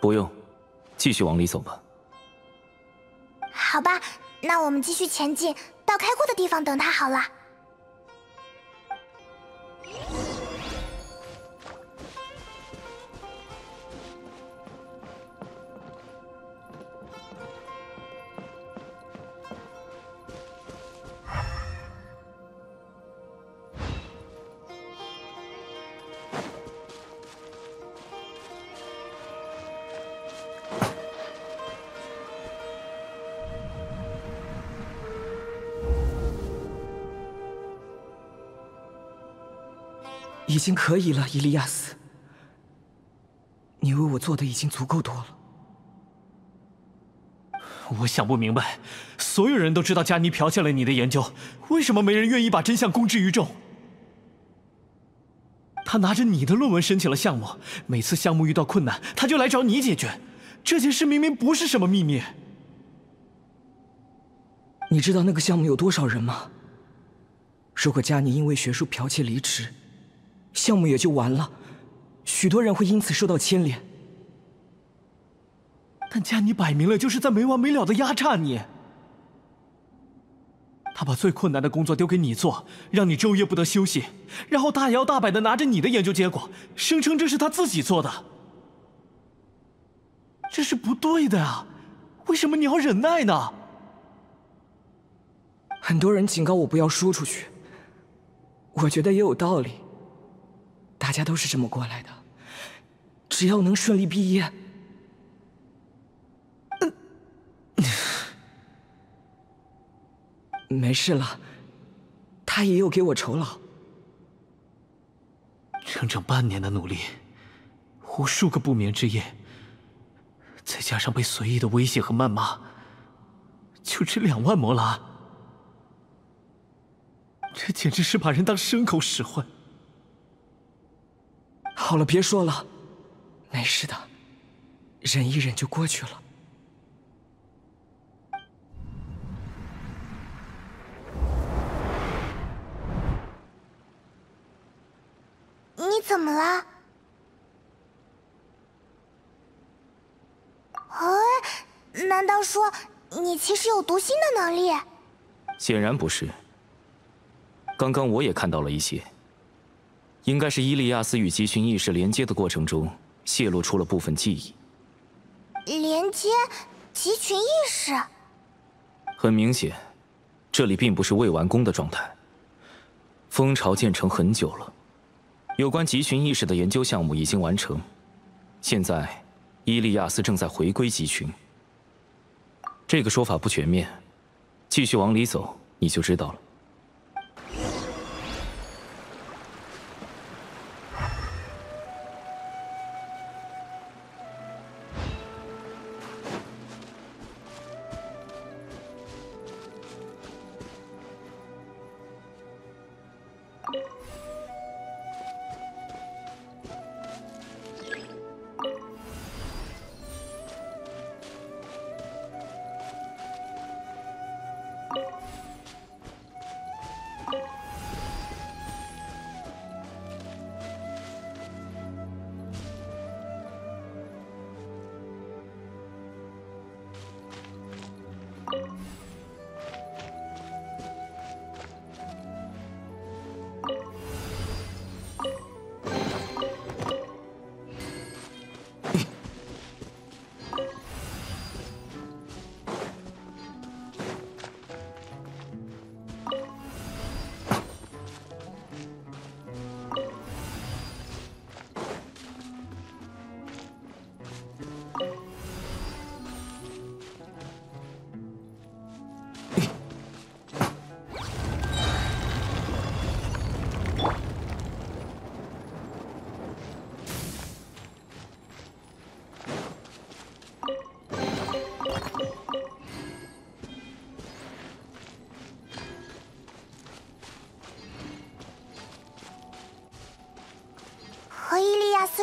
不用，继续往里走吧。好吧，那我们继续前进，到开阔的地方等他好了。经可以了，伊利亚斯。你为我做的已经足够多了。我想不明白，所有人都知道加尼剽窃了你的研究，为什么没人愿意把真相公之于众？他拿着你的论文申请了项目，每次项目遇到困难，他就来找你解决。这件事明明不是什么秘密。你知道那个项目有多少人吗？如果加尼因为学术剽窃离职，项目也就完了，许多人会因此受到牵连。但加尼摆明了就是在没完没了的压榨你。他把最困难的工作丢给你做，让你昼夜不得休息，然后大摇大摆的拿着你的研究结果，声称这是他自己做的。这是不对的啊！为什么你要忍耐呢？很多人警告我不要说出去，我觉得也有道理。大家都是这么过来的，只要能顺利毕业。没事了，他也有给我酬劳。整整半年的努力，无数个不眠之夜，再加上被随意的威胁和谩骂，就值两万摩拉。这简直是把人当牲口使唤。好了，别说了，没事的，忍一忍就过去了。你怎么了？哎，难道说你其实有读心的能力？显然不是。刚刚我也看到了一些，应该是伊利亚斯与集群意识连接的过程中泄露出了部分记忆。连接集群意识？很明显，这里并不是未完工的状态。蜂巢建成很久了。有关集群意识的研究项目已经完成，现在伊利亚斯正在回归集群。这个说法不全面，继续往里走你就知道了。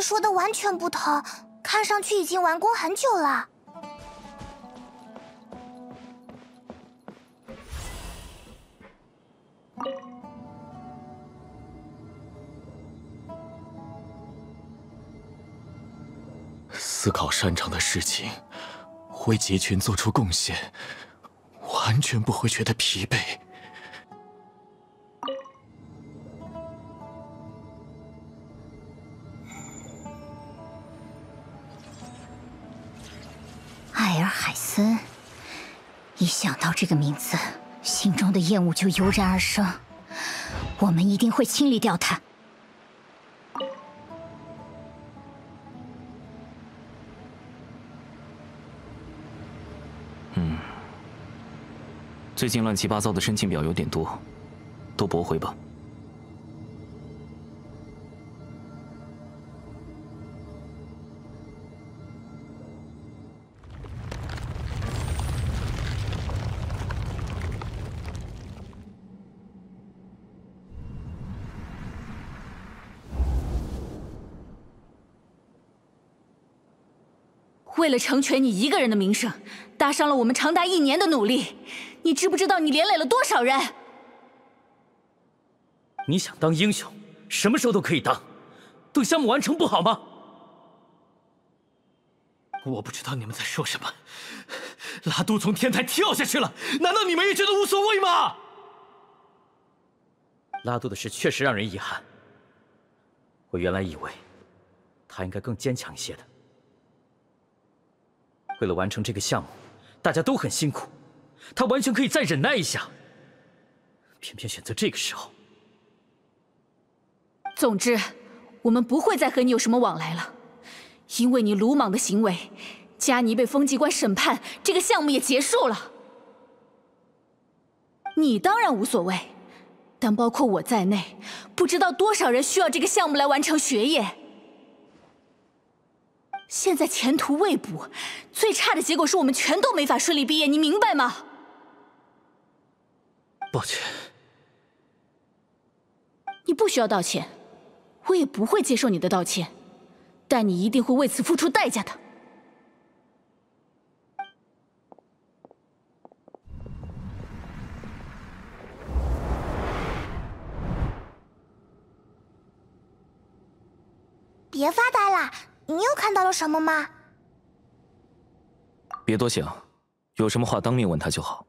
说的完全不同，看上去已经完工很久了。思考擅长的事情，为集群做出贡献，完全不会觉得疲惫。这个名字，心中的厌恶就油然而生。我们一定会清理掉他。嗯，最近乱七八糟的申请表有点多，都驳回吧。为了成全你一个人的名声，搭上了我们长达一年的努力。你知不知道你连累了多少人？你想当英雄，什么时候都可以当，等项目完成不好吗？我不知道你们在说什么。拉都从天台跳下去了，难道你们也觉得无所谓吗？拉都的事确实让人遗憾。我原来以为他应该更坚强一些的。为了完成这个项目，大家都很辛苦，他完全可以再忍耐一下，偏偏选择这个时候。总之，我们不会再和你有什么往来了，因为你鲁莽的行为。佳妮被风纪官审判，这个项目也结束了。你当然无所谓，但包括我在内，不知道多少人需要这个项目来完成学业。现在前途未卜，最差的结果是我们全都没法顺利毕业，你明白吗？抱歉。你不需要道歉，我也不会接受你的道歉，但你一定会为此付出代价的。别发呆了，你又看到了什么吗？别多想，有什么话当面问他就好。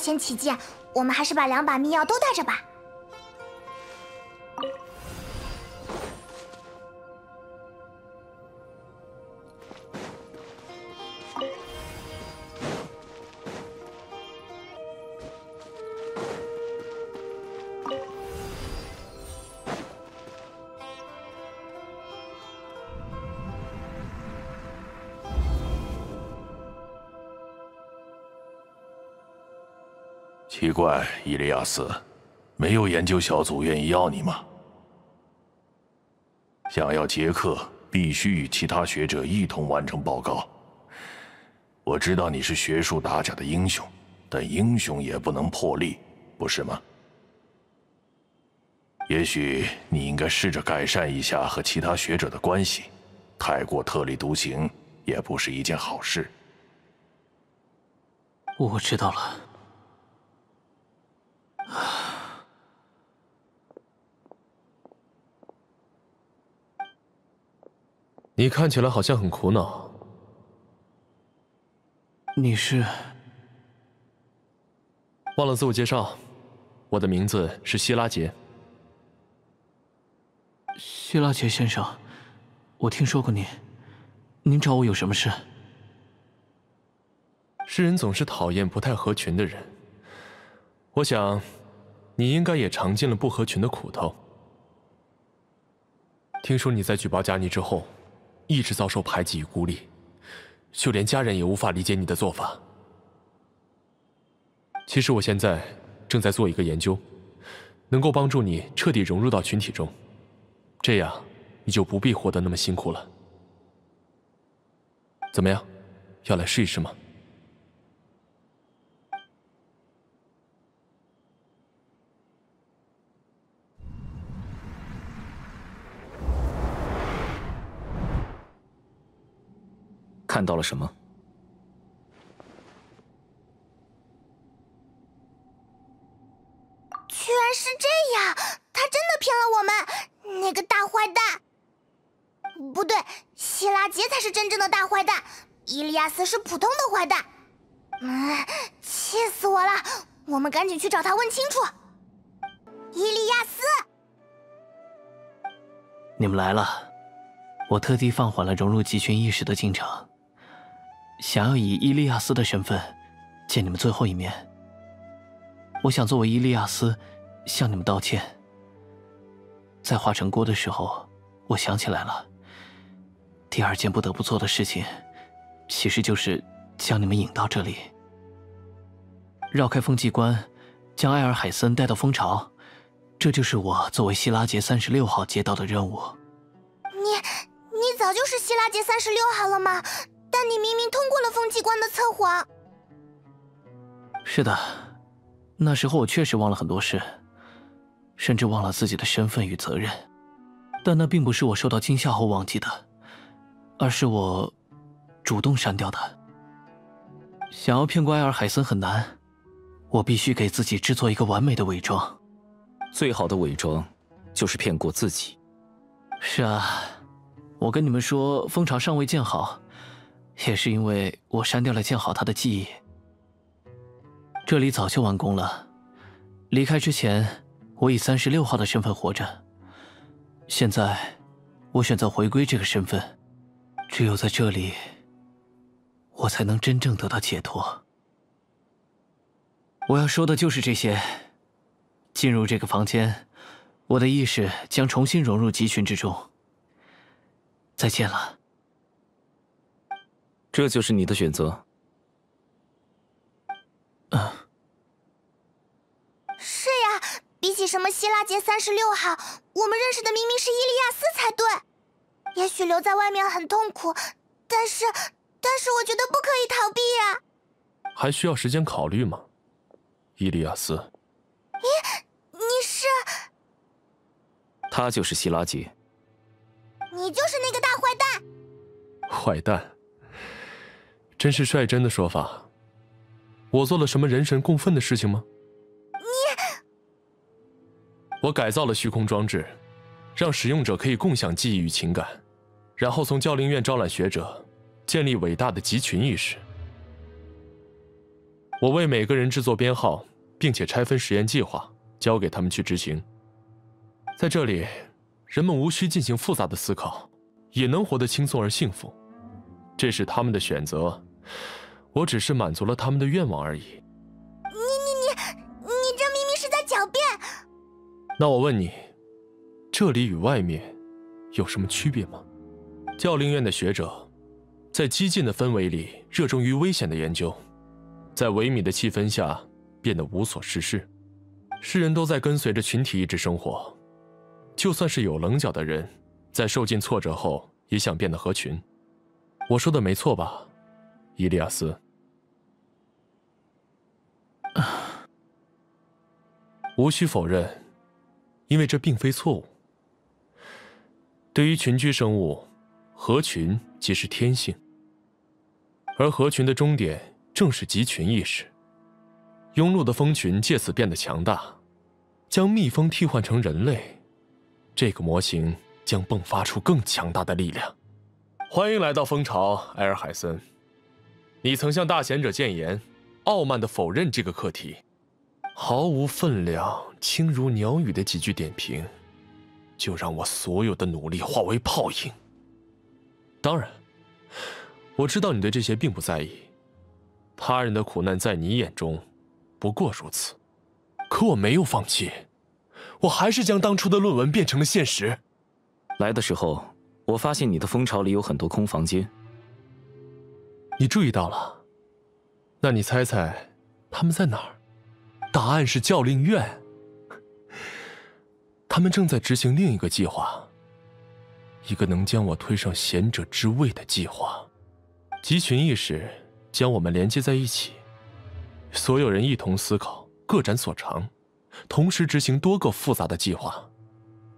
先起见，我们还是把两把密钥都带着吧。怪，伊利亚斯，没有研究小组愿意要你吗？想要杰克，必须与其他学者一同完成报告。我知道你是学术打假的英雄，但英雄也不能破例，不是吗？也许你应该试着改善一下和其他学者的关系，太过特立独行也不是一件好事。我知道了。你看起来好像很苦恼。你是？忘了自我介绍，我的名字是希拉杰。希拉杰先生，我听说过您。您找我有什么事？世人总是讨厌不太合群的人。我想，你应该也尝尽了不合群的苦头。听说你在举报佳妮之后，一直遭受排挤与孤立，就连家人也无法理解你的做法。其实我现在正在做一个研究，能够帮助你彻底融入到群体中，这样你就不必活得那么辛苦了。怎么样，要来试一试吗？看到了什么？居然是这样！他真的骗了我们，那个大坏蛋。不对，希拉杰才是真正的大坏蛋，伊利亚斯是普通的坏蛋。嗯，气死我了！我们赶紧去找他问清楚。伊利亚斯，你们来了，我特地放缓了融入集群意识的进程。想要以伊利亚斯的身份见你们最后一面。我想作为伊利亚斯向你们道歉。在化成锅的时候，我想起来了，第二件不得不做的事情，其实就是将你们引到这里。绕开风纪关，将艾尔海森带到蜂巢，这就是我作为希拉杰三十六号接到的任务。你，你早就是希拉杰三十六号了吗？但你明明通过了风纪官的测谎。是的，那时候我确实忘了很多事，甚至忘了自己的身份与责任。但那并不是我受到惊吓后忘记的，而是我主动删掉的。想要骗过艾尔海森很难。我必须给自己制作一个完美的伪装，最好的伪装就是骗过自己。是啊，我跟你们说，蜂巢尚未建好，也是因为我删掉了建好他的记忆。这里早就完工了，离开之前，我以三十六号的身份活着。现在，我选择回归这个身份，只有在这里，我才能真正得到解脱。我要说的就是这些。进入这个房间，我的意识将重新融入集群之中。再见了。这就是你的选择。啊。是呀，比起什么希拉杰三十六号，我们认识的明明是伊利亚斯才对。也许留在外面很痛苦，但是，但是我觉得不可以逃避呀。还需要时间考虑吗？伊利亚斯，你你是？他就是希拉杰。你就是那个大坏蛋。坏蛋，真是率真的说法。我做了什么人神共愤的事情吗？你，我改造了虚空装置，让使用者可以共享记忆与情感，然后从教令院招揽学者，建立伟大的集群意识。我为每个人制作编号。并且拆分实验计划，交给他们去执行。在这里，人们无需进行复杂的思考，也能活得轻松而幸福。这是他们的选择，我只是满足了他们的愿望而已。你你你，你这明明是在狡辩。那我问你，这里与外面有什么区别吗？教令院的学者，在激进的氛围里热衷于危险的研究，在萎靡的气氛下。变得无所事事，世人都在跟随着群体意志生活。就算是有棱角的人，在受尽挫折后也想变得合群。我说的没错吧，伊利亚斯？无需否认，因为这并非错误。对于群居生物，合群即是天性，而合群的终点正是集群意识。庸碌的蜂群借此变得强大，将蜜蜂替换成人类，这个模型将迸发出更强大的力量。欢迎来到蜂巢，埃尔海森。你曾向大贤者谏言，傲慢地否认这个课题，毫无分量、轻如鸟语的几句点评，就让我所有的努力化为泡影。当然，我知道你对这些并不在意，他人的苦难在你眼中。不过如此，可我没有放弃，我还是将当初的论文变成了现实。来的时候，我发现你的蜂巢里有很多空房间。你注意到了？那你猜猜，他们在哪儿？答案是教令院。他们正在执行另一个计划，一个能将我推上贤者之位的计划。集群意识将我们连接在一起。所有人一同思考，各展所长，同时执行多个复杂的计划，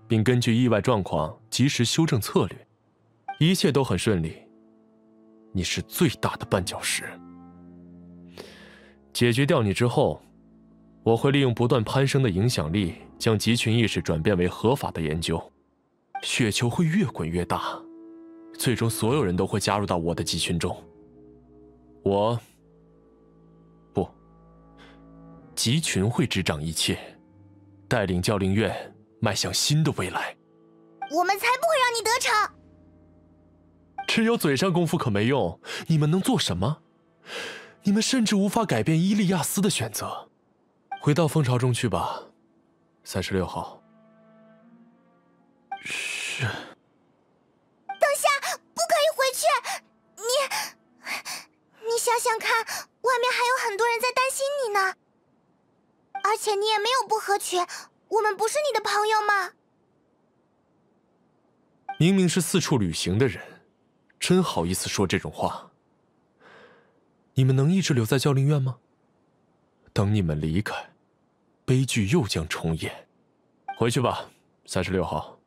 并根据意外状况及时修正策略，一切都很顺利。你是最大的绊脚石。解决掉你之后，我会利用不断攀升的影响力，将集群意识转变为合法的研究，雪球会越滚越大，最终所有人都会加入到我的集群中。我，不，集群会执掌一切，带领教令院迈向新的未来。我们才不会让你得逞！只有嘴上功夫可没用，你们能做什么？你们甚至无法改变伊利亚斯的选择。回到蜂巢中去吧，三十六号。是。等下，不可以回去！你，你想想看，外面还有很多人在担心你呢。而且你也没有不合群，我们不是你的朋友吗？明明是四处旅行的人，真好意思说这种话。你们能一直留在教令院吗？等你们离开，悲剧又将重演。回去吧，三十六号。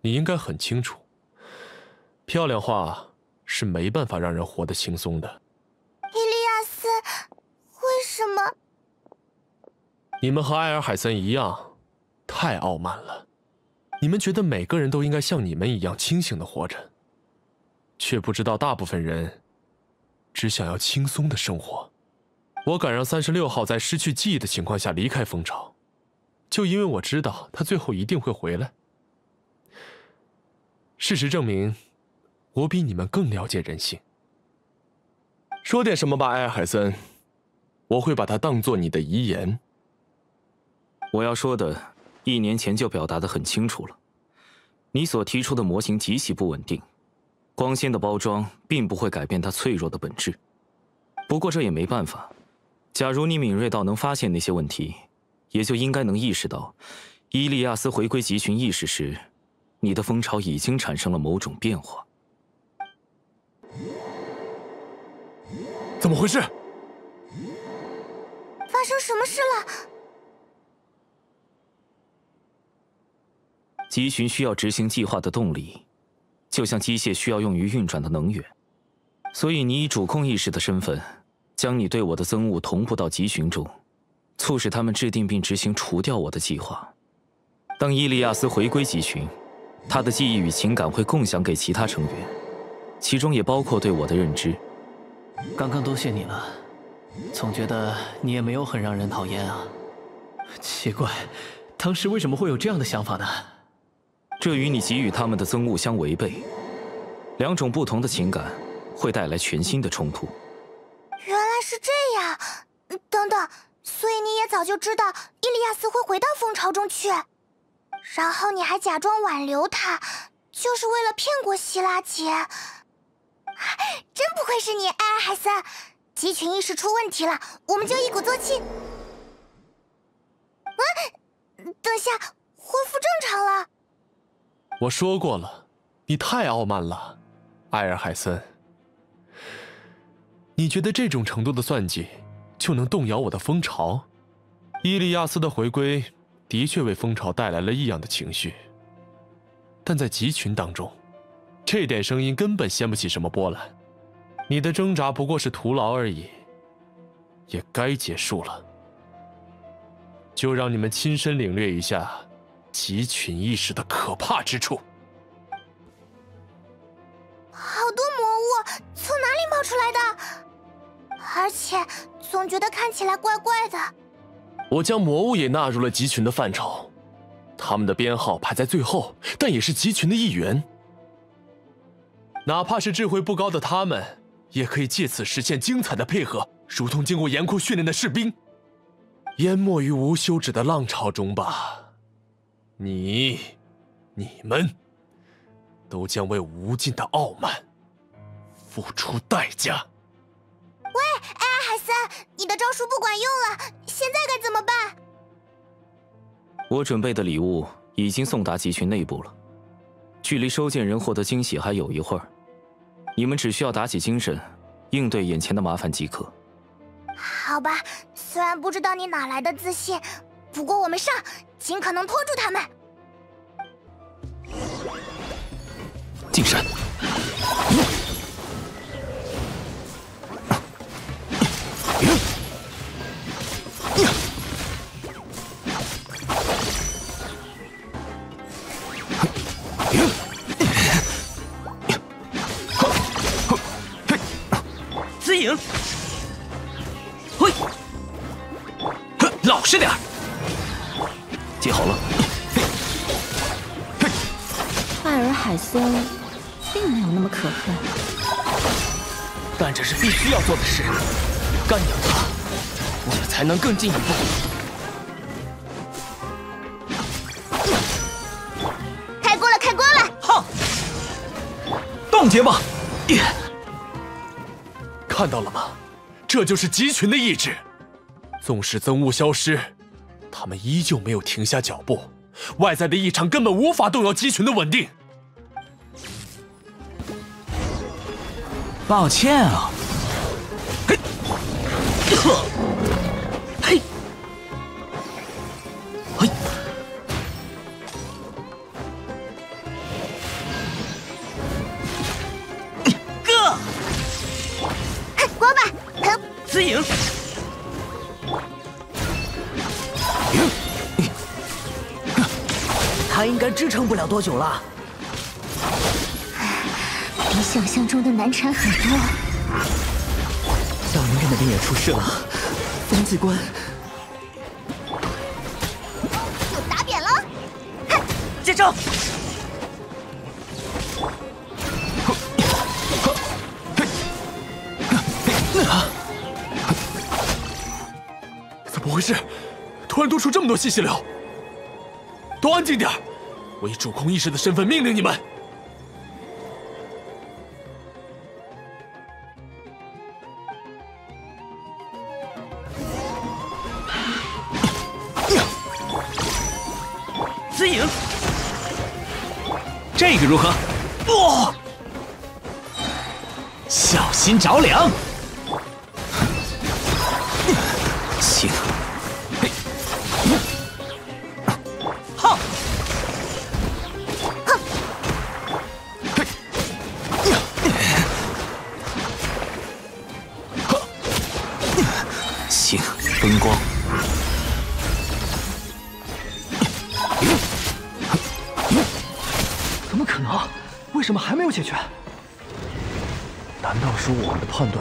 你应该很清楚，漂亮话是没办法让人活得轻松的。伊利亚斯，为什么？你们和艾尔海森一样，太傲慢了。你们觉得每个人都应该像你们一样清醒的活着，却不知道大部分人只想要轻松的生活。我敢让三十六号在失去记忆的情况下离开蜂巢，就因为我知道他最后一定会回来。事实证明，我比你们更了解人性。说点什么吧，艾尔海森，我会把它当做你的遗言。我要说的。一年前就表达的很清楚了，你所提出的模型极其不稳定，光鲜的包装并不会改变它脆弱的本质。不过这也没办法，假如你敏锐到能发现那些问题，也就应该能意识到，伊利亚斯回归集群意识时，你的蜂巢已经产生了某种变化。怎么回事？发生什么事了？集群需要执行计划的动力，就像机械需要用于运转的能源。所以，你以主控意识的身份，将你对我的憎恶同步到集群中，促使他们制定并执行除掉我的计划。当伊利亚斯回归集群，他的记忆与情感会共享给其他成员，其中也包括对我的认知。刚刚多谢你了，总觉得你也没有很让人讨厌啊。奇怪，当时为什么会有这样的想法呢？这与你给予他们的憎恶相违背，两种不同的情感会带来全新的冲突。原来是这样，等等，所以你也早就知道伊利亚斯会回到蜂巢中去，然后你还假装挽留他，就是为了骗过希拉姐。真不愧是你，艾尔海森，集群意识出问题了，我们就一鼓作气。啊，等下，恢复正常了。我说过了，你太傲慢了，艾尔海森。你觉得这种程度的算计就能动摇我的蜂巢？伊利亚斯的回归的确为蜂巢带来了异样的情绪，但在集群当中，这点声音根本掀不起什么波澜。你的挣扎不过是徒劳而已，也该结束了。就让你们亲身领略一下。集群意识的可怕之处，好多魔物从哪里冒出来的？而且总觉得看起来怪怪的。我将魔物也纳入了集群的范畴，他们的编号排在最后，但也是集群的一员。哪怕是智慧不高的他们，也可以借此实现精彩的配合，如同经过严酷训练的士兵，淹没于无休止的浪潮中吧。你、你们都将为无尽的傲慢付出代价。喂，艾尔海森，你的招数不管用了，现在该怎么办？我准备的礼物已经送达集群内部了，距离收件人获得惊喜还有一会儿，你们只需要打起精神，应对眼前的麻烦即可。好吧，虽然不知道你哪来的自信。不过我们上，尽可能拖住他们。近身。是点儿。记好了。拜尔海森并没有那么可恨，但这是必须要做的事，干掉他，我们才能更进一步。开锅了，开锅了！好，冻结吧！看到了吗？这就是集群的意志。纵使憎恶消失，他们依旧没有停下脚步。外在的异常根本无法动摇集群的稳定。抱歉啊。支撑不了多久了。比想象中的难缠很多。小灵院那边也出事了，风纪官有打扁了！接招！怎么回事？突然多出这么多信息流！都安静点我以主控意识的身份命令你们。紫影，这个如何？不！小心着凉。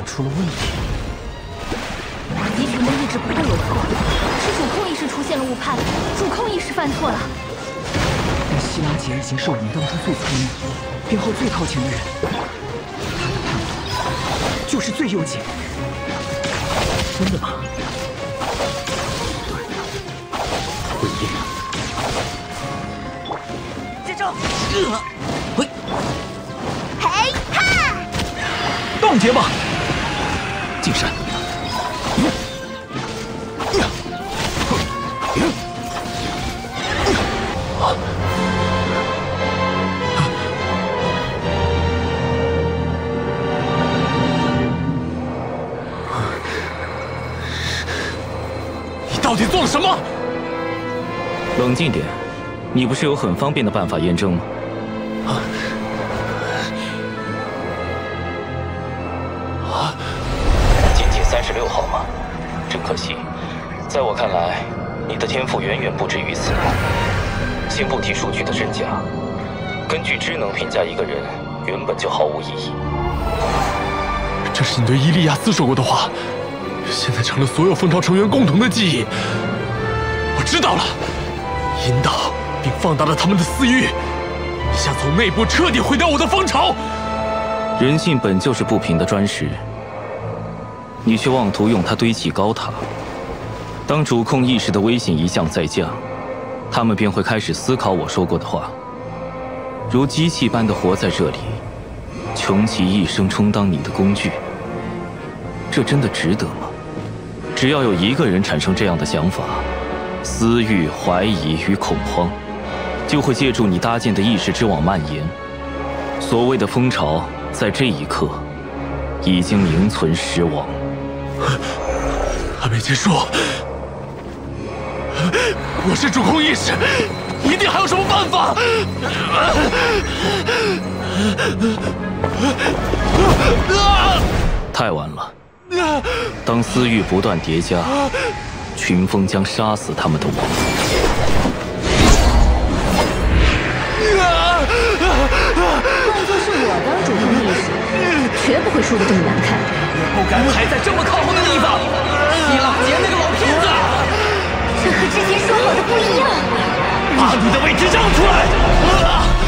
出了问题？集群的意志不会有错，是主控意识出现了误判，主控意识犯错了。但希拉杰已经是我们当中最聪明、编号最靠前的人，他的判断就是最优解。真的吗？不一定。接招！喂，嘿哈！冻结吧！你不是有很方便的办法验证吗？啊！仅仅三十六号吗？真可惜，在我看来，你的天赋远远不止于此。先不提数据的真假，根据知能评价一个人，原本就毫无意义。这是你对伊利亚斯说过的话，现在成了所有蜂巢成员共同的记忆。我知道了，放大了他们的私欲，想从内部彻底毁掉我的蜂巢。人性本就是不平的砖石，你却妄图用它堆起高塔。当主控意识的威信一降再降，他们便会开始思考我说过的话，如机器般的活在这里，穷其一生充当你的工具。这真的值得吗？只要有一个人产生这样的想法，私欲、怀疑与恐慌，就会借助你搭建的意识之网蔓延。所谓的蜂巢，在这一刻，已经名存实亡。还没结束，我是主控意识，一定还有什么办法。太晚了。当私欲不断叠加，群蜂将杀死他们的王。绝不会输的这么难看？不敢排在这么靠后的地方。希腊杰那个老骗子，这和之前说好的不一样。把你的位置让出来！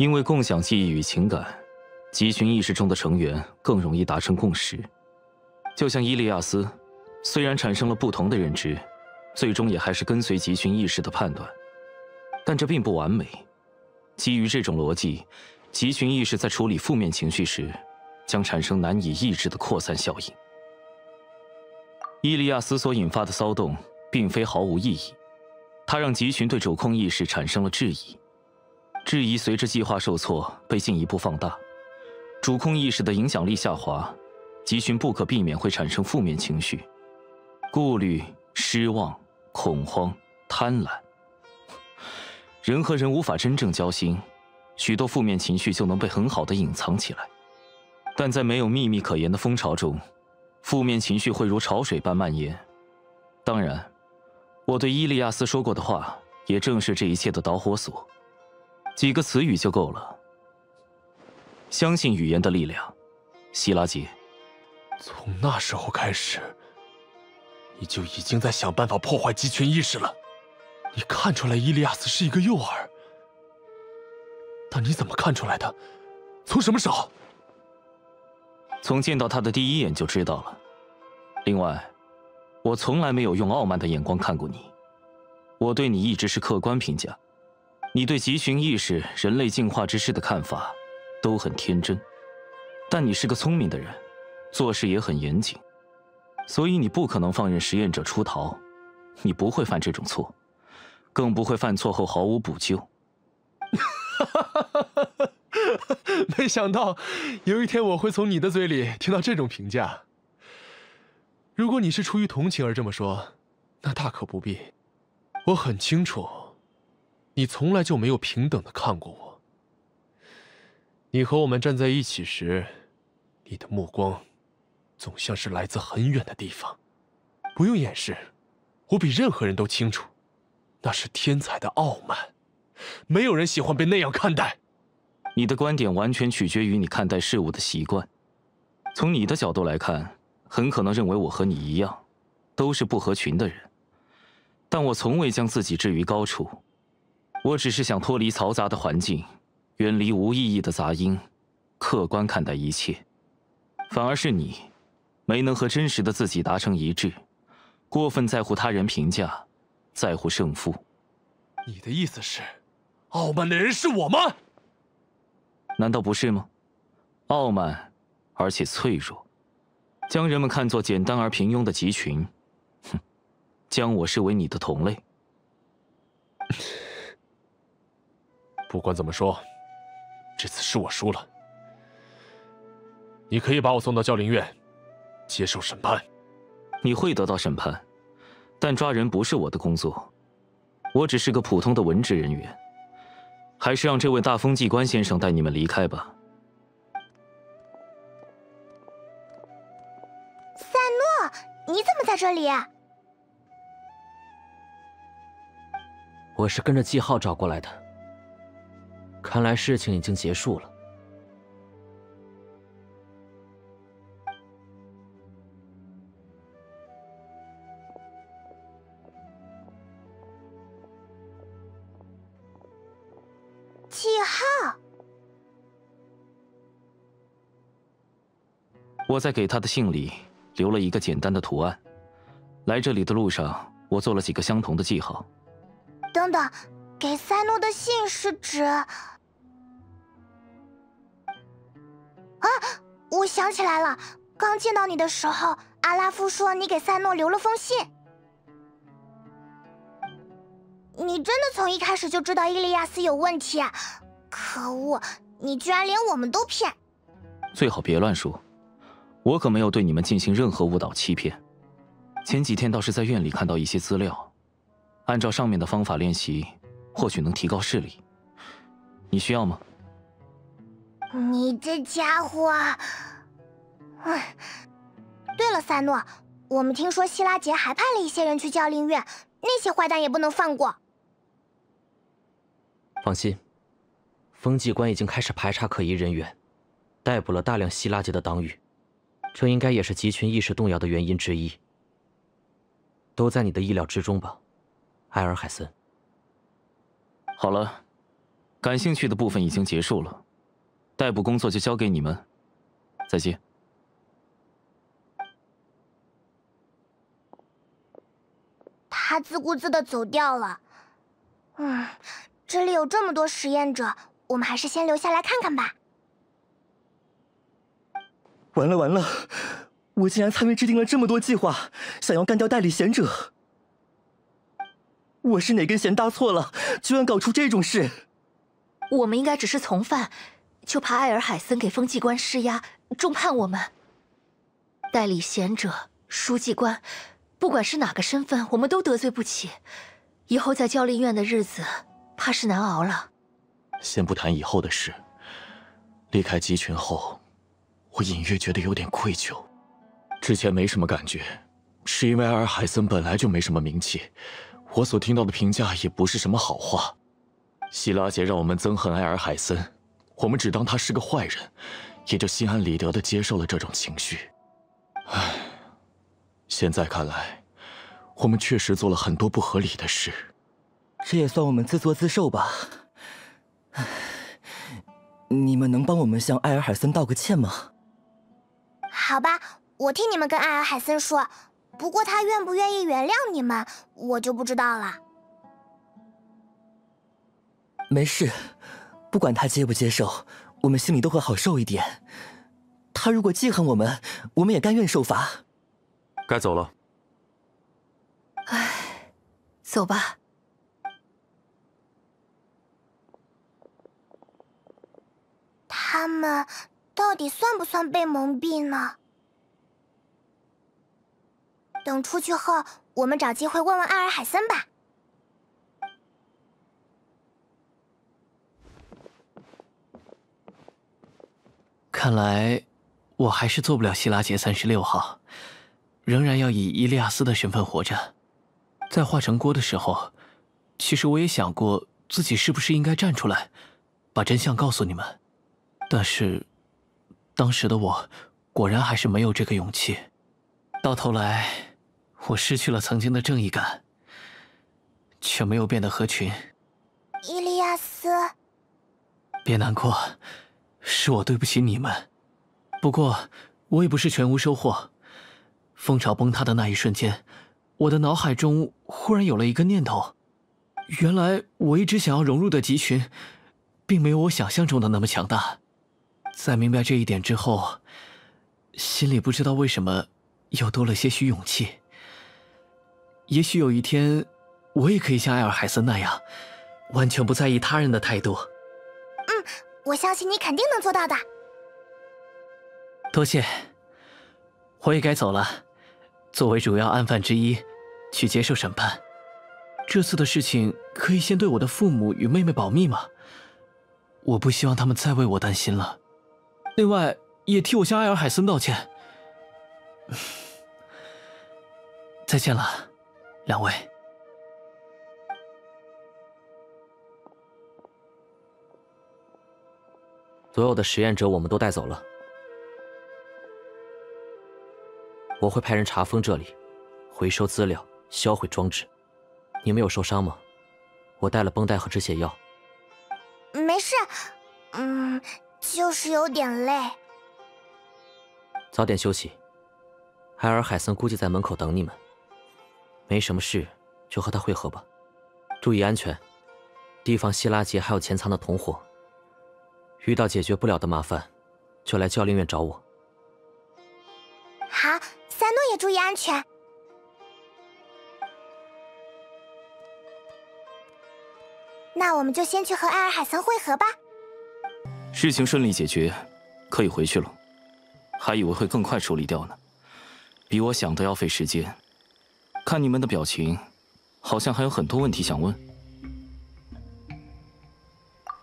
因为共享记忆与情感，集群意识中的成员更容易达成共识。就像伊利亚斯，虽然产生了不同的认知，最终也还是跟随集群意识的判断，但这并不完美。基于这种逻辑，集群意识在处理负面情绪时，将产生难以抑制的扩散效应。伊利亚斯所引发的骚动，并非毫无意义。他让集群对主控意识产生了质疑，质疑随着计划受挫被进一步放大，主控意识的影响力下滑，集群不可避免会产生负面情绪，顾虑、失望、恐慌、贪婪。人和人无法真正交心，许多负面情绪就能被很好的隐藏起来，但在没有秘密可言的蜂巢中，负面情绪会如潮水般蔓延。当然。我对伊利亚斯说过的话，也正是这一切的导火索。几个词语就够了。相信语言的力量，希拉吉。从那时候开始，你就已经在想办法破坏集群意识了。你看出来伊利亚斯是一个诱饵，但你怎么看出来的？从什么时候？从见到他的第一眼就知道了。另外。我从来没有用傲慢的眼光看过你，我对你一直是客观评价。你对集群意识、人类进化之事的看法都很天真，但你是个聪明的人，做事也很严谨，所以你不可能放任实验者出逃，你不会犯这种错，更不会犯错后毫无补救。哈哈哈没想到有一天我会从你的嘴里听到这种评价。如果你是出于同情而这么说，那大可不必。我很清楚，你从来就没有平等的看过我。你和我们站在一起时，你的目光总像是来自很远的地方。不用掩饰，我比任何人都清楚，那是天才的傲慢。没有人喜欢被那样看待。你的观点完全取决于你看待事物的习惯。从你的角度来看。很可能认为我和你一样，都是不合群的人，但我从未将自己置于高处，我只是想脱离嘈杂的环境，远离无意义的杂音，客观看待一切。反而是你，没能和真实的自己达成一致，过分在乎他人评价，在乎胜负。你的意思是，傲慢的人是我吗？难道不是吗？傲慢，而且脆弱。将人们看作简单而平庸的集群，哼，将我视为你的同类。不管怎么说，这次是我输了。你可以把我送到教林院，接受审判。你会得到审判，但抓人不是我的工作，我只是个普通的文职人员。还是让这位大风纪官先生带你们离开吧。你怎么在这里？我是跟着记号找过来的。看来事情已经结束了。记号，我在给他的信里。留了一个简单的图案。来这里的路上，我做了几个相同的记号。等等，给塞诺的信是指……啊，我想起来了，刚见到你的时候，阿拉夫说你给塞诺留了封信。你真的从一开始就知道伊利亚斯有问题？可恶，你居然连我们都骗！最好别乱说。我可没有对你们进行任何误导欺骗。前几天倒是在院里看到一些资料，按照上面的方法练习，或许能提高视力。你需要吗？你这家伙！哎，对了，赛诺，我们听说希拉杰还派了一些人去教令院，那些坏蛋也不能放过。放心，风纪官已经开始排查可疑人员，逮捕了大量希拉杰的党羽，这应该也是集群意识动摇的原因之一。都在你的意料之中吧，埃尔海森。好了，感兴趣的部分已经结束了，逮捕工作就交给你们。再见。他自顾自的走掉了。嗯。这里有这么多实验者，我们还是先留下来看看吧。完了完了，我竟然参与制定了这么多计划，想要干掉代理贤者。我是哪根弦搭错了，居然搞出这种事？我们应该只是从犯，就怕艾尔海森给风纪官施压，重判我们。代理贤者、书记官，不管是哪个身份，我们都得罪不起。以后在教令院的日子。怕是难熬了。先不谈以后的事。离开集群后，我隐约觉得有点愧疚。之前没什么感觉，是因为艾尔海森本来就没什么名气，我所听到的评价也不是什么好话。希拉杰让我们憎恨埃尔海森，我们只当他是个坏人，也就心安理得的接受了这种情绪。唉，现在看来，我们确实做了很多不合理的事。这也算我们自作自受吧。唉你们能帮我们向艾尔海森道个歉吗？好吧，我替你们跟艾尔海森说。不过他愿不愿意原谅你们，我就不知道了。没事，不管他接不接受，我们心里都会好受一点。他如果记恨我们，我们也甘愿受罚。该走了。唉，走吧。他们到底算不算被蒙蔽呢？等出去后，我们找机会问问艾尔海森吧。看来我还是做不了希拉杰三十六号，仍然要以伊利亚斯的身份活着。在化成锅的时候，其实我也想过自己是不是应该站出来，把真相告诉你们。但是，当时的我果然还是没有这个勇气。到头来，我失去了曾经的正义感，却没有变得合群。伊利亚斯，别难过，是我对不起你们。不过，我也不是全无收获。蜂巢崩塌的那一瞬间，我的脑海中忽然有了一个念头：原来我一直想要融入的集群，并没有我想象中的那么强大。在明白这一点之后，心里不知道为什么又多了些许勇气。也许有一天，我也可以像艾尔海森那样，完全不在意他人的态度。嗯，我相信你肯定能做到的。多谢。我也该走了，作为主要案犯之一，去接受审判。这次的事情可以先对我的父母与妹妹保密吗？我不希望他们再为我担心了。另外，也替我向艾尔海森道歉。再见了，两位。所有的实验者我们都带走了，我会派人查封这里，回收资料，销毁装置。你们有受伤吗？我带了绷带和止血药。没事，嗯。就是有点累，早点休息。埃尔海森估计在门口等你们，没什么事就和他会合吧，注意安全，提防希拉杰还有潜藏的同伙。遇到解决不了的麻烦，就来教令院找我。好，三诺也注意安全。那我们就先去和艾尔海森会合吧。事情顺利解决，可以回去了。还以为会更快处理掉呢，比我想的要费时间。看你们的表情，好像还有很多问题想问。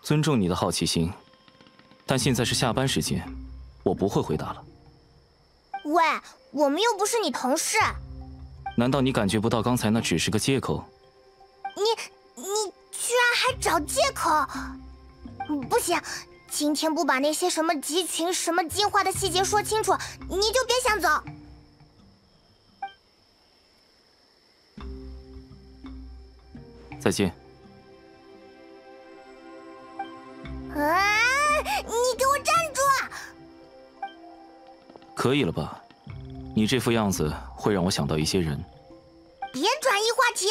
尊重你的好奇心，但现在是下班时间，我不会回答了。喂，我们又不是你同事。难道你感觉不到刚才那只是个借口？你你居然还找借口！不行，今天不把那些什么集群、什么进化的细节说清楚，你就别想走。再见。啊！你给我站住！可以了吧？你这副样子会让我想到一些人。别转移话题。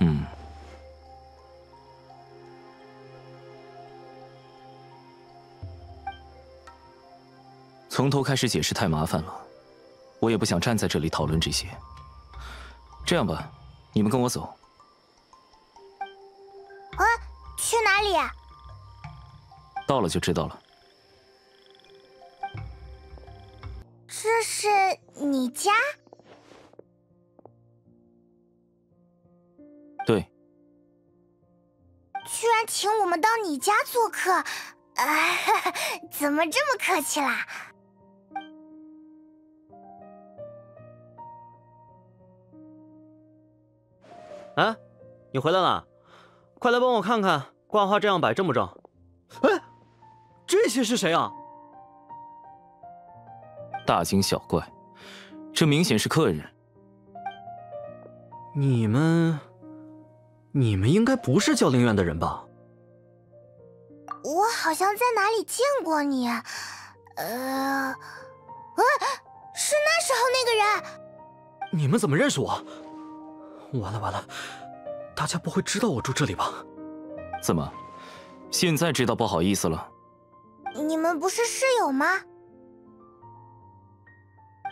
嗯。从头开始解释太麻烦了，我也不想站在这里讨论这些。这样吧，你们跟我走。去哪里？到了就知道了。这是你家？对。居然请我们到你家做客，啊，怎么这么客气啦？啊，你回来了，快来帮我看看，挂画这样摆正不正？哎，这些是谁啊？大惊小怪，这明显是客人。你们，你们应该不是教令院的人吧？我好像在哪里见过你，呃，呃，是那时候那个人。你们怎么认识我？完了完了，大家不会知道我住这里吧？怎么，现在知道不好意思了？你们不是室友吗？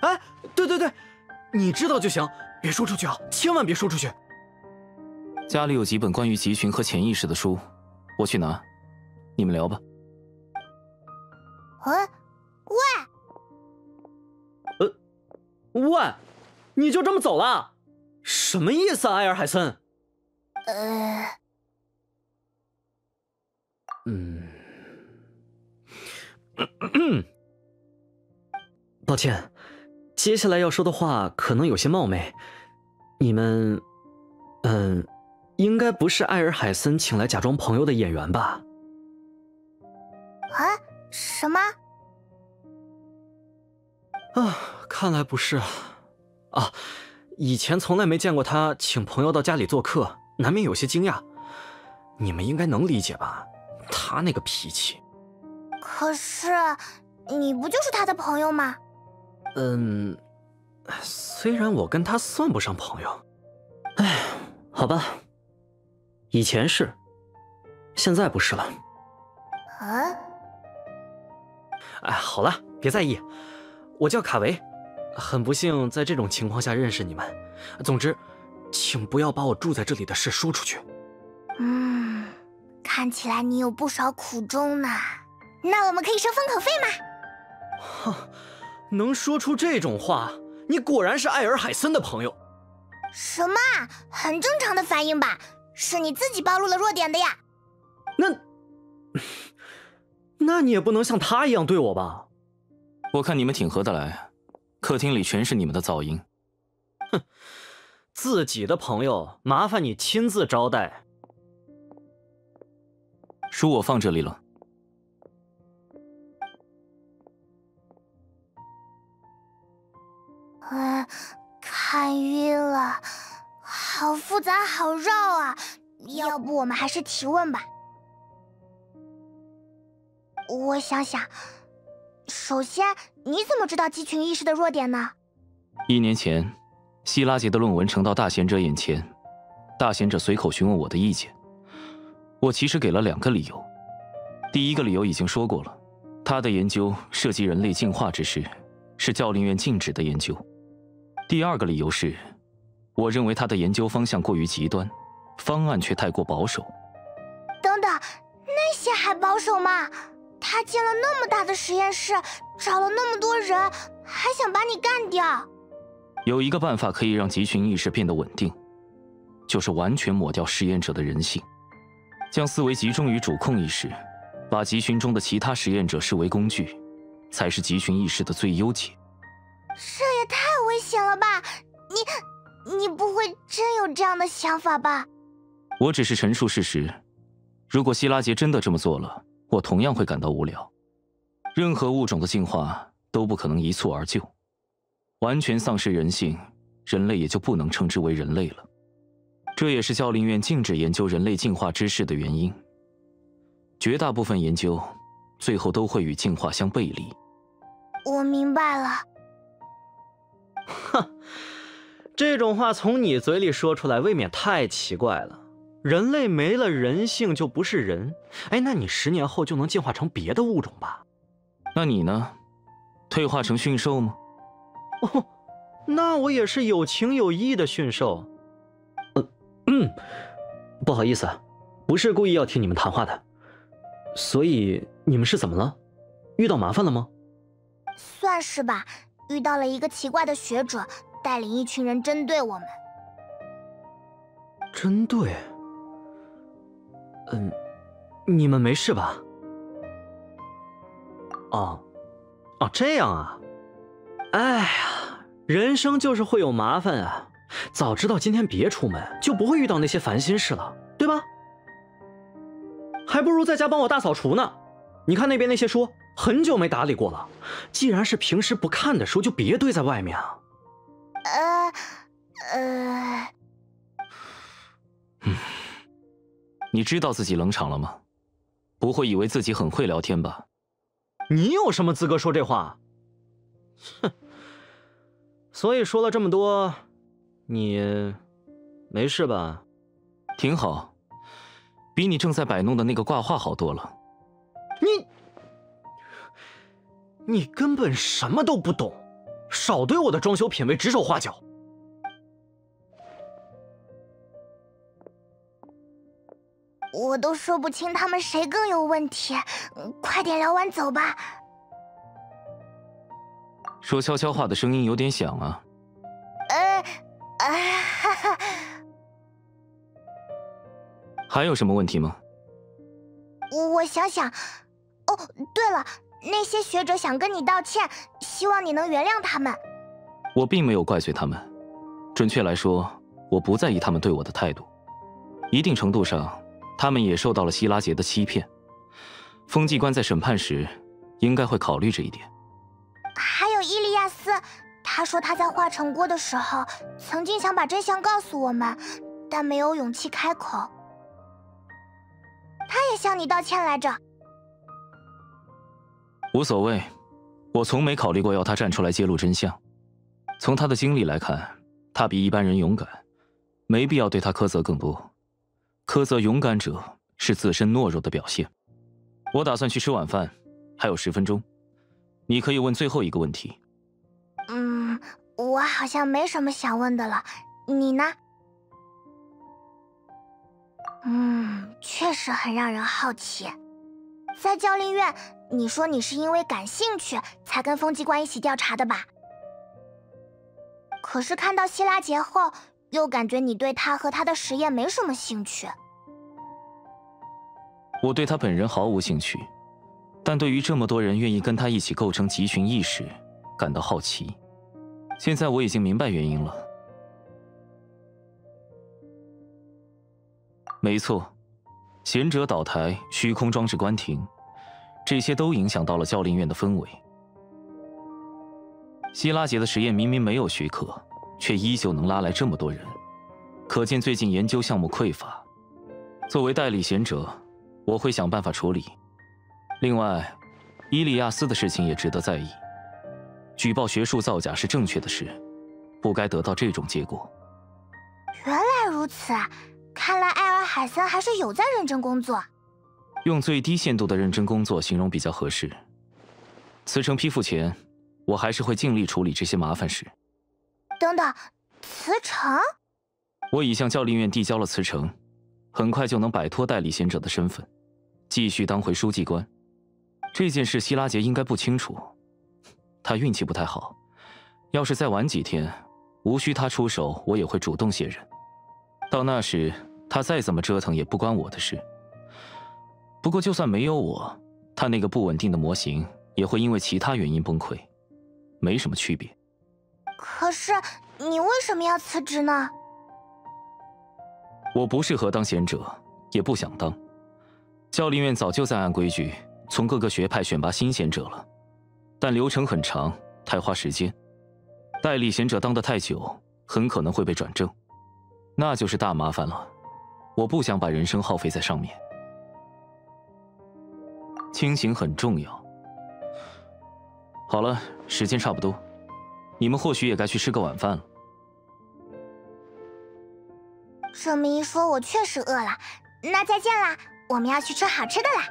哎，对对对，你知道就行，别说出去啊，千万别说出去。家里有几本关于集群和潜意识的书，我去拿，你们聊吧。喂，喂，呃，喂，你就这么走了？什么意思，啊，艾尔海森？呃，嗯，抱歉，接下来要说的话可能有些冒昧。你们，嗯，应该不是艾尔海森请来假装朋友的演员吧？啊？什么？啊，看来不是啊。以前从来没见过他请朋友到家里做客，难免有些惊讶。你们应该能理解吧？他那个脾气。可是，你不就是他的朋友吗？嗯，虽然我跟他算不上朋友。哎，好吧，以前是，现在不是了。啊？哎，好了，别在意。我叫卡维。很不幸在这种情况下认识你们，总之，请不要把我住在这里的事说出去。嗯，看起来你有不少苦衷呢。那我们可以收封口费吗？哼，能说出这种话，你果然是艾尔海森的朋友。什么？很正常的反应吧？是你自己暴露了弱点的呀。那，那你也不能像他一样对我吧？我看你们挺合得来。客厅里全是你们的噪音。哼，自己的朋友，麻烦你亲自招待。书我放这里了。嗯，看晕了，好复杂，好绕啊！要不我们还是提问吧。我想想。首先，你怎么知道鸡群意识的弱点呢？一年前，希拉杰的论文呈到大贤者眼前，大贤者随口询问我的意见。我其实给了两个理由。第一个理由已经说过了，他的研究涉及人类进化之事，是教令院禁止的研究。第二个理由是，我认为他的研究方向过于极端，方案却太过保守。等等，那些还保守吗？他建了那么大的实验室，找了那么多人，还想把你干掉。有一个办法可以让集群意识变得稳定，就是完全抹掉实验者的人性，将思维集中于主控意识，把集群中的其他实验者视为工具，才是集群意识的最优解。这也太危险了吧！你，你不会真有这样的想法吧？我只是陈述事实。如果希拉杰真的这么做了，我同样会感到无聊。任何物种的进化都不可能一蹴而就。完全丧失人性，人类也就不能称之为人类了。这也是教令院禁止研究人类进化知识的原因。绝大部分研究，最后都会与进化相背离。我明白了。哼，这种话从你嘴里说出来，未免太奇怪了。人类没了人性就不是人。哎，那你十年后就能进化成别的物种吧？那你呢？退化成驯兽吗？哦，那我也是有情有义的驯兽。呃，嗯，不好意思，不是故意要听你们谈话的。所以你们是怎么了？遇到麻烦了吗？算是吧，遇到了一个奇怪的学者，带领一群人针对我们。针对？嗯，你们没事吧？哦，哦，这样啊。哎呀，人生就是会有麻烦啊！早知道今天别出门，就不会遇到那些烦心事了，对吧？还不如在家帮我大扫除呢。你看那边那些书，很久没打理过了。既然是平时不看的书，就别堆在外面啊。呃，呃，嗯，你知道自己冷场了吗？不会以为自己很会聊天吧？你有什么资格说这话？哼，所以说了这么多，你没事吧？挺好，比你正在摆弄的那个挂画好多了。你，你根本什么都不懂，少对我的装修品味指手画脚。我都说不清他们谁更有问题，快点聊完走吧。说悄悄话的声音有点响啊。呃，哈哈。还有什么问题吗？我想想。哦，对了，那些学者想跟你道歉，希望你能原谅他们。我并没有怪罪他们，准确来说，我不在意他们对我的态度。一定程度上，他们也受到了希拉杰的欺骗。风纪官在审判时，应该会考虑这一点。还他说他在化成锅的时候，曾经想把真相告诉我们，但没有勇气开口。他也向你道歉来着。无所谓，我从没考虑过要他站出来揭露真相。从他的经历来看，他比一般人勇敢，没必要对他苛责更多。苛责勇敢者是自身懦弱的表现。我打算去吃晚饭，还有十分钟。你可以问最后一个问题。嗯，我好像没什么想问的了。你呢？嗯，确实很让人好奇。在教令院，你说你是因为感兴趣才跟风机关一起调查的吧？可是看到希拉杰后，又感觉你对他和他的实验没什么兴趣。我对他本人毫无兴趣。但对于这么多人愿意跟他一起构成集群意识，感到好奇。现在我已经明白原因了。没错，贤者倒台，虚空装置关停，这些都影响到了教令院的氛围。希拉杰的实验明明没有许可，却依旧能拉来这么多人，可见最近研究项目匮乏。作为代理贤者，我会想办法处理。另外，伊利亚斯的事情也值得在意。举报学术造假是正确的事，不该得到这种结果。原来如此，看来艾尔海森还是有在认真工作。用最低限度的认真工作形容比较合适。辞呈批复前，我还是会尽力处理这些麻烦事。等等，辞呈？我已向教令院递交了辞呈，很快就能摆脱代理贤者的身份，继续当回书记官。这件事，希拉杰应该不清楚。他运气不太好，要是再晚几天，无需他出手，我也会主动卸任。到那时，他再怎么折腾也不关我的事。不过，就算没有我，他那个不稳定的模型也会因为其他原因崩溃，没什么区别。可是，你为什么要辞职呢？我不适合当贤者，也不想当。教令院早就在按规矩从各个学派选拔新贤者了，但流程很长，太花时间。代理贤者当得太久，很可能会被转正，那就是大麻烦了。我不想把人生耗费在上面。清醒很重要。好了，时间差不多，你们或许也该去吃个晚饭了。这么一说，我确实饿了。那再见啦，我们要去吃好吃的啦。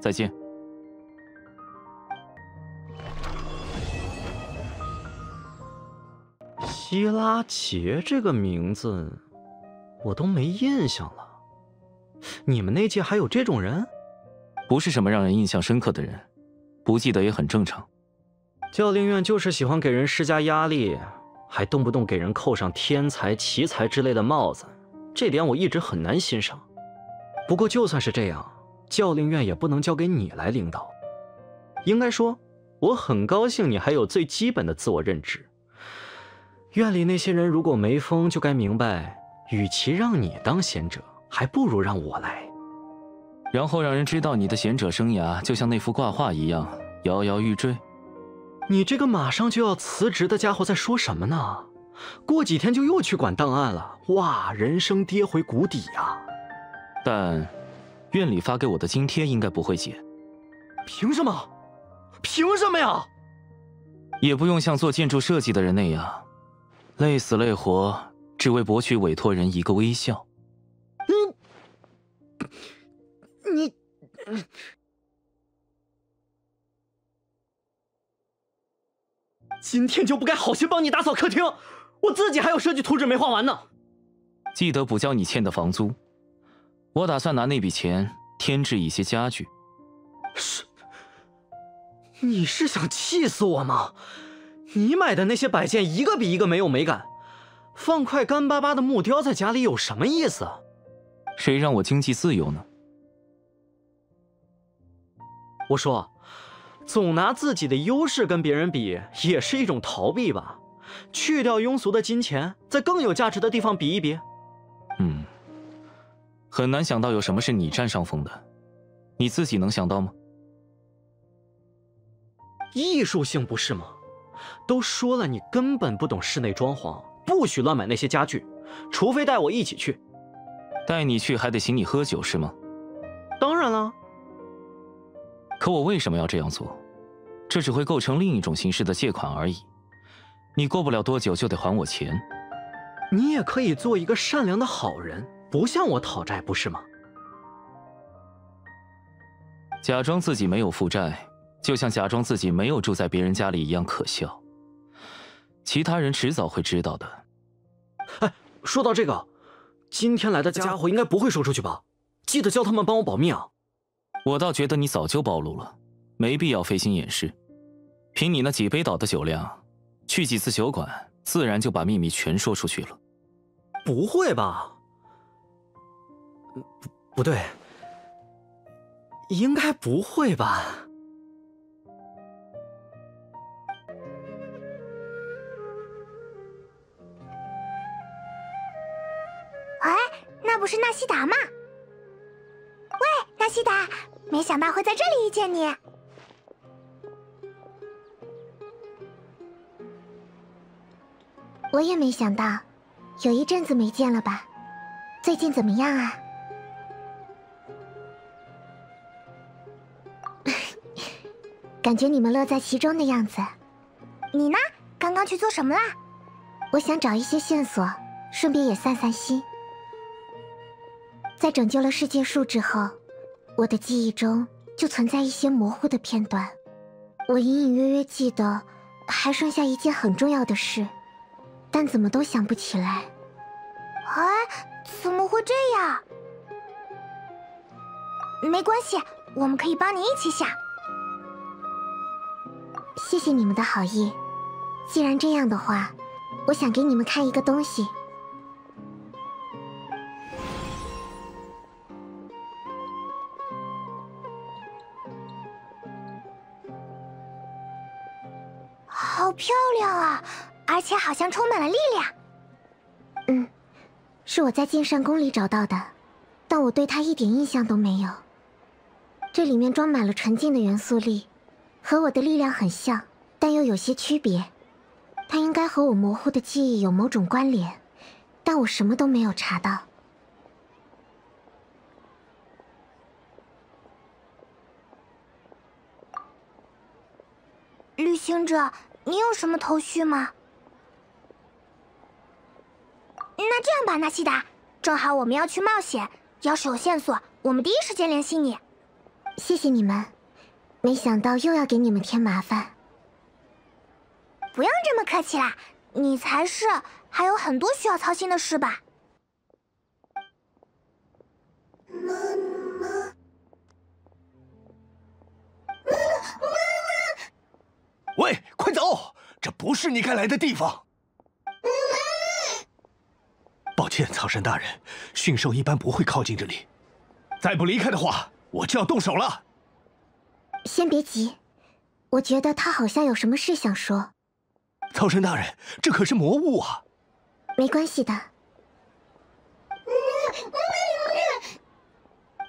再见。希拉杰这个名字，我都没印象了。你们那届还有这种人？不是什么让人印象深刻的人，不记得也很正常。教令院就是喜欢给人施加压力。还动不动给人扣上天才、奇才之类的帽子，这点我一直很难欣赏。不过就算是这样，教令院也不能交给你来领导。应该说，我很高兴你还有最基本的自我认知。院里那些人如果没疯，就该明白，与其让你当贤者，还不如让我来。然后让人知道你的贤者生涯就像那幅挂画一样摇摇欲坠。你这个马上就要辞职的家伙在说什么呢？过几天就又去管档案了，哇，人生跌回谷底呀！但院里发给我的津贴应该不会减。凭什么？凭什么呀？也不用像做建筑设计的人那样，累死累活，只为博取委托人一个微笑。你，你。今天就不该好心帮你打扫客厅，我自己还有设计图纸没画完呢。记得补交你欠的房租，我打算拿那笔钱添置一些家具。是，你是想气死我吗？你买的那些摆件一个比一个没有美感，放块干巴巴的木雕在家里有什么意思？谁让我经济自由呢？我说。总拿自己的优势跟别人比，也是一种逃避吧。去掉庸俗的金钱，在更有价值的地方比一比。嗯，很难想到有什么是你占上风的，你自己能想到吗？艺术性不是吗？都说了，你根本不懂室内装潢，不许乱买那些家具，除非带我一起去。带你去还得请你喝酒是吗？当然了。可我为什么要这样做？这只会构成另一种形式的借款而已。你过不了多久就得还我钱。你也可以做一个善良的好人，不向我讨债，不是吗？假装自己没有负债，就像假装自己没有住在别人家里一样可笑。其他人迟早会知道的。哎，说到这个，今天来的家伙应该不会说出去吧？记得叫他们帮我保密啊。我倒觉得你早就暴露了，没必要费心掩饰。凭你那几杯倒的酒量，去几次酒馆，自然就把秘密全说出去了。不会吧？不，不对，应该不会吧？不是纳西达吗？喂，纳西达。没想到会在这里遇见你，我也没想到，有一阵子没见了吧？最近怎么样啊？感觉你们乐在其中的样子。你呢？刚刚去做什么啦？我想找一些线索，顺便也散散心。在拯救了世界树之后。我的记忆中就存在一些模糊的片段，我隐隐约约记得还剩下一件很重要的事，但怎么都想不起来。哎，怎么会这样？没关系，我们可以帮你一起想。谢谢你们的好意，既然这样的话，我想给你们看一个东西。好漂亮啊，而且好像充满了力量。嗯，是我在剑善宫里找到的，但我对它一点印象都没有。这里面装满了纯净的元素力，和我的力量很像，但又有些区别。它应该和我模糊的记忆有某种关联，但我什么都没有查到。旅行者，你有什么头绪吗？那这样吧，纳西达，正好我们要去冒险，要是有线索，我们第一时间联系你。谢谢你们，没想到又要给你们添麻烦。不用这么客气啦，你才是，还有很多需要操心的事吧。妈妈，喂，快走！这不是你该来的地方。抱歉，草神大人，驯兽一般不会靠近这里。再不离开的话，我就要动手了。先别急，我觉得他好像有什么事想说。草神大人，这可是魔物啊！没关系的。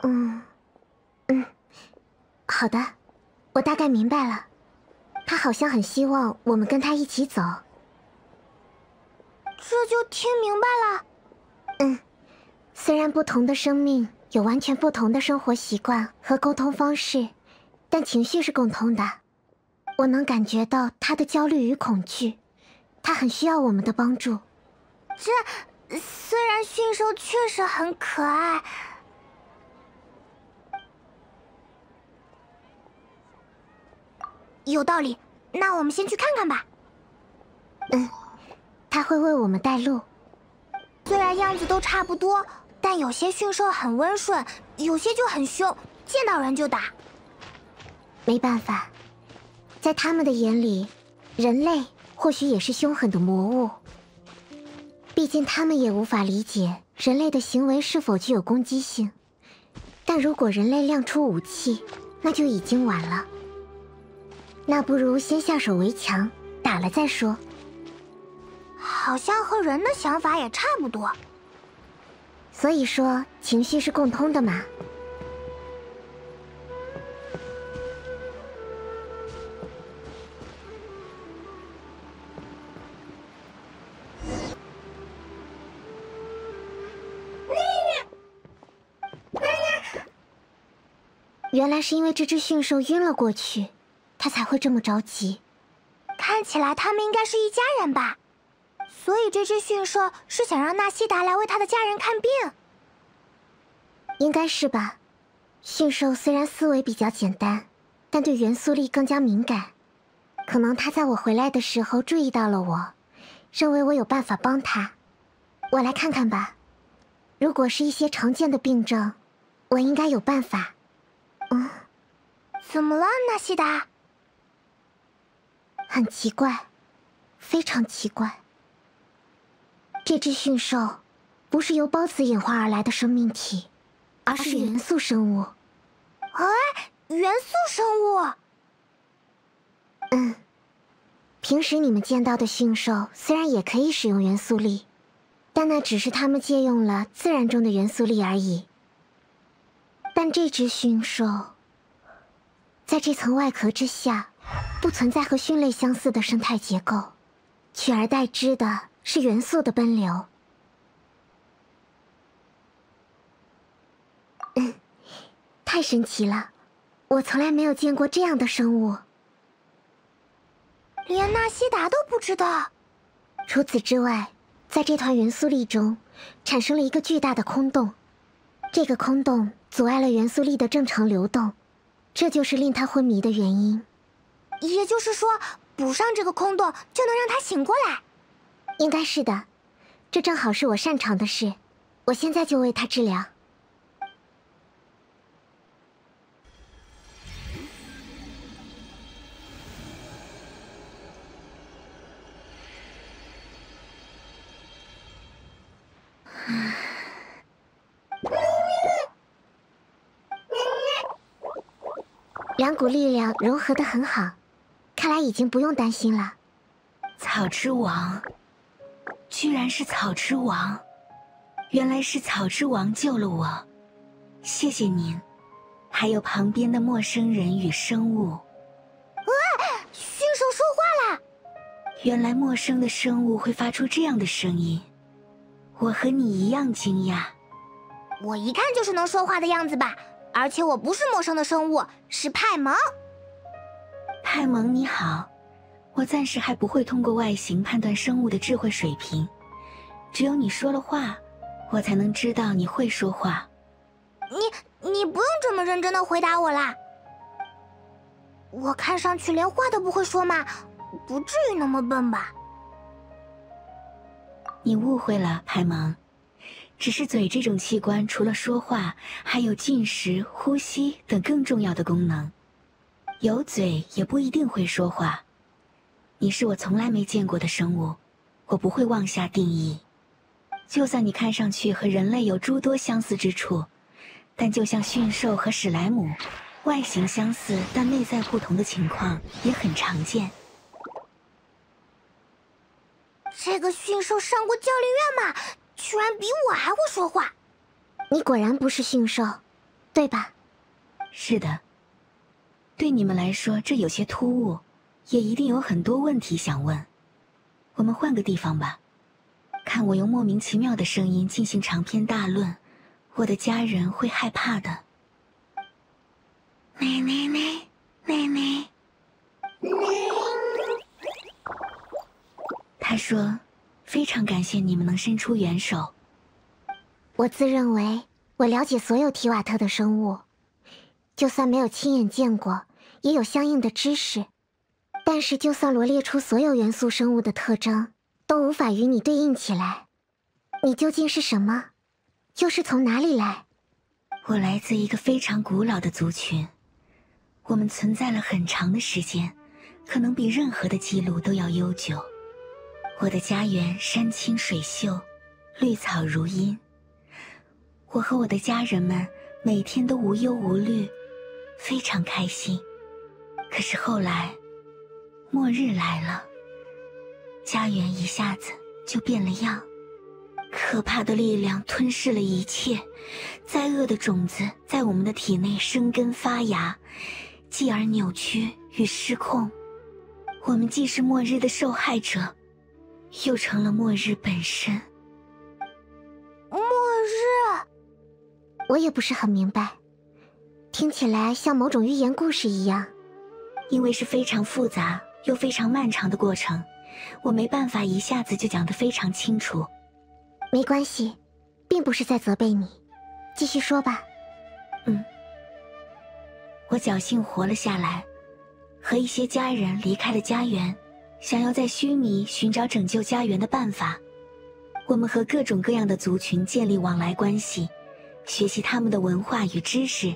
嗯，嗯，好的，我大概明白了。他好像很希望我们跟他一起走。这就听明白了。嗯，虽然不同的生命有完全不同的生活习惯和沟通方式，但情绪是共通的。我能感觉到他的焦虑与恐惧，他很需要我们的帮助。这虽然驯兽确实很可爱，有道理。那我们先去看看吧。嗯，他会为我们带路。虽然样子都差不多，但有些驯兽很温顺，有些就很凶，见到人就打。没办法。在他们的眼里，人类或许也是凶狠的魔物。毕竟他们也无法理解人类的行为是否具有攻击性。但如果人类亮出武器，那就已经晚了。那不如先下手为强，打了再说。好像和人的想法也差不多。所以说，情绪是共通的嘛。原来是因为这只驯兽晕了过去，他才会这么着急。看起来他们应该是一家人吧，所以这只驯兽是想让纳西达来为他的家人看病。应该是吧。驯兽虽然思维比较简单，但对元素力更加敏感。可能他在我回来的时候注意到了我，认为我有办法帮他。我来看看吧。如果是一些常见的病症，我应该有办法。嗯，怎么了，纳西达？很奇怪，非常奇怪。这只驯兽不是由孢子演化而来的生命体，而是元素生物。哎，元素生物。嗯，平时你们见到的驯兽虽然也可以使用元素力，但那只是他们借用了自然中的元素力而已。但这只驯兽，在这层外壳之下，不存在和驯类相似的生态结构，取而代之的是元素的奔流。嗯，太神奇了，我从来没有见过这样的生物。连纳西达都不知道。除此之外，在这团元素力中，产生了一个巨大的空洞。这个空洞阻碍了元素力的正常流动，这就是令他昏迷的原因。也就是说，补上这个空洞就能让他醒过来。应该是的，这正好是我擅长的事，我现在就为他治疗。两股力量融合的很好。看来已经不用担心了。草之王，居然是草之王！原来是草之王救了我，谢谢您，还有旁边的陌生人与生物。哇，驯兽说话了！原来陌生的生物会发出这样的声音，我和你一样惊讶。我一看就是能说话的样子吧？而且我不是陌生的生物，是派蒙。派蒙你好，我暂时还不会通过外形判断生物的智慧水平，只有你说了话。我才能知道你会说话。你你不用这么认真的回答我啦。我看上去连话都不会说嘛，不至于那么笨吧？你误会了，派蒙。只是嘴这种器官，除了说话，还有进食、呼吸等更重要的功能。有嘴也不一定会说话。你是我从来没见过的生物，我不会妄下定义。就算你看上去和人类有诸多相似之处，但就像驯兽和史莱姆，外形相似但内在不同的情况也很常见。这个驯兽上过教练院吗？居然比我还会说话！你果然不是驯兽，对吧？是的。对你们来说这有些突兀，也一定有很多问题想问。我们换个地方吧。看我用莫名其妙的声音进行长篇大论，我的家人会害怕的。奶奶奶奶奶，他说：“非常感谢你们能伸出援手。”我自认为我了解所有提瓦特的生物，就算没有亲眼见过，也有相应的知识。但是，就算罗列出所有元素生物的特征。都无法与你对应起来。你究竟是什么？又是从哪里来？我来自一个非常古老的族群，我们存在了很长的时间，可能比任何的记录都要悠久。我的家园山清水秀，绿草如茵。我和我的家人们每天都无忧无虑，非常开心。可是后来，末日来了。家园一下子就变了样，可怕的力量吞噬了一切，灾恶的种子在我们的体内生根发芽，继而扭曲与失控。我们既是末日的受害者，又成了末日本身。末日，我也不是很明白，听起来像某种寓言故事一样，因为是非常复杂又非常漫长的过程。我没办法一下子就讲得非常清楚，没关系，并不是在责备你，继续说吧。嗯，我侥幸活了下来，和一些家人离开了家园，想要在须弥寻找拯救家园的办法。我们和各种各样的族群建立往来关系，学习他们的文化与知识，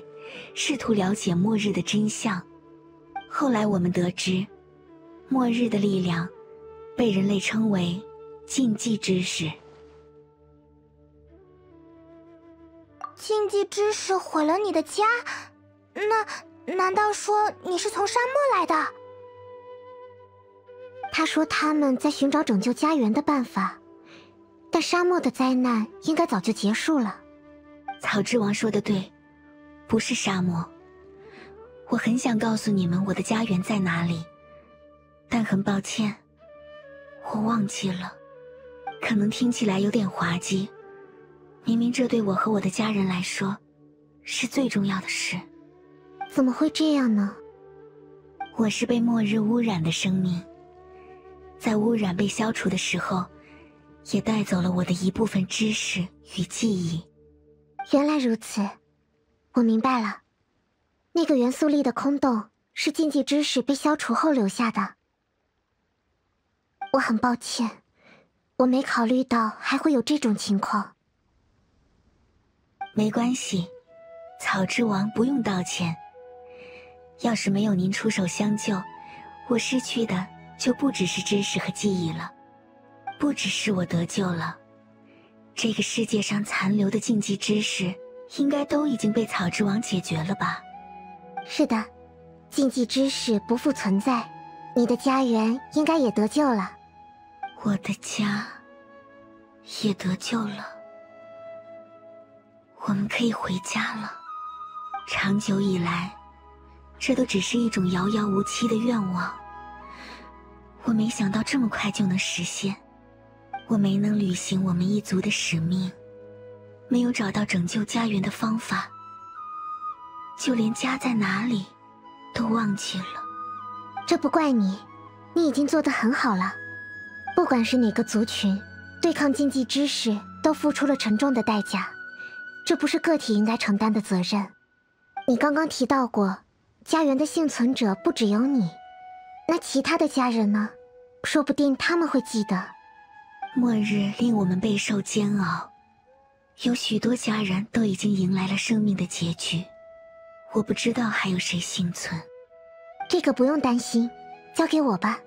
试图了解末日的真相。后来我们得知，末日的力量。被人类称为禁忌知识。禁忌知识毁了你的家，那难道说你是从沙漠来的？他说他们在寻找拯救家园的办法，但沙漠的灾难应该早就结束了。草之王说的对，不是沙漠。我很想告诉你们我的家园在哪里，但很抱歉。我忘记了，可能听起来有点滑稽。明明这对我和我的家人来说，是最重要的事。怎么会这样呢？我是被末日污染的生命，在污染被消除的时候，也带走了我的一部分知识与记忆。原来如此，我明白了。那个元素力的空洞是禁忌知识被消除后留下的。我很抱歉，我没考虑到还会有这种情况。没关系，草之王不用道歉。要是没有您出手相救，我失去的就不只是知识和记忆了，不只是我得救了。这个世界上残留的禁忌知识，应该都已经被草之王解决了吧？是的，禁忌之事不复存在，你的家园应该也得救了。我的家也得救了，我们可以回家了。长久以来，这都只是一种遥遥无期的愿望。我没想到这么快就能实现。我没能履行我们一族的使命，没有找到拯救家园的方法，就连家在哪里都忘记了。这不怪你，你已经做得很好了。不管是哪个族群，对抗禁忌之事都付出了沉重的代价，这不是个体应该承担的责任。你刚刚提到过，家园的幸存者不只有你，那其他的家人呢？说不定他们会记得。末日令我们备受煎熬，有许多家人都已经迎来了生命的结局。我不知道还有谁幸存，这个不用担心，交给我吧，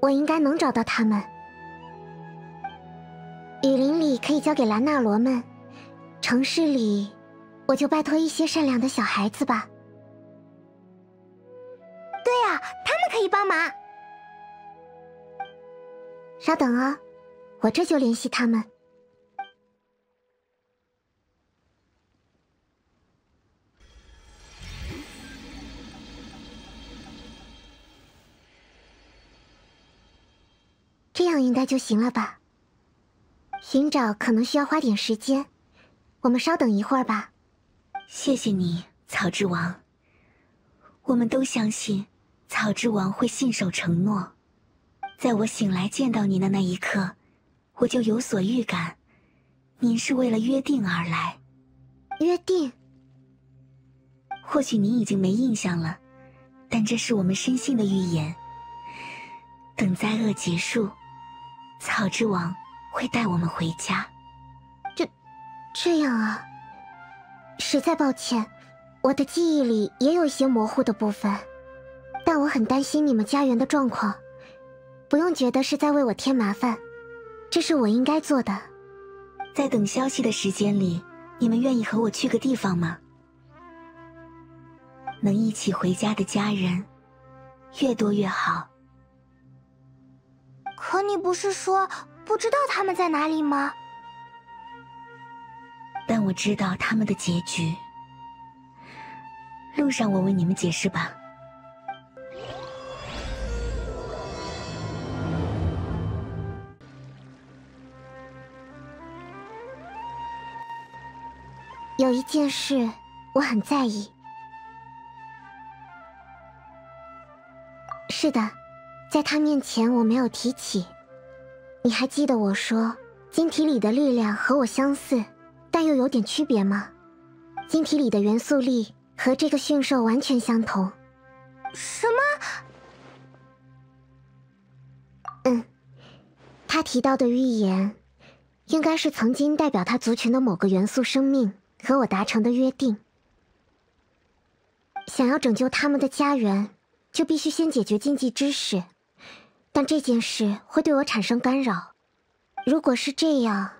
我应该能找到他们。雨林里可以交给兰纳罗们，城市里我就拜托一些善良的小孩子吧。对啊，他们可以帮忙。稍等啊。我这就联系他们。这样应该就行了吧？寻找可能需要花点时间，我们稍等一会儿吧。谢谢你，草之王。我们都相信草之王会信守承诺。在我醒来见到您的那一刻。我就有所预感，您是为了约定而来。约定？或许您已经没印象了，但这是我们深信的预言。等灾厄结束，草之王会带我们回家。这，这样啊。实在抱歉，我的记忆里也有一些模糊的部分，但我很担心你们家园的状况。不用觉得是在为我添麻烦。这是我应该做的。在等消息的时间里，你们愿意和我去个地方吗？能一起回家的家人，越多越好。可你不是说不知道他们在哪里吗？但我知道他们的结局。路上我为你们解释吧。有一件事我很在意。是的，在他面前我没有提起。你还记得我说晶体里的力量和我相似，但又有点区别吗？晶体里的元素力和这个驯兽完全相同。什么？嗯，他提到的预言，应该是曾经代表他族群的某个元素生命。和我达成的约定，想要拯救他们的家园，就必须先解决禁忌之事。但这件事会对我产生干扰。如果是这样，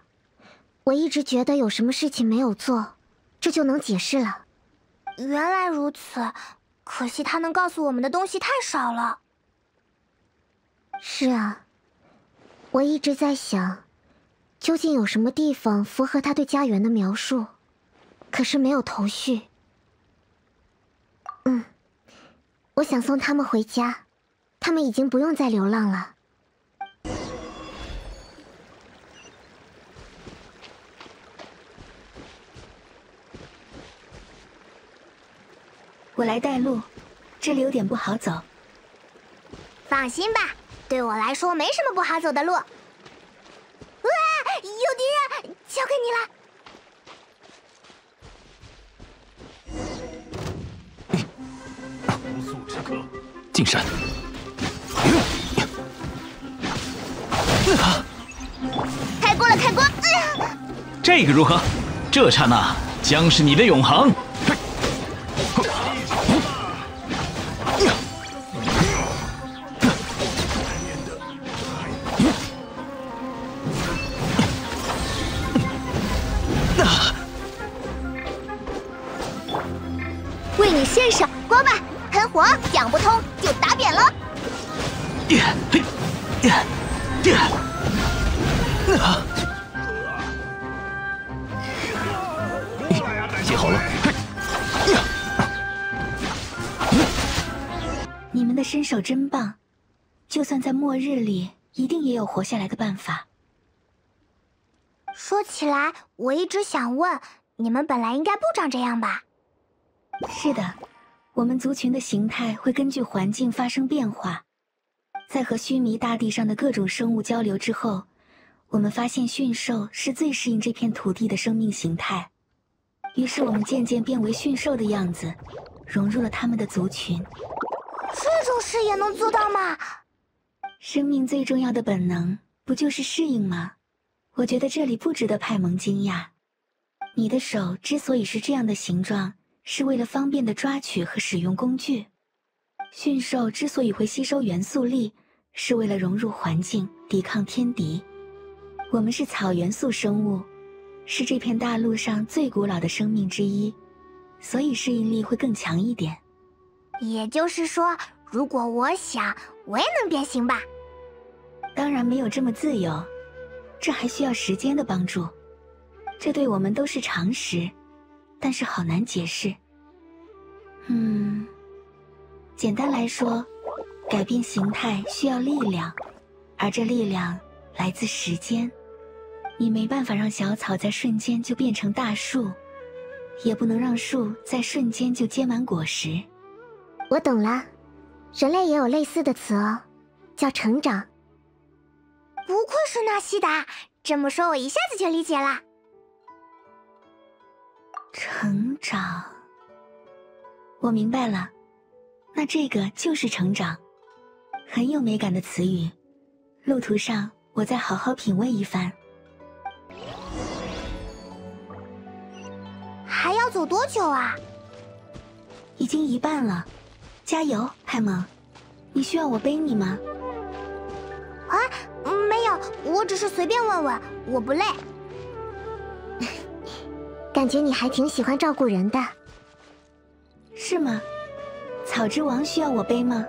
我一直觉得有什么事情没有做，这就能解释了。原来如此，可惜他能告诉我们的东西太少了。是啊，我一直在想，究竟有什么地方符合他对家园的描述。可是没有头绪。嗯，我想送他们回家，他们已经不用再流浪了。我来带路，这里有点不好走。放心吧，对我来说没什么不好走的路。哇，有敌人，交给你了。速之客进山！开锅了，开锅！这个如何？这刹那将是你的永恒。为你献上锅吧，喷火！想不通就打扁了。接好了。你们的身手真棒，就算在末日里，一定也有活下来的办法。说起来，我一直想问，你们本来应该不长这样吧？是的，我们族群的形态会根据环境发生变化。在和须弥大地上的各种生物交流之后，我们发现驯兽是最适应这片土地的生命形态。于是我们渐渐变为驯兽的样子，融入了他们的族群。这种事也能做到吗？生命最重要的本能不就是适应吗？我觉得这里不值得派蒙惊讶。你的手之所以是这样的形状，是为了方便的抓取和使用工具。驯兽之所以会吸收元素力，是为了融入环境，抵抗天敌。我们是草元素生物，是这片大陆上最古老的生命之一，所以适应力会更强一点。也就是说，如果我想，我也能变形吧？当然没有这么自由，这还需要时间的帮助。这对我们都是常识，但是好难解释。嗯，简单来说，改变形态需要力量，而这力量来自时间。你没办法让小草在瞬间就变成大树，也不能让树在瞬间就结满果实。我懂了，人类也有类似的词哦，叫成长。不愧是纳西达，这么说，我一下子就理解了。成长，我明白了，那这个就是成长，很有美感的词语。路途上，我再好好品味一番。还要走多久啊？已经一半了。加油，派蒙！你需要我背你吗？啊，没有，我只是随便问问，我不累。感觉你还挺喜欢照顾人的，是吗？草之王需要我背吗？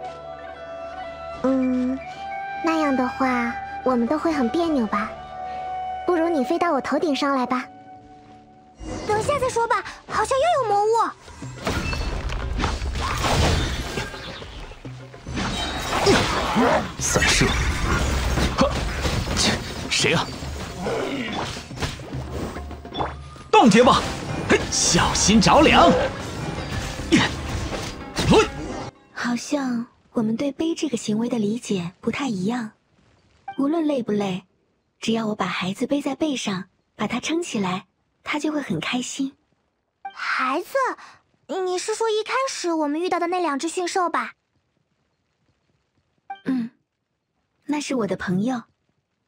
嗯，那样的话我们都会很别扭吧。不如你飞到我头顶上来吧。等下再说吧，好像又有魔物。散射！呵，切，谁啊？冻结吧！嘿，小心着凉！好像我们对背这个行为的理解不太一样。无论累不累，只要我把孩子背在背上，把他撑起来，他就会很开心。孩子，你是说一开始我们遇到的那两只驯兽吧？嗯，那是我的朋友，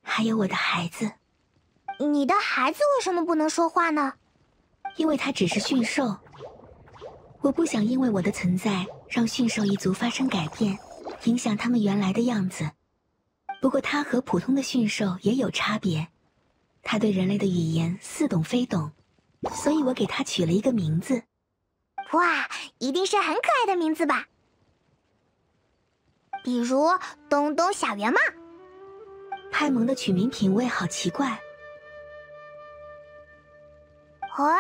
还有我的孩子。你的孩子为什么不能说话呢？因为他只是驯兽。我不想因为我的存在让驯兽一族发生改变，影响他们原来的样子。不过它和普通的驯兽也有差别，它对人类的语言似懂非懂，所以我给它取了一个名字。哇，一定是很可爱的名字吧？比如东东小圆帽。派蒙的取名品味好奇怪。哎，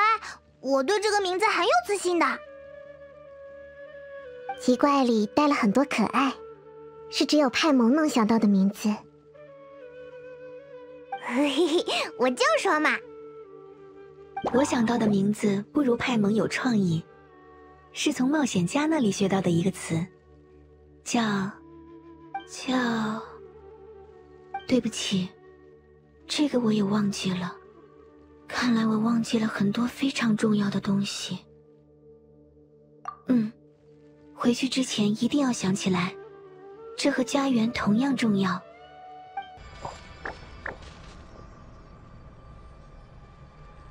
我对这个名字很有自信的。奇怪里带了很多可爱，是只有派蒙能想到的名字。嘿嘿，我就说嘛。我想到的名字不如派蒙有创意，是从冒险家那里学到的一个词，叫。叫，对不起，这个我也忘记了。看来我忘记了很多非常重要的东西。嗯，回去之前一定要想起来，这和家园同样重要。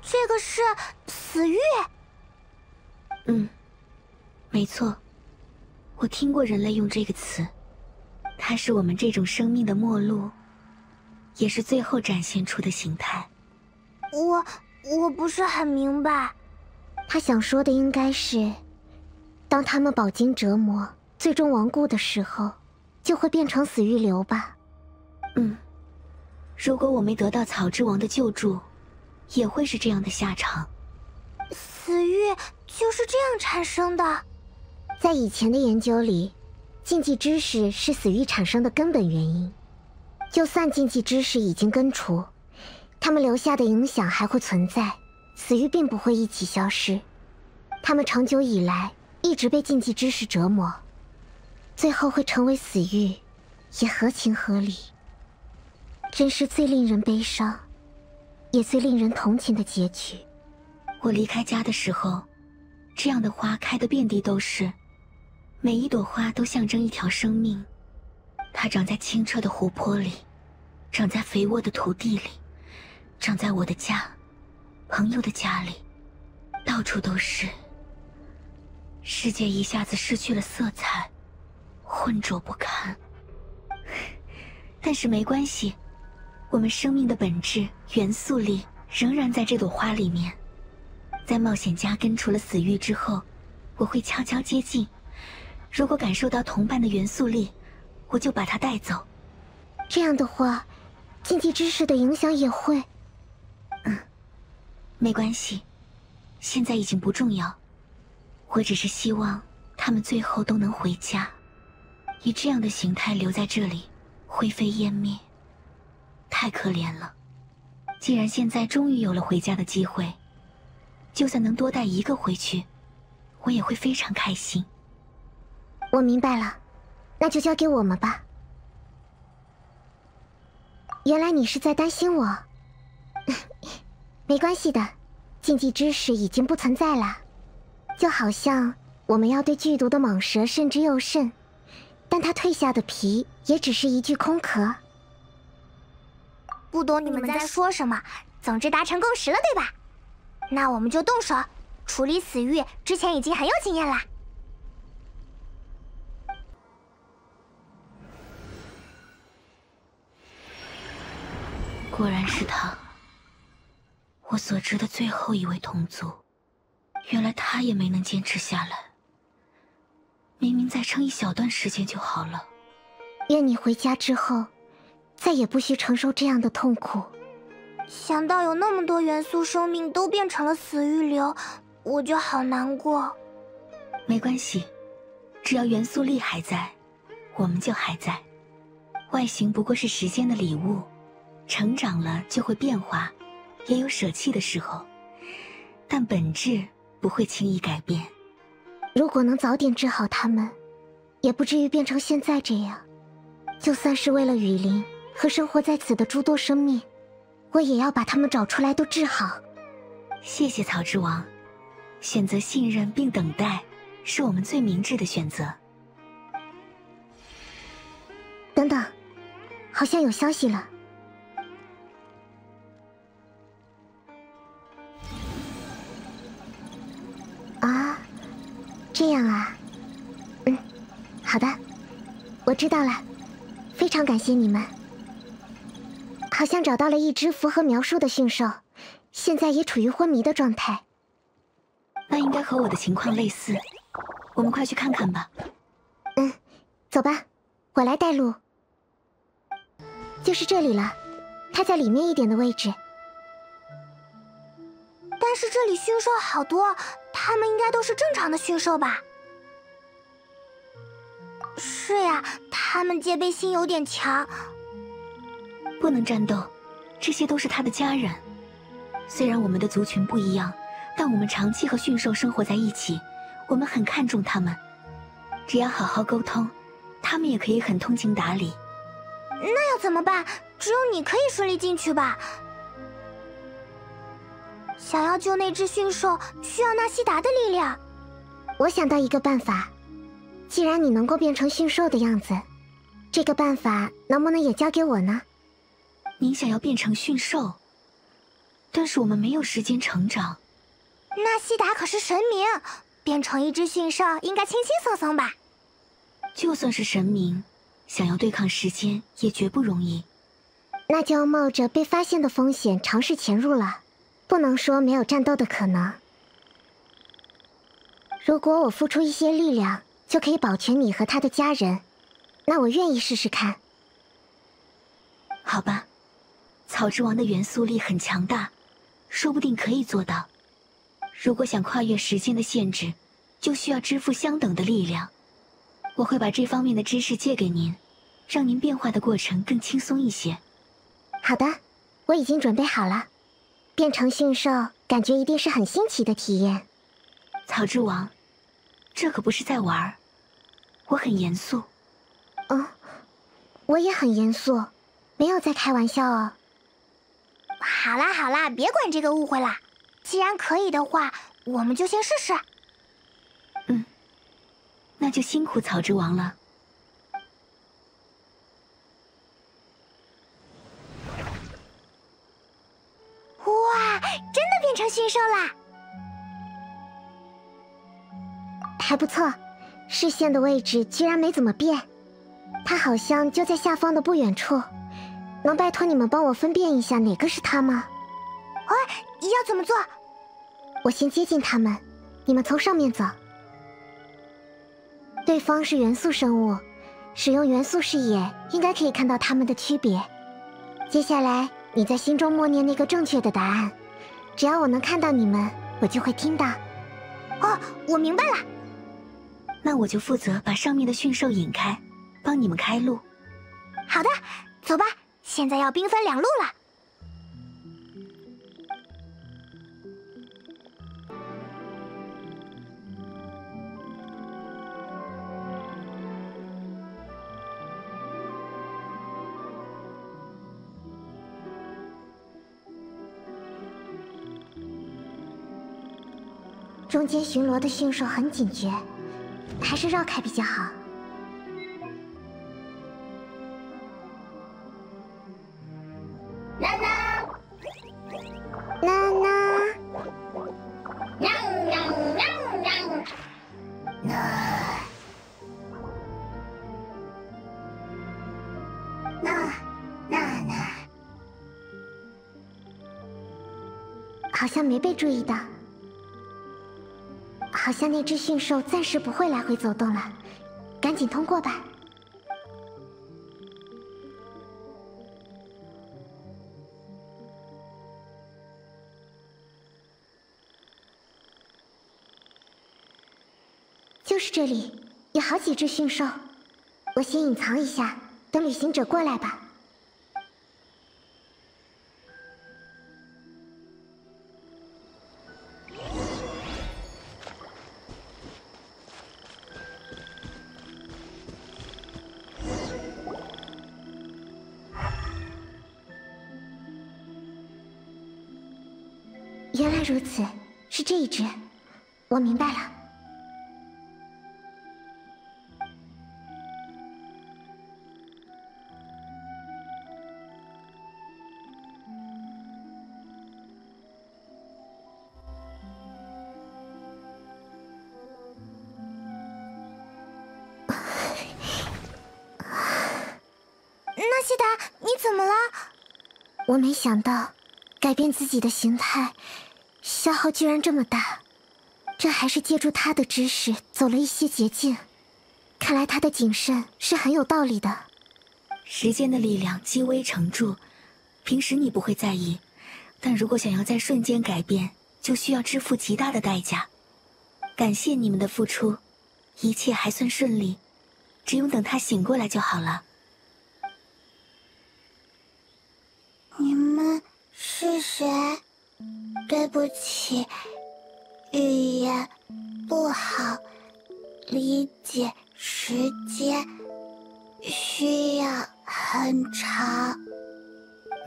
这个是死域。嗯，没错，我听过人类用这个词。它是我们这种生命的末路，也是最后展现出的形态。我我不是很明白，他想说的应该是，当他们饱经折磨，最终亡故的时候，就会变成死玉流吧。嗯，如果我没得到草之王的救助，也会是这样的下场。死玉就是这样产生的。在以前的研究里，禁忌知识是死玉产生的根本原因。就算禁忌知识已经根除，他们留下的影响还会存在，死玉并不会一起消失。他们长久以来一直被禁忌知识折磨，最后会成为死狱，也合情合理。真是最令人悲伤，也最令人同情的结局。我离开家的时候，这样的花开得遍地都是，每一朵花都象征一条生命。它长在清澈的湖泊里，长在肥沃的土地里，长在我的家、朋友的家里，到处都是。世界一下子失去了色彩，浑浊不堪。但是没关系。我们生命的本质元素力仍然在这朵花里面。在冒险家根除了死域之后，我会悄悄接近。如果感受到同伴的元素力，我就把它带走。这样的话，禁忌知识的影响也会……嗯，没关系，现在已经不重要。我只是希望他们最后都能回家，以这样的形态留在这里，灰飞烟灭。太可怜了，既然现在终于有了回家的机会，就算能多带一个回去，我也会非常开心。我明白了，那就交给我们吧。原来你是在担心我，没关系的，禁忌知识已经不存在了，就好像我们要对剧毒的蟒蛇慎之又慎，但它蜕下的皮也只是一具空壳。不懂你们在说什么，总之达成共识了，对吧？那我们就动手处理死玉。之前已经很有经验啦。果然是他，我所知的最后一位同族。原来他也没能坚持下来。明明再撑一小段时间就好了。愿你回家之后。再也不需承受这样的痛苦。想到有那么多元素生命都变成了死玉流，我就好难过。没关系，只要元素力还在，我们就还在。外形不过是时间的礼物，成长了就会变化，也有舍弃的时候，但本质不会轻易改变。如果能早点治好他们，也不至于变成现在这样。就算是为了雨林。和生活在此的诸多生命，我也要把他们找出来，都治好。谢谢草之王，选择信任并等待，是我们最明智的选择。等等，好像有消息了。啊，这样啊，嗯，好的，我知道了，非常感谢你们。好像找到了一只符合描述的驯兽，现在也处于昏迷的状态。那应该和我的情况类似，我们快去看看吧。嗯，走吧，我来带路。就是这里了，它在里面一点的位置。但是这里驯兽好多，他们应该都是正常的驯兽吧？是呀，他们戒备心有点强。不能战斗，这些都是他的家人。虽然我们的族群不一样，但我们长期和驯兽生活在一起，我们很看重他们。只要好好沟通，他们也可以很通情达理。那要怎么办？只有你可以顺利进去吧。想要救那只驯兽，需要纳西达的力量。我想到一个办法，既然你能够变成驯兽的样子，这个办法能不能也交给我呢？您想要变成驯兽，但是我们没有时间成长。纳西达可是神明，变成一只驯兽应该轻轻松松吧？就算是神明，想要对抗时间也绝不容易。那就要冒着被发现的风险尝试潜入了，不能说没有战斗的可能。如果我付出一些力量，就可以保全你和他的家人。那我愿意试试看。好吧，草之王的元素力很强大，说不定可以做到。如果想跨越时间的限制，就需要支付相等的力量。我会把这方面的知识借给您，让您变化的过程更轻松一些。好的，我已经准备好了。变成驯兽，感觉一定是很新奇的体验。草之王，这可不是在玩儿，我很严肃。嗯，我也很严肃，没有在开玩笑哦。好啦好啦，别管这个误会啦。既然可以的话，我们就先试试。嗯，那就辛苦草之王了。哇，真的变成驯兽啦！还不错，视线的位置居然没怎么变，它好像就在下方的不远处。能拜托你们帮我分辨一下哪个是它吗？哎，要怎么做？我先接近他们，你们从上面走。对方是元素生物，使用元素视野应该可以看到他们的区别。接下来。你在心中默念那个正确的答案，只要我能看到你们，我就会听到。哦，我明白了。那我就负责把上面的驯兽引开，帮你们开路。好的，走吧。现在要兵分两路了。中间巡逻的驯兽很警觉，还是绕开比较好。娜娜，娜娜，喵喵喵喵，娜，娜娜娜，好像没被注意到。好像那只驯兽暂时不会来回走动了，赶紧通过吧。就是这里，有好几只驯兽，我先隐藏一下，等旅行者过来吧。我明白了。纳西达，你怎么了？我没想到。改变自己的形态，消耗居然这么大，这还是借助他的知识走了一些捷径。看来他的谨慎是很有道理的。时间的力量积微成著，平时你不会在意，但如果想要在瞬间改变，就需要支付极大的代价。感谢你们的付出，一切还算顺利，只用等他醒过来就好了。你们。是谁？对不起，语言不好理解，时间需要很长。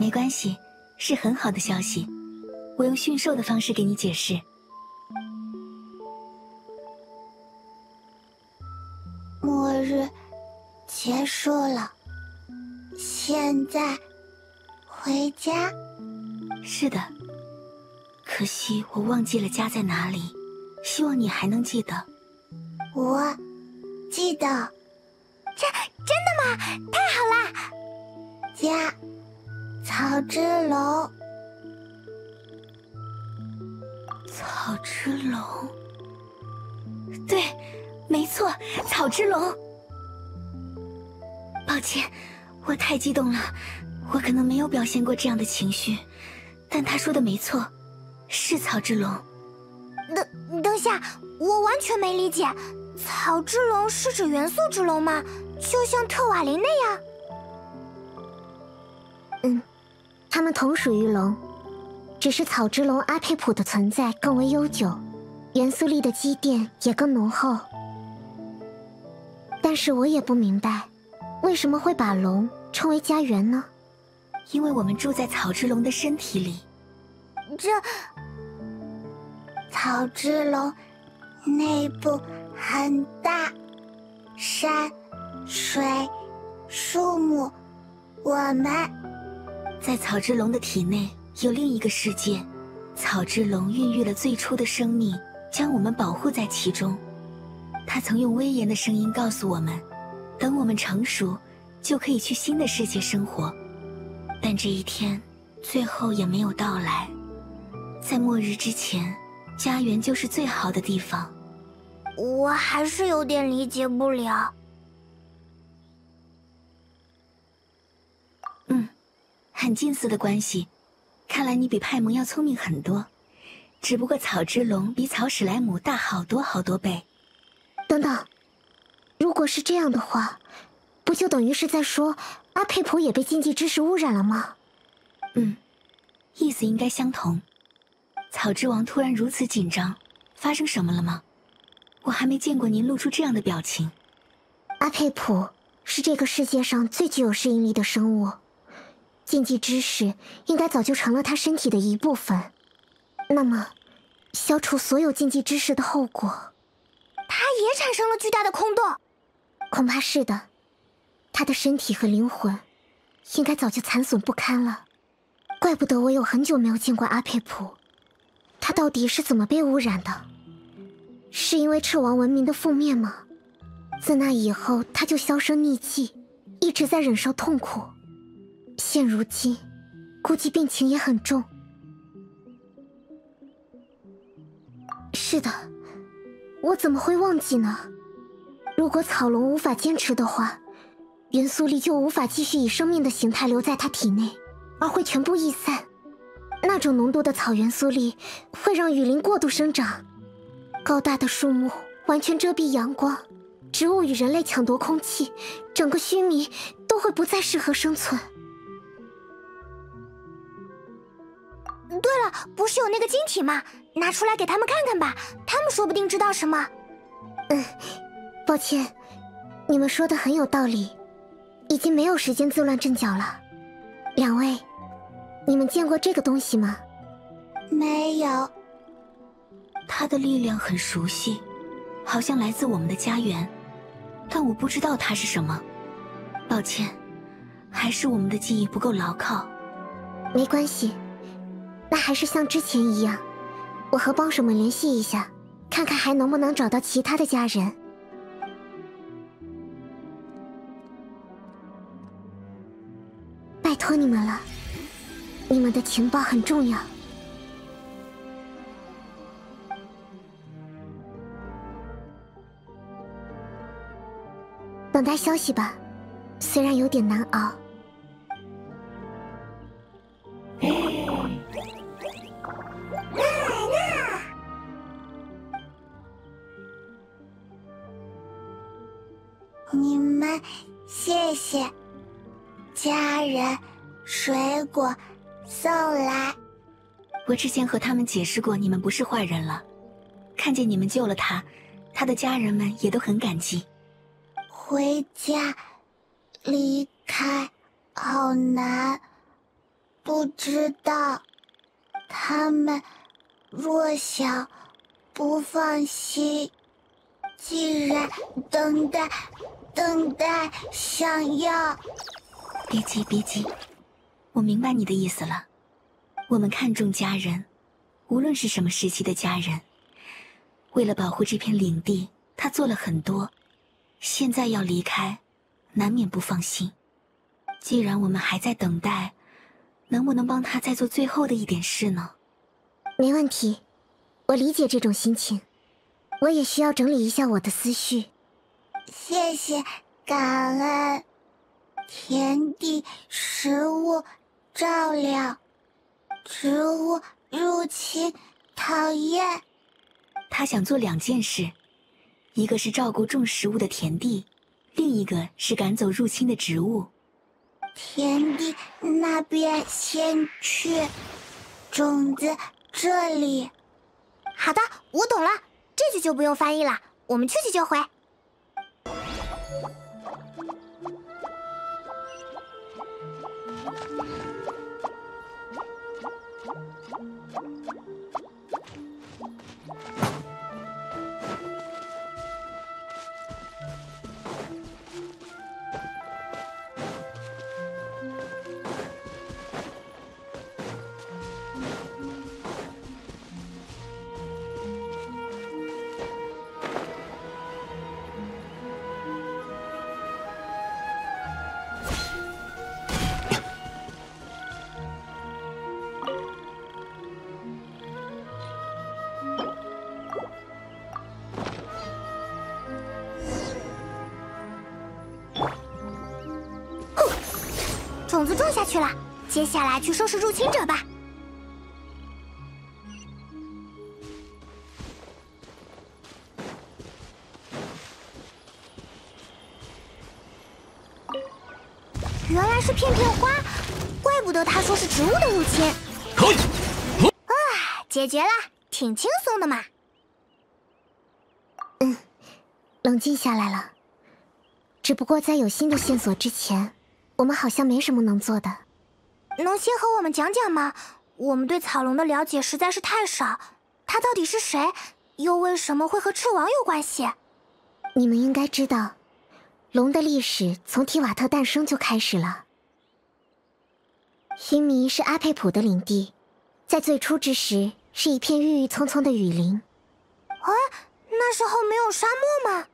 没关系，是很好的消息。我用驯兽的方式给你解释。末日结束了，现在回家。是的，可惜我忘记了家在哪里，希望你还能记得。我记得，真真的吗？太好啦！家，草之龙，草之龙。对，没错，草之龙。抱歉，我太激动了，我可能没有表现过这样的情绪。但他说的没错，是草之龙。等等下，我完全没理解，草之龙是指元素之龙吗？就像特瓦林那样？嗯，他们同属于龙，只是草之龙阿佩普的存在更为悠久，元素力的积淀也更浓厚。但是我也不明白，为什么会把龙称为家园呢？因为我们住在草之龙的身体里。这草之龙内部很大，山水树木，我们在草之龙的体内有另一个世界。草之龙孕育了最初的生命，将我们保护在其中。他曾用威严的声音告诉我们，等我们成熟，就可以去新的世界生活。但这一天，最后也没有到来。在末日之前，家园就是最好的地方。我还是有点理解不了。嗯，很近似的关系。看来你比派蒙要聪明很多，只不过草之龙比草史莱姆大好多好多倍。等等，如果是这样的话，不就等于是在说阿佩普也被禁忌之石污染了吗？嗯，意思应该相同。草之王突然如此紧张，发生什么了吗？我还没见过您露出这样的表情。阿佩普是这个世界上最具有适应力的生物，禁忌知识应该早就成了他身体的一部分。那么，消除所有禁忌知识的后果，他也产生了巨大的空洞。恐怕是的，他的身体和灵魂应该早就残损不堪了。怪不得我有很久没有见过阿佩普。他到底是怎么被污染的？是因为赤王文明的覆灭吗？自那以后，他就销声匿迹，一直在忍受痛苦。现如今，估计病情也很重。是的，我怎么会忘记呢？如果草龙无法坚持的话，元素力就无法继续以生命的形态留在他体内，而会全部逸散。那种浓度的草元素力会让雨林过度生长，高大的树木完全遮蔽阳光，植物与人类抢夺空气，整个须弥都会不再适合生存。对了，不是有那个晶体吗？拿出来给他们看看吧，他们说不定知道什么。嗯，抱歉，你们说的很有道理，已经没有时间自乱阵脚了，两位。你们见过这个东西吗？没有。它的力量很熟悉，好像来自我们的家园，但我不知道它是什么。抱歉，还是我们的记忆不够牢靠。没关系，那还是像之前一样，我和帮手们联系一下，看看还能不能找到其他的家人。拜托你们了。你们的情报很重要，等待消息吧。虽然有点难熬。你们谢谢家人，水果。送来。我之前和他们解释过，你们不是坏人了。看见你们救了他，他的家人们也都很感激。回家，离开，好难。不知道，他们弱小，不放心。既然等待，等待，想要。别急，别急。我明白你的意思了，我们看重家人，无论是什么时期的家人。为了保护这片领地，他做了很多，现在要离开，难免不放心。既然我们还在等待，能不能帮他再做最后的一点事呢？没问题，我理解这种心情。我也需要整理一下我的思绪。谢谢，感恩。田地、食物、照料，植物入侵，讨厌。他想做两件事，一个是照顾种食物的田地，另一个是赶走入侵的植物。田地那边先去，种子这里。好的，我懂了，这句就不用翻译了，我们去去就回。接下来去收拾入侵者吧。原来是片片花，怪不得他说是植物的入侵。啊，解决了，挺轻松的嘛。嗯，冷静下来了。只不过在有新的线索之前。我们好像没什么能做的，能先和我们讲讲吗？我们对草龙的了解实在是太少，他到底是谁，又为什么会和赤王有关系？你们应该知道，龙的历史从提瓦特诞生就开始了。须弥是阿佩普的领地，在最初之时是一片郁郁葱葱的雨林。啊，那时候没有沙漠吗？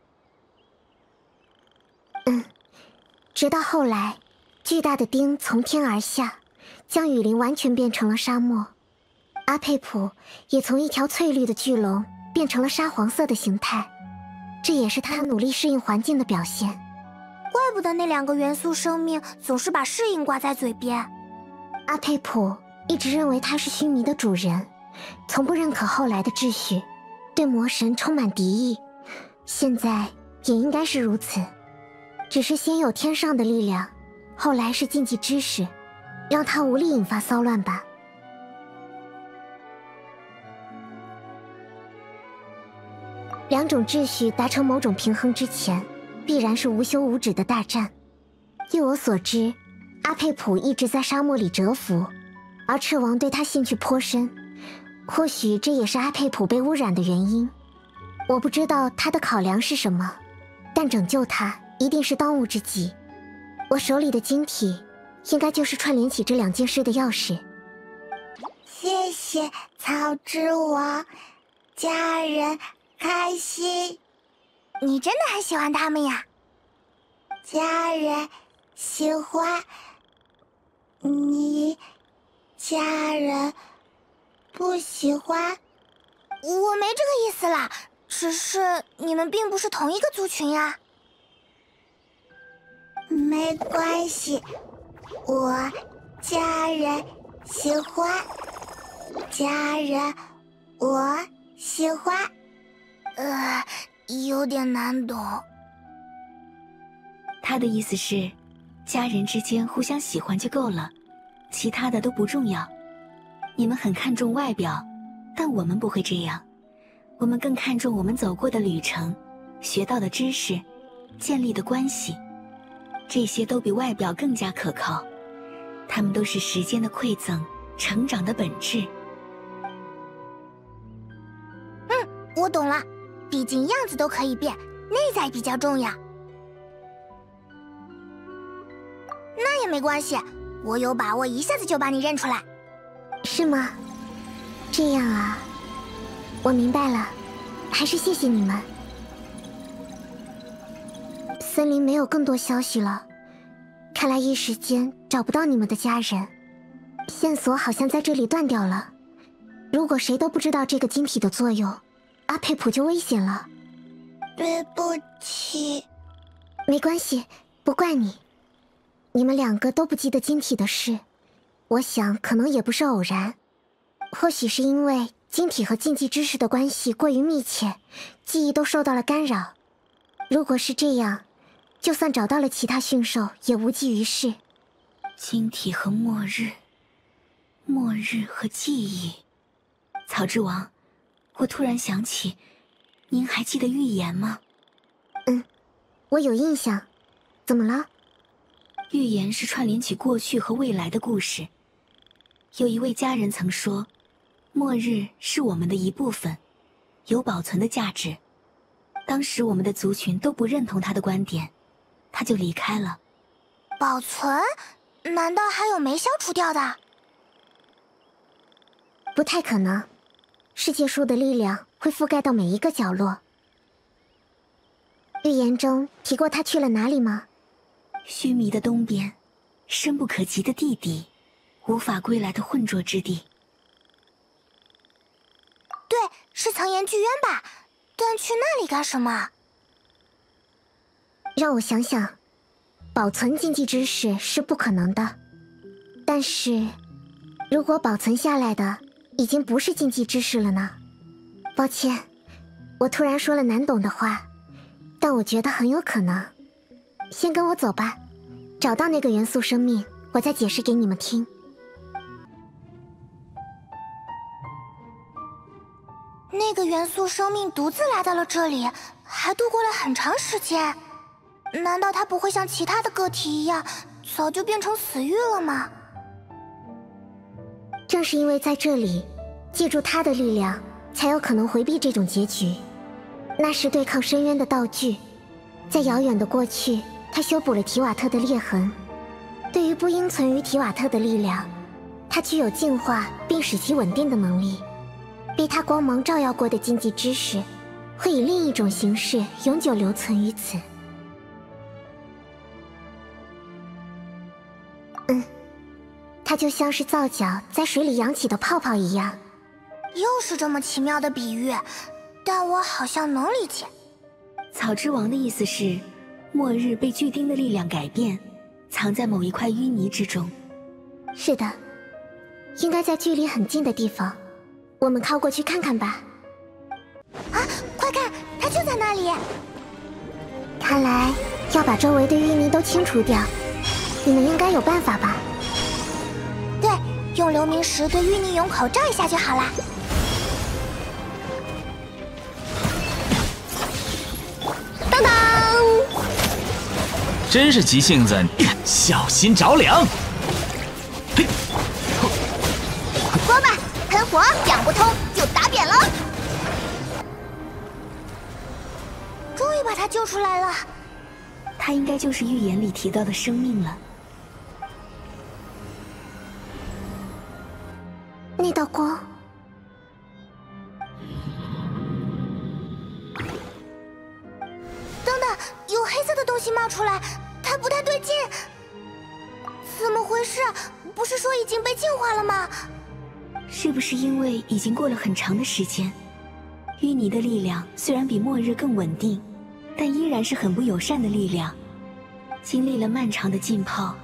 嗯，直到后来。巨大的钉从天而下，将雨林完全变成了沙漠。阿佩普也从一条翠绿的巨龙变成了沙黄色的形态，这也是他努力适应环境的表现。怪不得那两个元素生命总是把适应挂在嘴边。阿佩普一直认为他是须弥的主人，从不认可后来的秩序，对魔神充满敌意。现在也应该是如此，只是先有天上的力量。后来是禁忌知识，让他无力引发骚乱吧。两种秩序达成某种平衡之前，必然是无休无止的大战。据我所知，阿佩普一直在沙漠里蛰伏，而赤王对他兴趣颇深，或许这也是阿佩普被污染的原因。我不知道他的考量是什么，但拯救他一定是当务之急。我手里的晶体，应该就是串联起这两件事的钥匙。谢谢草之王，家人开心。你真的很喜欢他们呀？家人喜欢你，家人不喜欢。我没这个意思啦，只是你们并不是同一个族群呀。没关系，我家人喜欢，家人我喜欢，呃，有点难懂。他的意思是，家人之间互相喜欢就够了，其他的都不重要。你们很看重外表，但我们不会这样，我们更看重我们走过的旅程，学到的知识，建立的关系。这些都比外表更加可靠，它们都是时间的馈赠，成长的本质。嗯，我懂了，毕竟样子都可以变，内在比较重要。那也没关系，我有把握一下子就把你认出来。是吗？这样啊，我明白了，还是谢谢你们。森林没有更多消息了，看来一时间找不到你们的家人，线索好像在这里断掉了。如果谁都不知道这个晶体的作用，阿佩普就危险了。对不起。没关系，不怪你。你们两个都不记得晶体的事，我想可能也不是偶然。或许是因为晶体和禁忌知识的关系过于密切，记忆都受到了干扰。如果是这样，就算找到了其他驯兽，也无济于事。晶体和末日，末日和记忆。草之王，我突然想起，您还记得预言吗？嗯，我有印象。怎么了？预言是串联起过去和未来的故事。有一位家人曾说，末日是我们的一部分，有保存的价值。当时我们的族群都不认同他的观点，他就离开了。保存？难道还有没消除掉的？不太可能。世界树的力量会覆盖到每一个角落。预言中提过他去了哪里吗？须弥的东边，深不可及的地底，无法归来的浑浊之地。对，是藏岩剧渊吧？但去那里干什么？让我想想，保存禁忌知识是不可能的。但是，如果保存下来的已经不是禁忌知识了呢？抱歉，我突然说了难懂的话，但我觉得很有可能。先跟我走吧，找到那个元素生命，我再解释给你们听。那个元素生命独自来到了这里，还度过了很长时间。难道他不会像其他的个体一样，早就变成死域了吗？正是因为在这里，借助他的力量，才有可能回避这种结局。那是对抗深渊的道具，在遥远的过去。他修补了提瓦特的裂痕，对于不应存于提瓦特的力量，他具有净化并使其稳定的能力。被他光芒照耀过的禁忌知识，会以另一种形式永久留存于此。嗯，它就像是皂角在水里扬起的泡泡一样。又是这么奇妙的比喻，但我好像能理解。草之王的意思是。末日被巨钉的力量改变，藏在某一块淤泥之中。是的，应该在距离很近的地方。我们靠过去看看吧。啊，快看，它就在那里！看来要把周围的淤泥都清除掉，你们应该有办法吧？对，用流明石对淤泥涌口照一下就好了。当当真是急性子，小心着凉。嘿，说吧，喷火讲不通就打扁了。终于把他救出来了。他应该就是预言里提到的生命了。那道光，等等，有黑色的东西冒出来。它不太对劲，怎么回事？不是说已经被净化了吗？是不是因为已经过了很长的时间？淤泥的力量虽然比末日更稳定，但依然是很不友善的力量。经历了漫长的浸泡，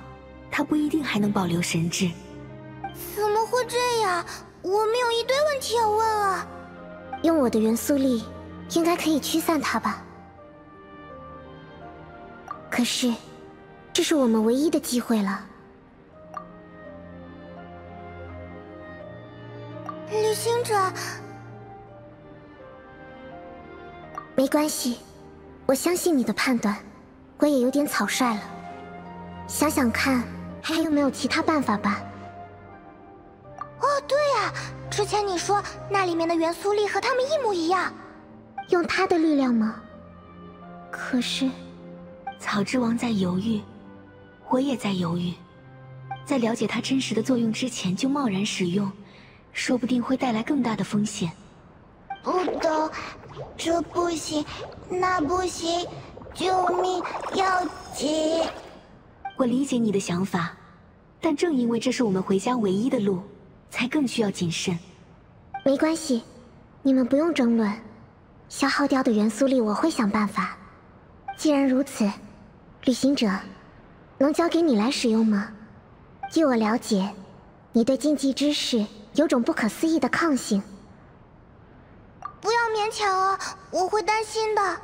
它不一定还能保留神智。怎么会这样？我们有一堆问题要问啊！用我的元素力，应该可以驱散它吧？可是。这是我们唯一的机会了，旅行者。没关系，我相信你的判断。我也有点草率了，想想看，还有没有其他办法吧？哦，对呀，之前你说那里面的元素力和他们一模一样，用他的力量吗？可是，草之王在犹豫。我也在犹豫，在了解它真实的作用之前就贸然使用，说不定会带来更大的风险。不懂，这不行，那不行，救命，要紧！我理解你的想法，但正因为这是我们回家唯一的路，才更需要谨慎。没关系，你们不用争论，消耗掉的元素力我会想办法。既然如此，旅行者，能交给你来使用吗？据我了解，你对禁忌之事有种不可思议的抗性。不要勉强啊，我会担心的。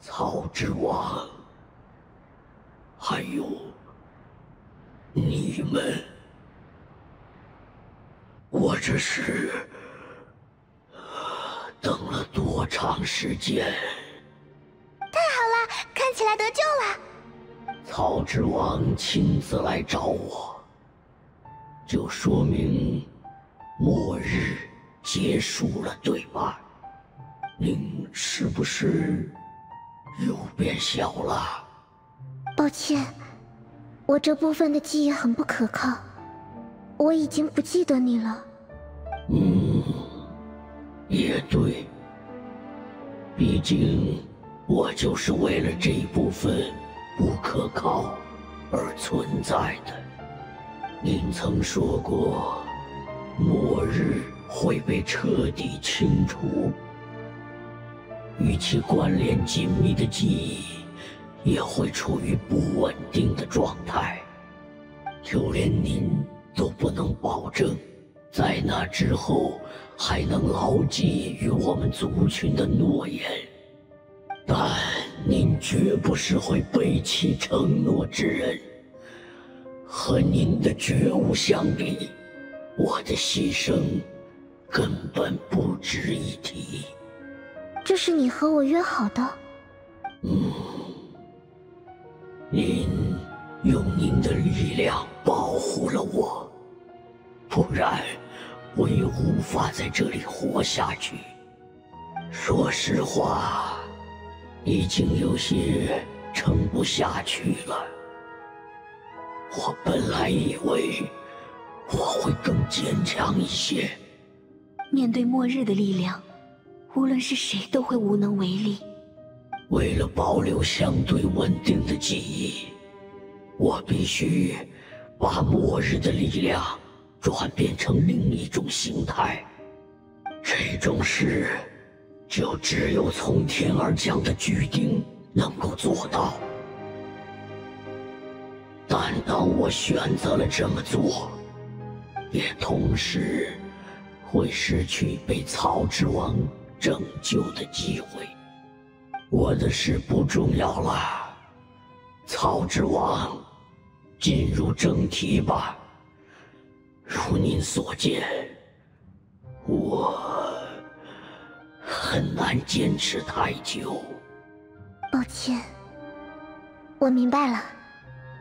草之王，还有你们，我这是等了多长时间？之王亲自来找我，就说明末日结束了，对吧？您是不是又变小了？抱歉，我这部分的记忆很不可靠，我已经不记得你了。嗯，也对，毕竟我就是为了这一部分。不可靠而存在的。您曾说过，末日会被彻底清除，与其关联紧密的记忆也会处于不稳定的状态。就连您都不能保证，在那之后还能牢记与我们族群的诺言，但。您绝不是会背弃承诺之人。和您的觉悟相比，我的牺牲根本不值一提。这是你和我约好的。嗯，您用您的力量保护了我，不然我也无法在这里活下去。说实话。已经有些撑不下去了。我本来以为我会更坚强一些。面对末日的力量，无论是谁都会无能为力。为了保留相对稳定的记忆，我必须把末日的力量转变成另一种形态。这种事。就只有从天而降的巨丁能够做到，但当我选择了这么做，也同时会失去被草之王拯救的机会。我的事不重要了，草之王，进入正题吧。如您所见，我。很难坚持太久。抱歉，我明白了，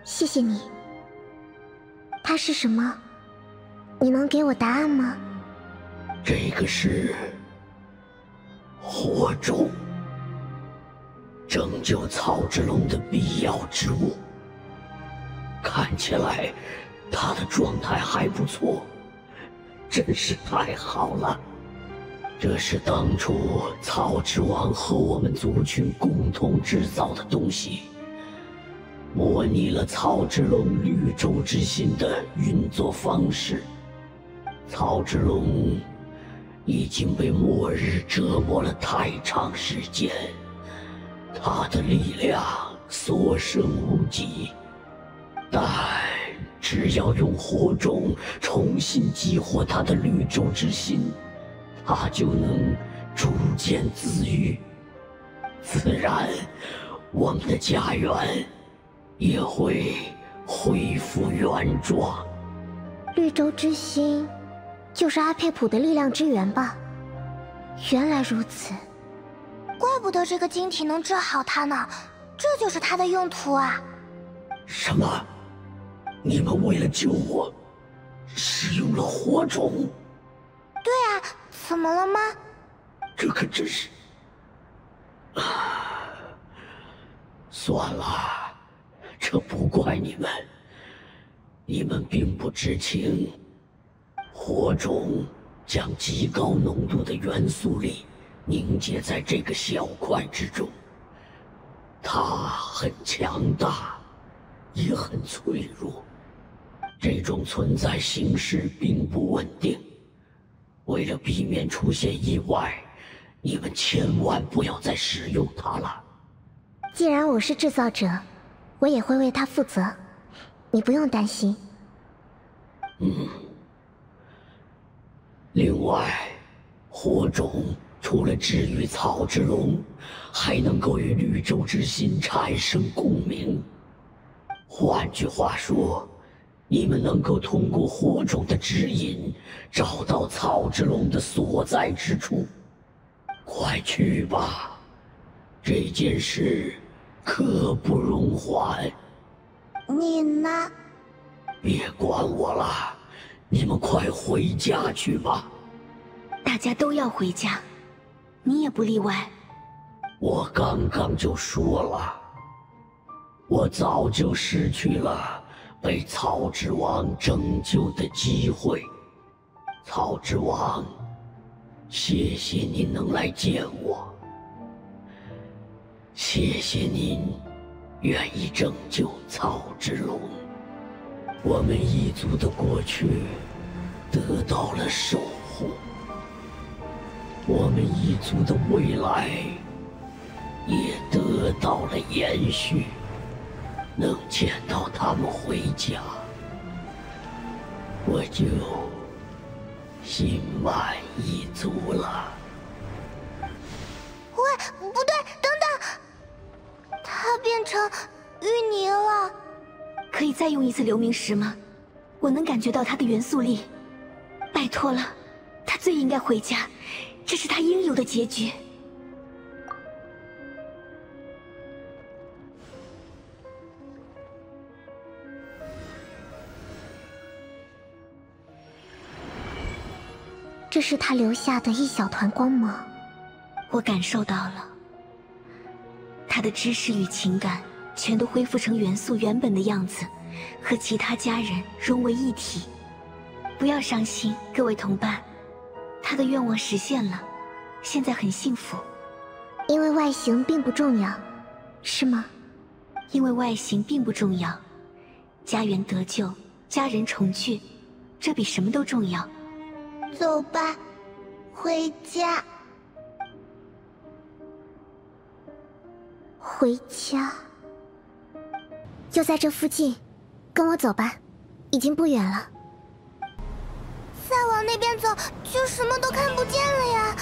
谢谢你。它是什么？你能给我答案吗？这个是火种，拯救草之龙的必要之物。看起来他的状态还不错，真是太好了。这是当初草之王和我们族群共同制造的东西，模拟了草之龙绿洲之心的运作方式。草之龙已经被末日折磨了太长时间，他的力量所剩无几，但只要用火种重新激活他的绿洲之心。他就能逐渐自愈，自然，我们的家园也会恢复原状。绿洲之心，就是阿佩普的力量之源吧？原来如此，怪不得这个晶体能治好他呢，这就是它的用途啊！什么？你们为了救我，使用了火种？对啊。怎么了吗？这可真是……啊，算了，这不怪你们，你们并不知情。火种将极高浓度的元素力凝结在这个小块之中，它很强大，也很脆弱。这种存在形式并不稳定。为了避免出现意外，你们千万不要再使用它了。既然我是制造者，我也会为它负责，你不用担心。嗯。另外，火种除了治愈草之龙，还能够与绿洲之心产生共鸣。换句话说。你们能够通过火种的指引，找到草之龙的所在之处。快去吧，这件事刻不容缓。你呢？别管我了，你们快回家去吧。大家都要回家，你也不例外。我刚刚就说了，我早就失去了。被草之王拯救的机会，草之王，谢谢您能来见我，谢谢您愿意拯救草之龙，我们一族的过去得到了守护，我们一族的未来也得到了延续。能见到他们回家，我就心满意足了。喂，不对，等等，他变成淤泥了。可以再用一次流明石吗？我能感觉到他的元素力。拜托了，他最应该回家，这是他应有的结局。这是他留下的一小团光芒，我感受到了。他的知识与情感全都恢复成元素原本的样子，和其他家人融为一体。不要伤心，各位同伴，他的愿望实现了，现在很幸福。因为外形并不重要，是吗？因为外形并不重要，家园得救，家人重聚，这比什么都重要。走吧，回家。回家，就在这附近，跟我走吧，已经不远了。再往那边走，就什么都看不见了呀。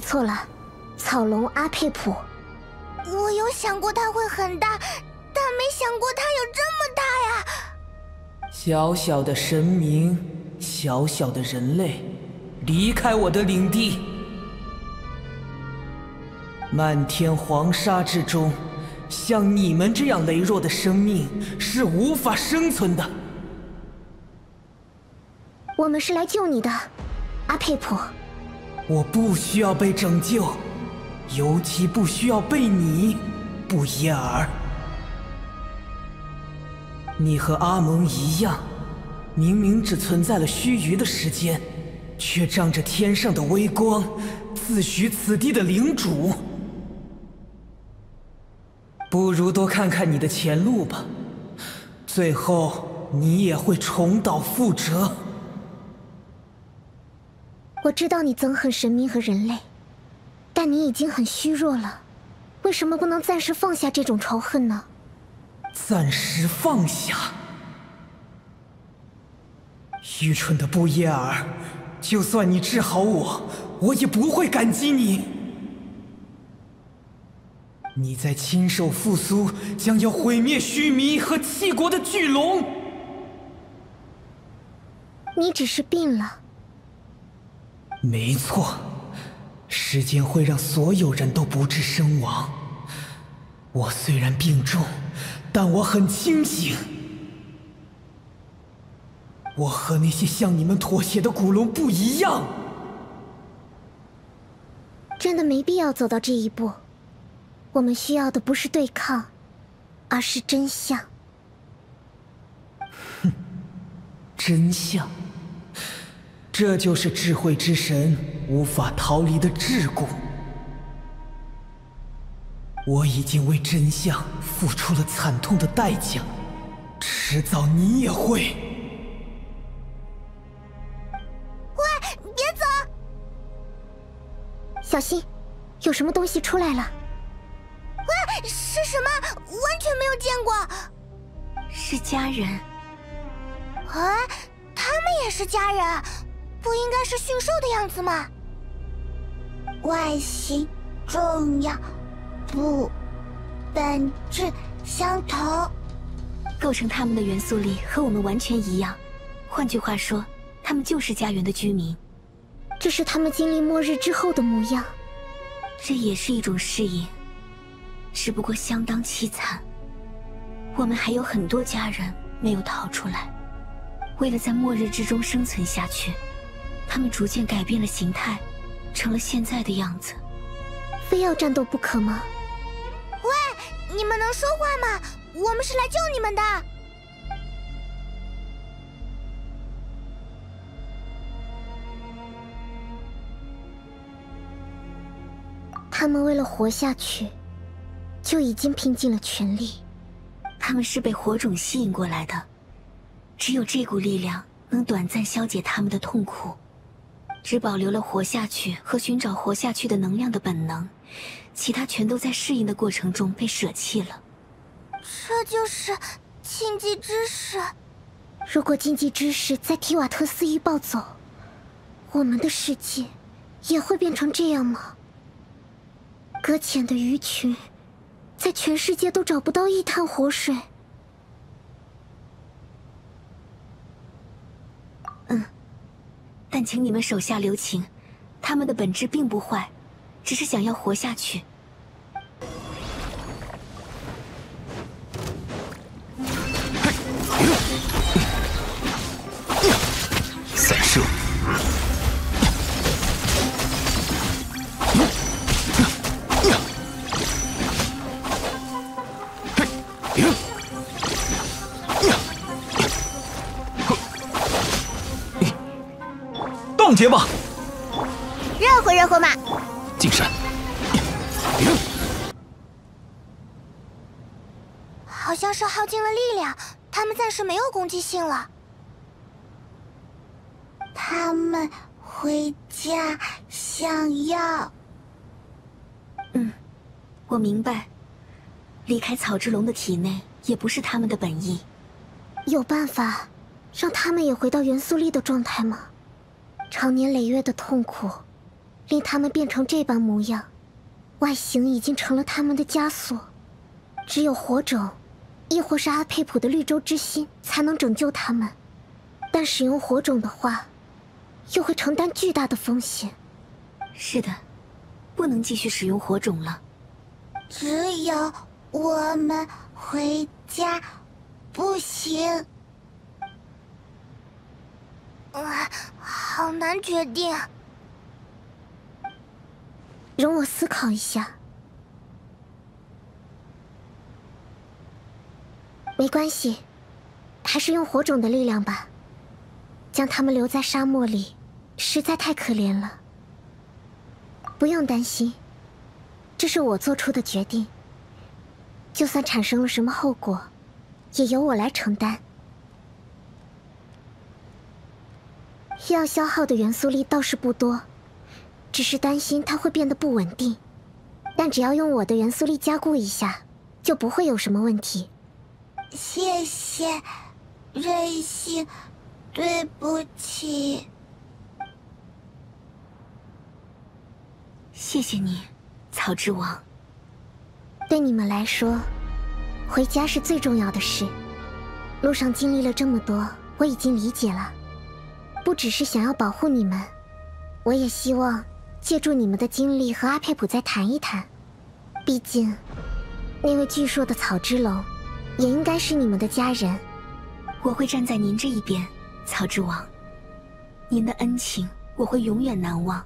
没错了，草龙阿佩普。我有想过它会很大，但没想过它有这么大呀！小小的神明，小小的人类，离开我的领地！漫天黄沙之中，像你们这样羸弱的生命是无法生存的。我们是来救你的，阿佩普。我不需要被拯救，尤其不需要被你，布耶尔。你和阿蒙一样，明明只存在了须臾的时间，却仗着天上的微光，自诩此地的领主。不如多看看你的前路吧，最后你也会重蹈覆辙。我知道你憎恨神明和人类，但你已经很虚弱了，为什么不能暂时放下这种仇恨呢？暂时放下？愚蠢的布耶尔，就算你治好我，我也不会感激你。你在亲手复苏将要毁灭须弥和七国的巨龙。你只是病了。没错，时间会让所有人都不治身亡。我虽然病重，但我很清醒。我和那些向你们妥协的古龙不一样。真的没必要走到这一步。我们需要的不是对抗，而是真相。哼，真相。这就是智慧之神无法逃离的桎梏。我已经为真相付出了惨痛的代价，迟早你也会。喂，别走！小心，有什么东西出来了。喂，是什么？完全没有见过。是家人。啊，他们也是家人，不应该是驯兽的样子吗？外形重要。不，本质相同，构成他们的元素力和我们完全一样。换句话说，他们就是家园的居民。这是他们经历末日之后的模样。这也是一种适应，只不过相当凄惨。我们还有很多家人没有逃出来，为了在末日之中生存下去，他们逐渐改变了形态，成了现在的样子。非要战斗不可吗？喂，你们能说话吗？我们是来救你们的。他们为了活下去，就已经拼尽了全力。他们是被火种吸引过来的，只有这股力量能短暂消解他们的痛苦，只保留了活下去和寻找活下去的能量的本能。其他全都在适应的过程中被舍弃了。这就是禁忌知识。如果禁忌知识在提瓦特斯一暴走，我们的世界也会变成这样吗？搁浅的鱼群，在全世界都找不到一滩活水。但请你们手下留情，他们的本质并不坏。只是想要活下去。冻结吧。热乎热乎嘛。近身，好像是耗尽了力量，他们暂时没有攻击性了。他们回家想要……嗯，我明白，离开草之龙的体内也不是他们的本意。有办法让他们也回到元素力的状态吗？长年累月的痛苦。令他们变成这般模样，外形已经成了他们的枷锁。只有火种，亦或是阿佩普的绿洲之心，才能拯救他们。但使用火种的话，又会承担巨大的风险。是的，不能继续使用火种了。只有我们回家，不行。啊，好难决定。容我思考一下。没关系，还是用火种的力量吧。将他们留在沙漠里，实在太可怜了。不用担心，这是我做出的决定。就算产生了什么后果，也由我来承担。要消耗的元素力倒是不多。只是担心它会变得不稳定，但只要用我的元素力加固一下，就不会有什么问题。谢谢，瑞星，对不起。谢谢你，草之王。对你们来说，回家是最重要的事。路上经历了这么多，我已经理解了。不只是想要保护你们，我也希望。借助你们的经历和阿佩普再谈一谈。毕竟，那位巨硕的草之龙，也应该是你们的家人。我会站在您这一边，草之王。您的恩情，我会永远难忘。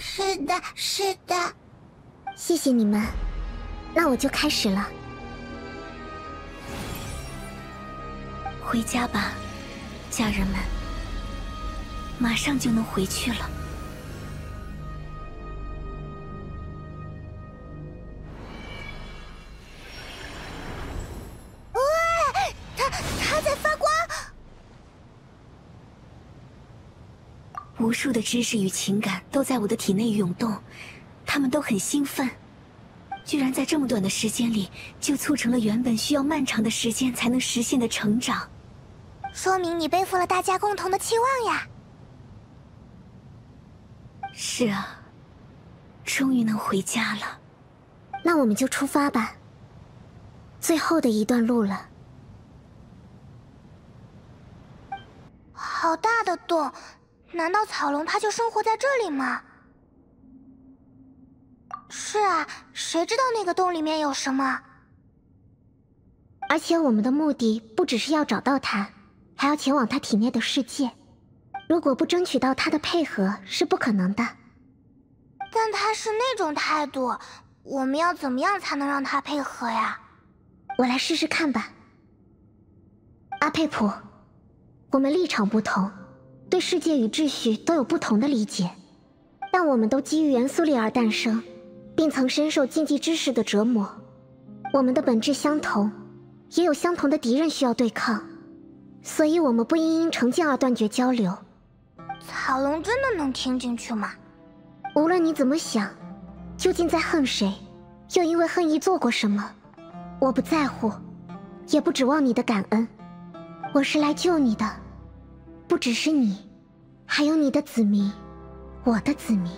是的，是的。谢谢你们，那我就开始了。回家吧，家人们。马上就能回去了。哇，它它在发光！无数的知识与情感都在我的体内涌动，他们都很兴奋。居然在这么短的时间里，就促成了原本需要漫长的时间才能实现的成长。说明你背负了大家共同的期望呀！是啊，终于能回家了。那我们就出发吧。最后的一段路了。好大的洞，难道草龙它就生活在这里吗？是啊，谁知道那个洞里面有什么？而且我们的目的不只是要找到它，还要前往它体内的世界。如果不争取到他的配合，是不可能的。但他是那种态度，我们要怎么样才能让他配合呀？我来试试看吧。阿佩普，我们立场不同，对世界与秩序都有不同的理解，但我们都基于元素力而诞生，并曾深受禁忌知识的折磨。我们的本质相同，也有相同的敌人需要对抗，所以我们不应因成见而断绝交流。草龙真的能听进去吗？无论你怎么想，究竟在恨谁，又因为恨意做过什么，我不在乎，也不指望你的感恩。我是来救你的，不只是你，还有你的子民，我的子民。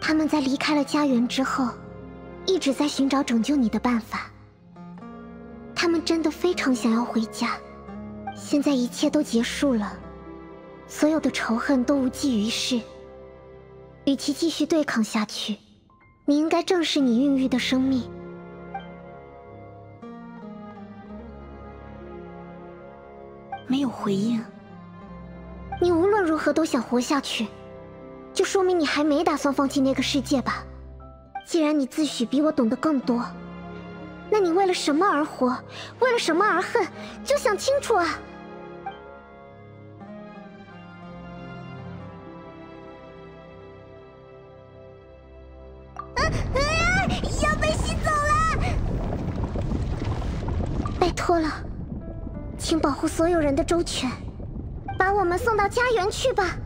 他们在离开了家园之后，一直在寻找拯救你的办法。他们真的非常想要回家，现在一切都结束了。所有的仇恨都无济于事。与其继续对抗下去，你应该正视你孕育的生命。没有回应。你无论如何都想活下去，就说明你还没打算放弃那个世界吧？既然你自诩比我懂得更多，那你为了什么而活？为了什么而恨？就想清楚啊！错了，请保护所有人的周全，把我们送到家园去吧。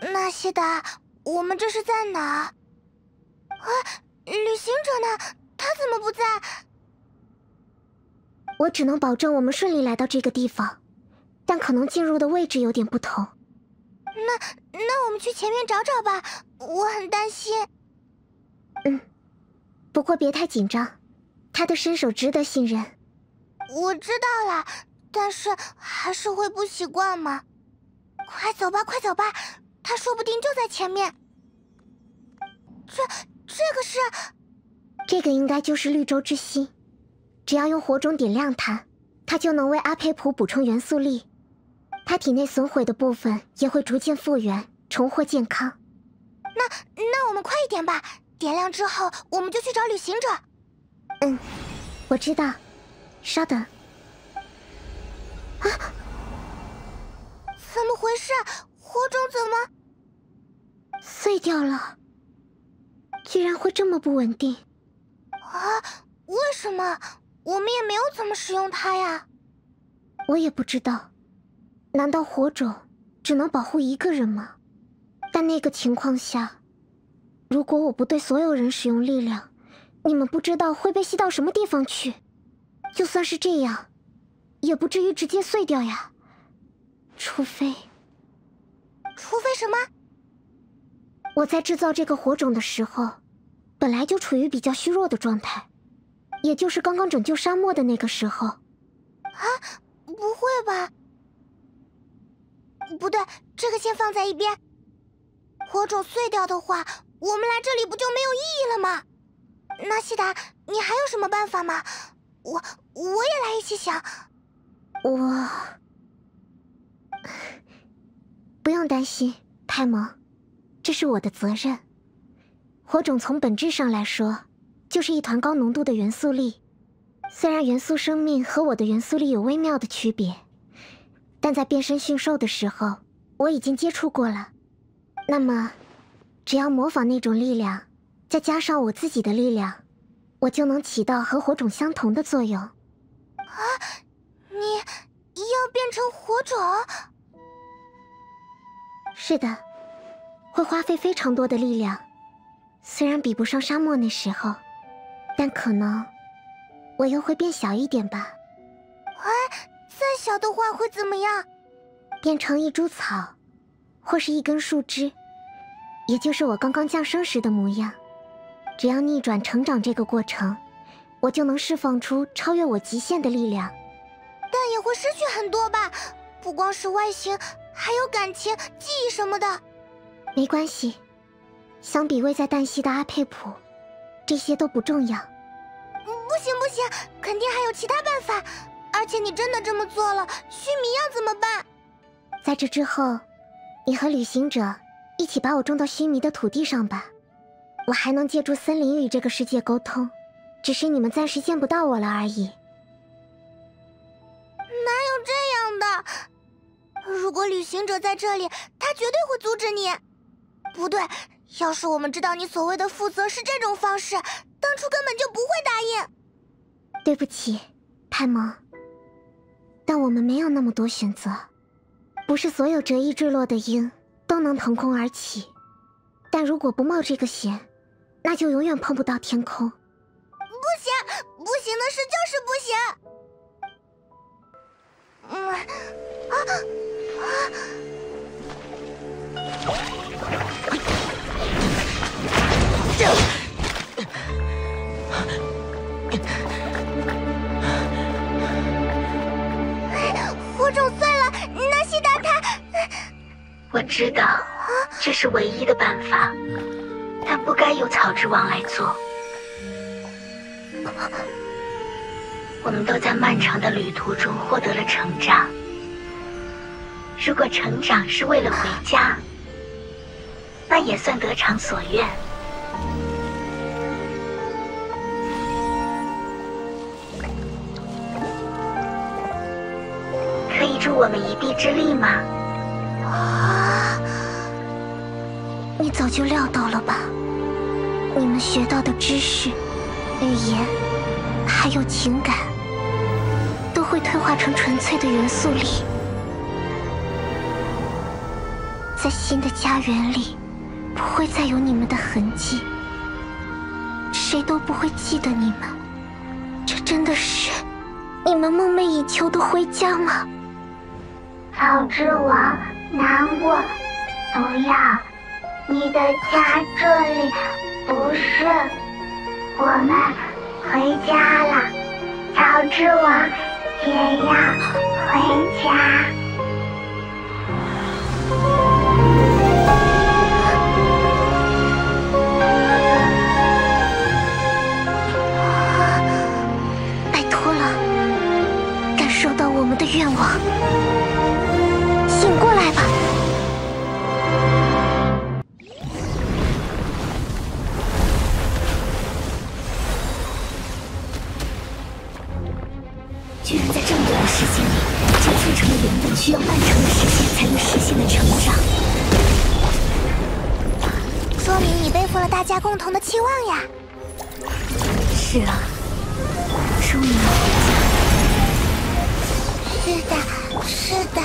纳西达，我们这是在哪？啊，旅行者呢？他怎么不在？我只能保证我们顺利来到这个地方，但可能进入的位置有点不同。那那我们去前面找找吧，我很担心。嗯。不过别太紧张，他的身手值得信任。我知道了，但是还是会不习惯嘛。快走吧，快走吧，他说不定就在前面。这这个是？这个应该就是绿洲之心，只要用火种点亮它，它就能为阿佩普补充元素力，他体内损毁的部分也会逐渐复原，重获健康。那那我们快一点吧。点亮之后，我们就去找旅行者。嗯，我知道。稍等。啊！怎么回事？火种怎么碎掉了？居然会这么不稳定！啊？为什么？我们也没有怎么使用它呀。我也不知道。难道火种只能保护一个人吗？但那个情况下……如果我不对所有人使用力量，你们不知道会被吸到什么地方去。就算是这样，也不至于直接碎掉呀。除非，除非什么？我在制造这个火种的时候，本来就处于比较虚弱的状态，也就是刚刚拯救沙漠的那个时候。啊，不会吧？不对，这个先放在一边。火种碎掉的话，我们来这里不就没有意义了吗？纳西达，你还有什么办法吗？我我也来一起想。我不用担心，泰蒙，这是我的责任。火种从本质上来说，就是一团高浓度的元素力。虽然元素生命和我的元素力有微妙的区别，但在变身驯兽的时候，我已经接触过了。那么，只要模仿那种力量，再加上我自己的力量，我就能起到和火种相同的作用。啊，你要变成火种？是的，会花费非常多的力量。虽然比不上沙漠那时候，但可能我又会变小一点吧。哎，再小的话会怎么样？变成一株草，或是一根树枝，也就是我刚刚降生时的模样。只要逆转成长这个过程，我就能释放出超越我极限的力量。但也会失去很多吧？不光是外形，还有感情、记忆什么的。没关系。相比位在旦夕的阿佩普，这些都不重要。不行不行，肯定还有其他办法。而且你真的这么做了，须弥要怎么办？在这之后，你和旅行者一起把我种到须弥的土地上吧。我还能借助森林与这个世界沟通，只是你们暂时见不到我了而已。哪有这样的？如果旅行者在这里，他绝对会阻止你。不对。要是我们知道你所谓的负责是这种方式，当初根本就不会答应。对不起，泰蒙，但我们没有那么多选择。不是所有折翼坠落的鹰都能腾空而起，但如果不冒这个险，那就永远碰不到天空。不行，不行的事就是不行。嗯，啊啊！火种碎了，纳西达他……我知道，这是唯一的办法，但不该由草之王来做。我们都在漫长的旅途中获得了成长。如果成长是为了回家，那也算得偿所愿。可以助我们一臂之力吗？啊！你早就料到了吧？你们学到的知识、语言，还有情感，都会退化成纯粹的元素力，在新的家园里，不会再有你们的痕迹，谁都不会记得你们。这真的是你们梦寐以求的回家吗？草之王，难过，不要，你的家这里不是，我们回家了，草之王也要回家。拜托了，感受到我们的愿望。需要漫长的时间才能实现的成长，说明你背负了大家共同的期望呀！是啊，终于要回家。是的，是的。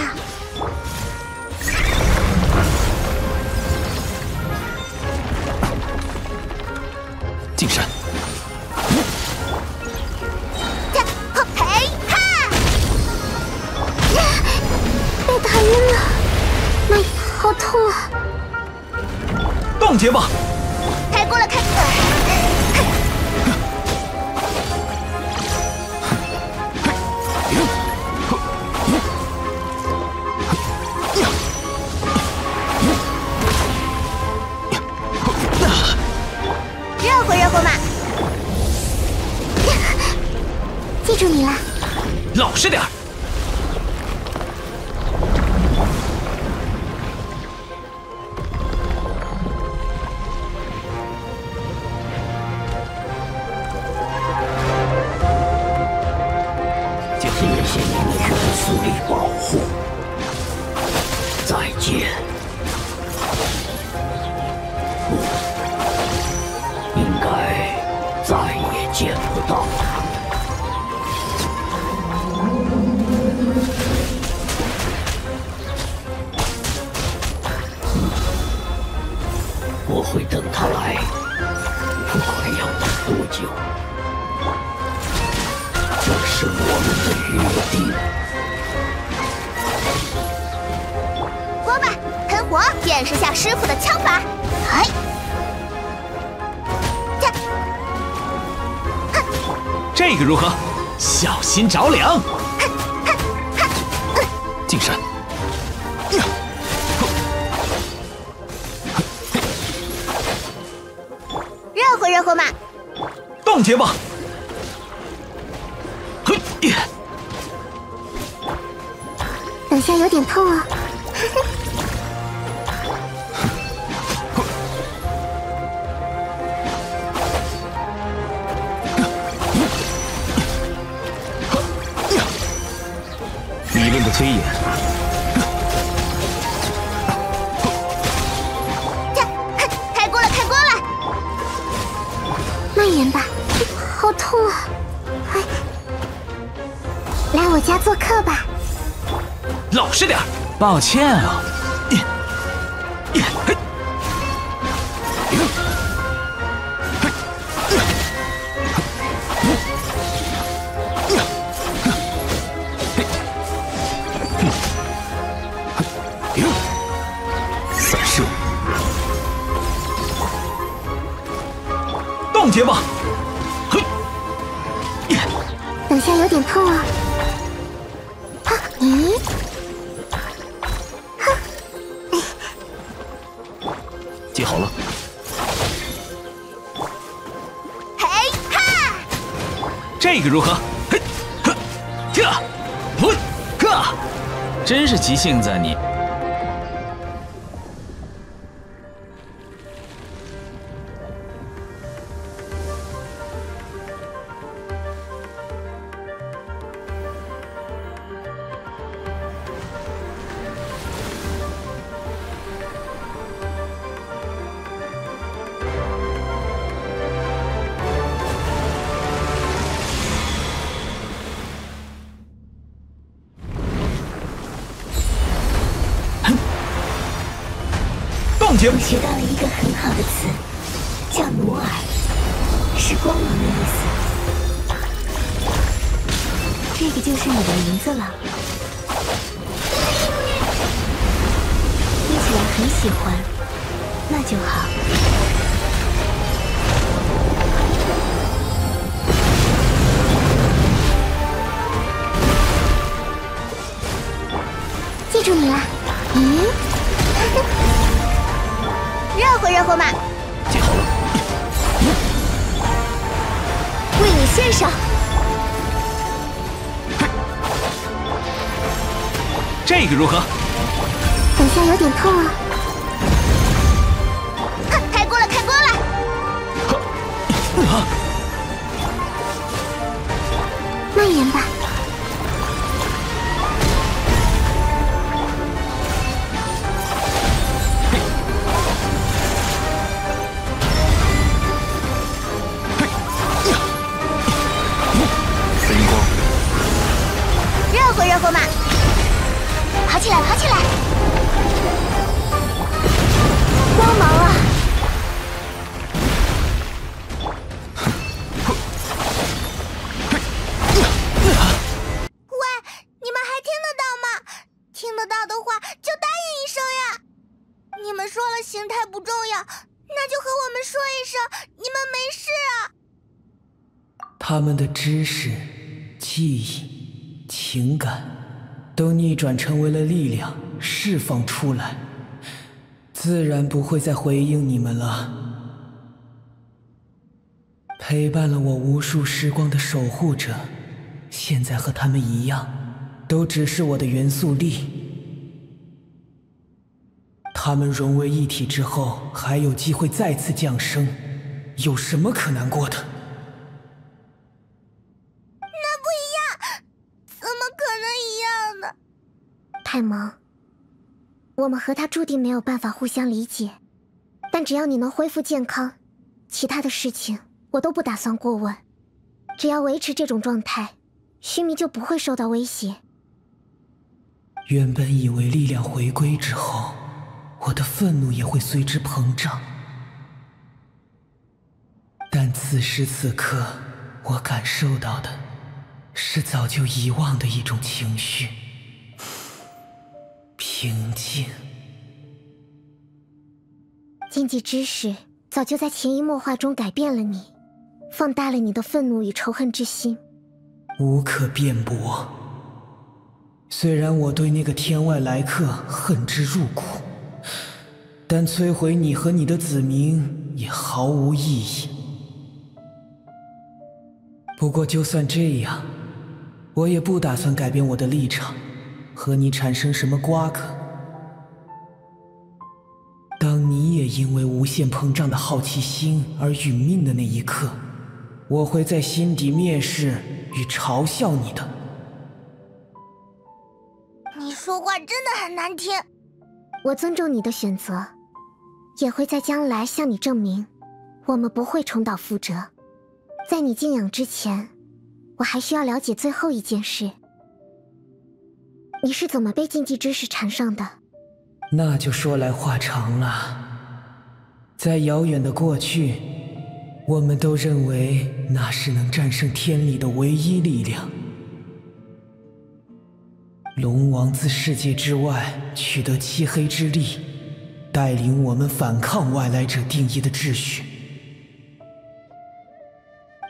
晕了，妈呀，好痛啊！冻结吧，开锅了，开锅！热乎热乎嘛！记住你了，老实点儿。到我会等他来不管要等多久。这是我们的约定。锅巴喷火见识下师傅的枪法。这个如何？小心着凉！近身。热乎热乎嘛！冻结吧！等下有点痛哦。抱歉啊。尽在你冻结如何？知识、记忆、情感，都逆转成为了力量，释放出来，自然不会再回应你们了。陪伴了我无数时光的守护者，现在和他们一样，都只是我的元素力。他们融为一体之后，还有机会再次降生，有什么可难过的？太萌，我们和他注定没有办法互相理解。但只要你能恢复健康，其他的事情我都不打算过问。只要维持这种状态，须弥就不会受到威胁。原本以为力量回归之后，我的愤怒也会随之膨胀，但此时此刻，我感受到的是早就遗忘的一种情绪——平静。禁忌之识早就在潜移默化中改变了你，放大了你的愤怒与仇恨之心。无可辩驳。虽然我对那个天外来客恨之入骨，但摧毁你和你的子民也毫无意义。不过，就算这样，我也不打算改变我的立场，和你产生什么瓜葛。当你也因为无限膨胀的好奇心而殒命的那一刻，我会在心底蔑视与嘲笑你的。你说话真的很难听。我尊重你的选择，也会在将来向你证明，我们不会重蹈覆辙。在你静养之前，我还需要了解最后一件事：你是怎么被禁忌之使缠上的？那就说来话长了。在遥远的过去，我们都认为那是能战胜天理的唯一力量。龙王自世界之外取得漆黑之力，带领我们反抗外来者定义的秩序。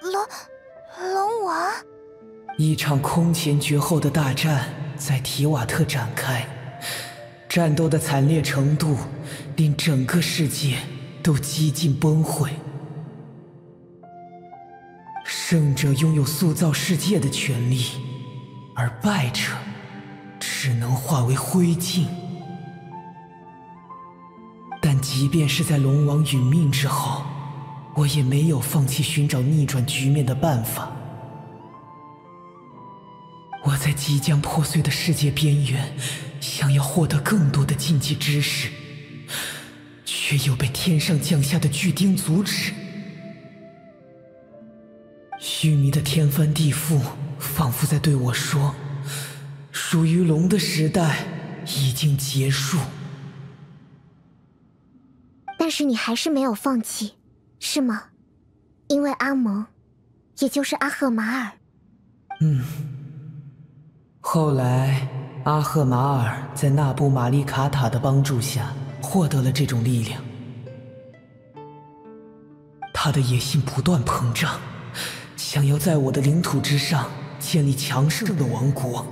龙龙王，一场空前绝后的大战在提瓦特展开，战斗的惨烈程度令整个世界都几近崩溃。胜者拥有塑造世界的权利，而败者只能化为灰烬。但即便是在龙王殒命之后，我也没有放弃寻找逆转局面的办法。我在即将破碎的世界边缘，想要获得更多的禁忌知识，却又被天上降下的巨钉阻止。虚弥的天翻地覆，仿佛在对我说：“属于龙的时代已经结束。”但是你还是没有放弃。是吗？因为阿蒙，也就是阿赫马尔。嗯。后来，阿赫马尔在纳布玛丽卡塔的帮助下，获得了这种力量。他的野心不断膨胀，想要在我的领土之上建立强盛的王国。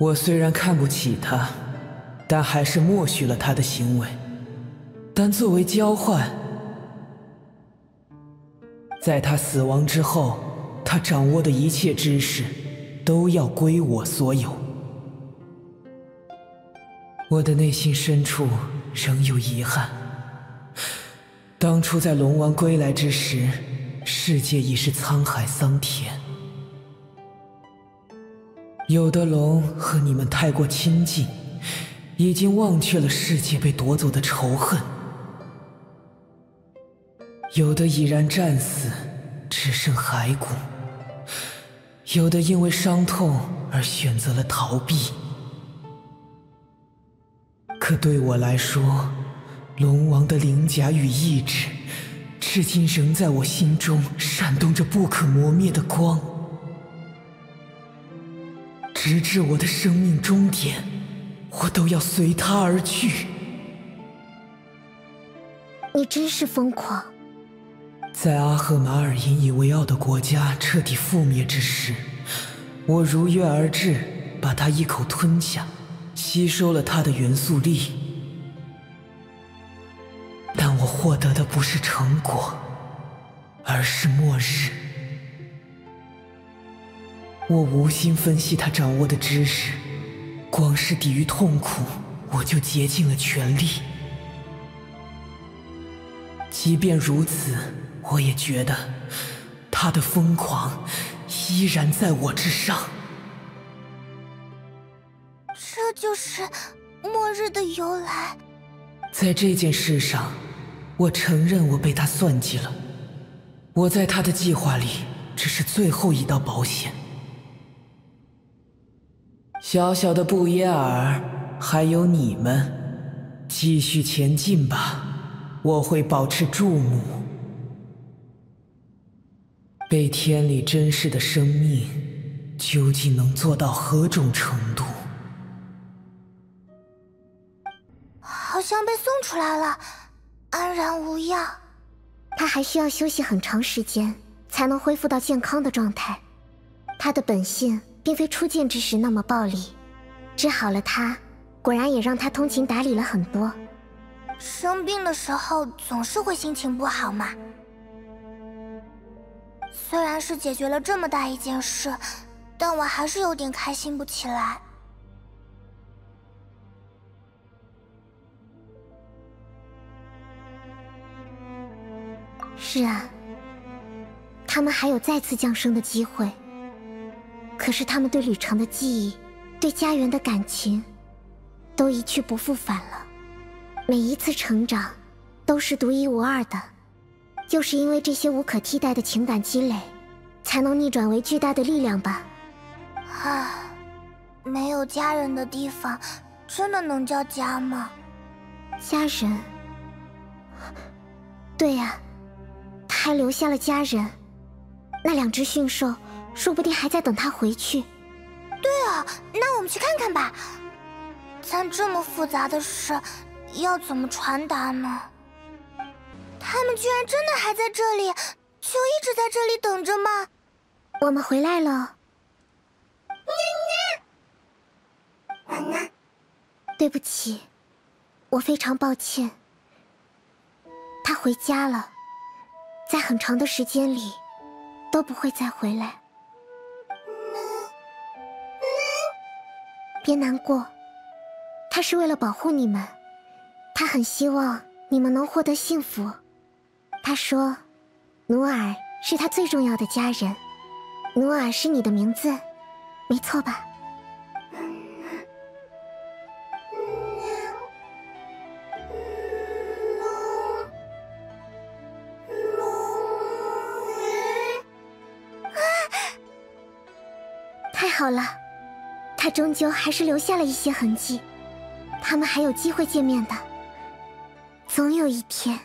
我虽然看不起他，但还是默许了他的行为。但作为交换，在他死亡之后，他掌握的一切知识都要归我所有。我的内心深处仍有遗憾。当初在龙王归来之时，世界已是沧海桑田。有的龙和你们太过亲近，已经忘却了世界被夺走的仇恨。有的已然战死，只剩骸骨；有的因为伤痛而选择了逃避。可对我来说，龙王的鳞甲与意志，至今仍在我心中闪动着不可磨灭的光，直至我的生命终点，我都要随他而去。你真是疯狂！在阿赫马尔引以为傲的国家彻底覆灭之时，我如约而至，把它一口吞下，吸收了他的元素力。但我获得的不是成果，而是末日。我无心分析他掌握的知识，光是抵御痛苦，我就竭尽了全力。即便如此。我也觉得，他的疯狂依然在我之上。这就是末日的由来。在这件事上，我承认我被他算计了。我在他的计划里只是最后一道保险。小小的布耶尔，还有你们，继续前进吧。我会保持注目。被天理珍视的生命，究竟能做到何种程度？好像被送出来了，安然无恙。他还需要休息很长时间，才能恢复到健康的状态。他的本性并非初见之时那么暴力，治好了他，果然也让他通情达理了很多。生病的时候总是会心情不好嘛。虽然是解决了这么大一件事，但我还是有点开心不起来。是啊，他们还有再次降生的机会。可是他们对旅程的记忆，对家园的感情，都一去不复返了。每一次成长，都是独一无二的。就是因为这些无可替代的情感积累，才能逆转为巨大的力量吧。啊，没有家人的地方，真的能叫家吗？家人？对呀，他还留下了家人。那两只驯兽，说不定还在等他回去。对啊，那我们去看看吧。但这么复杂的事，要怎么传达呢？他们居然真的还在这里，就一直在这里等着吗？我们回来了。对不起，我非常抱歉。他回家了，在很长的时间里都不会再回来。别难过，他是为了保护你们，他很希望你们能获得幸福。他说：“努尔是他最重要的家人。努尔是你的名字，没错吧？”太好了，他终究还是留下了一些痕迹。他们还有机会见面的，总有一天。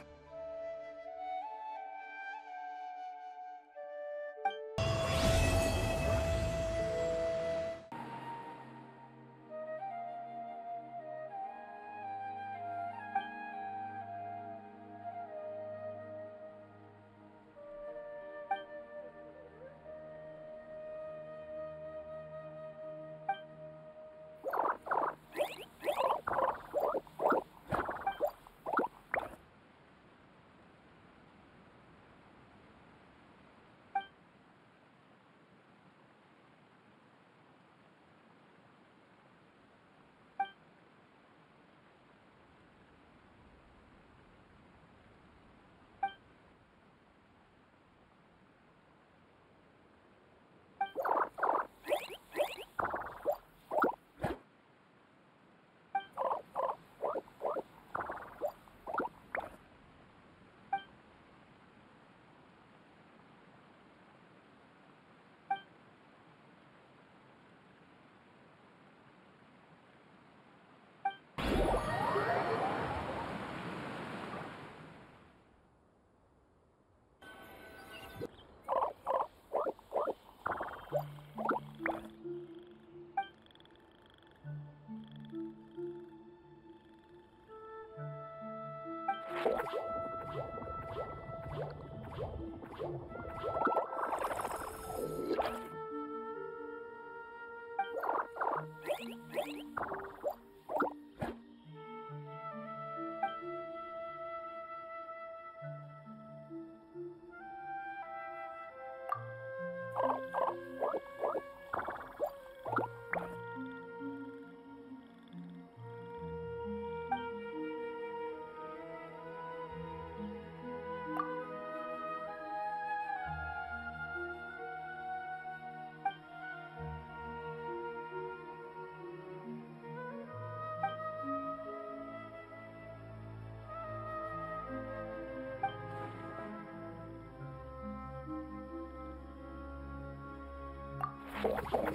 Thank you. Yeah.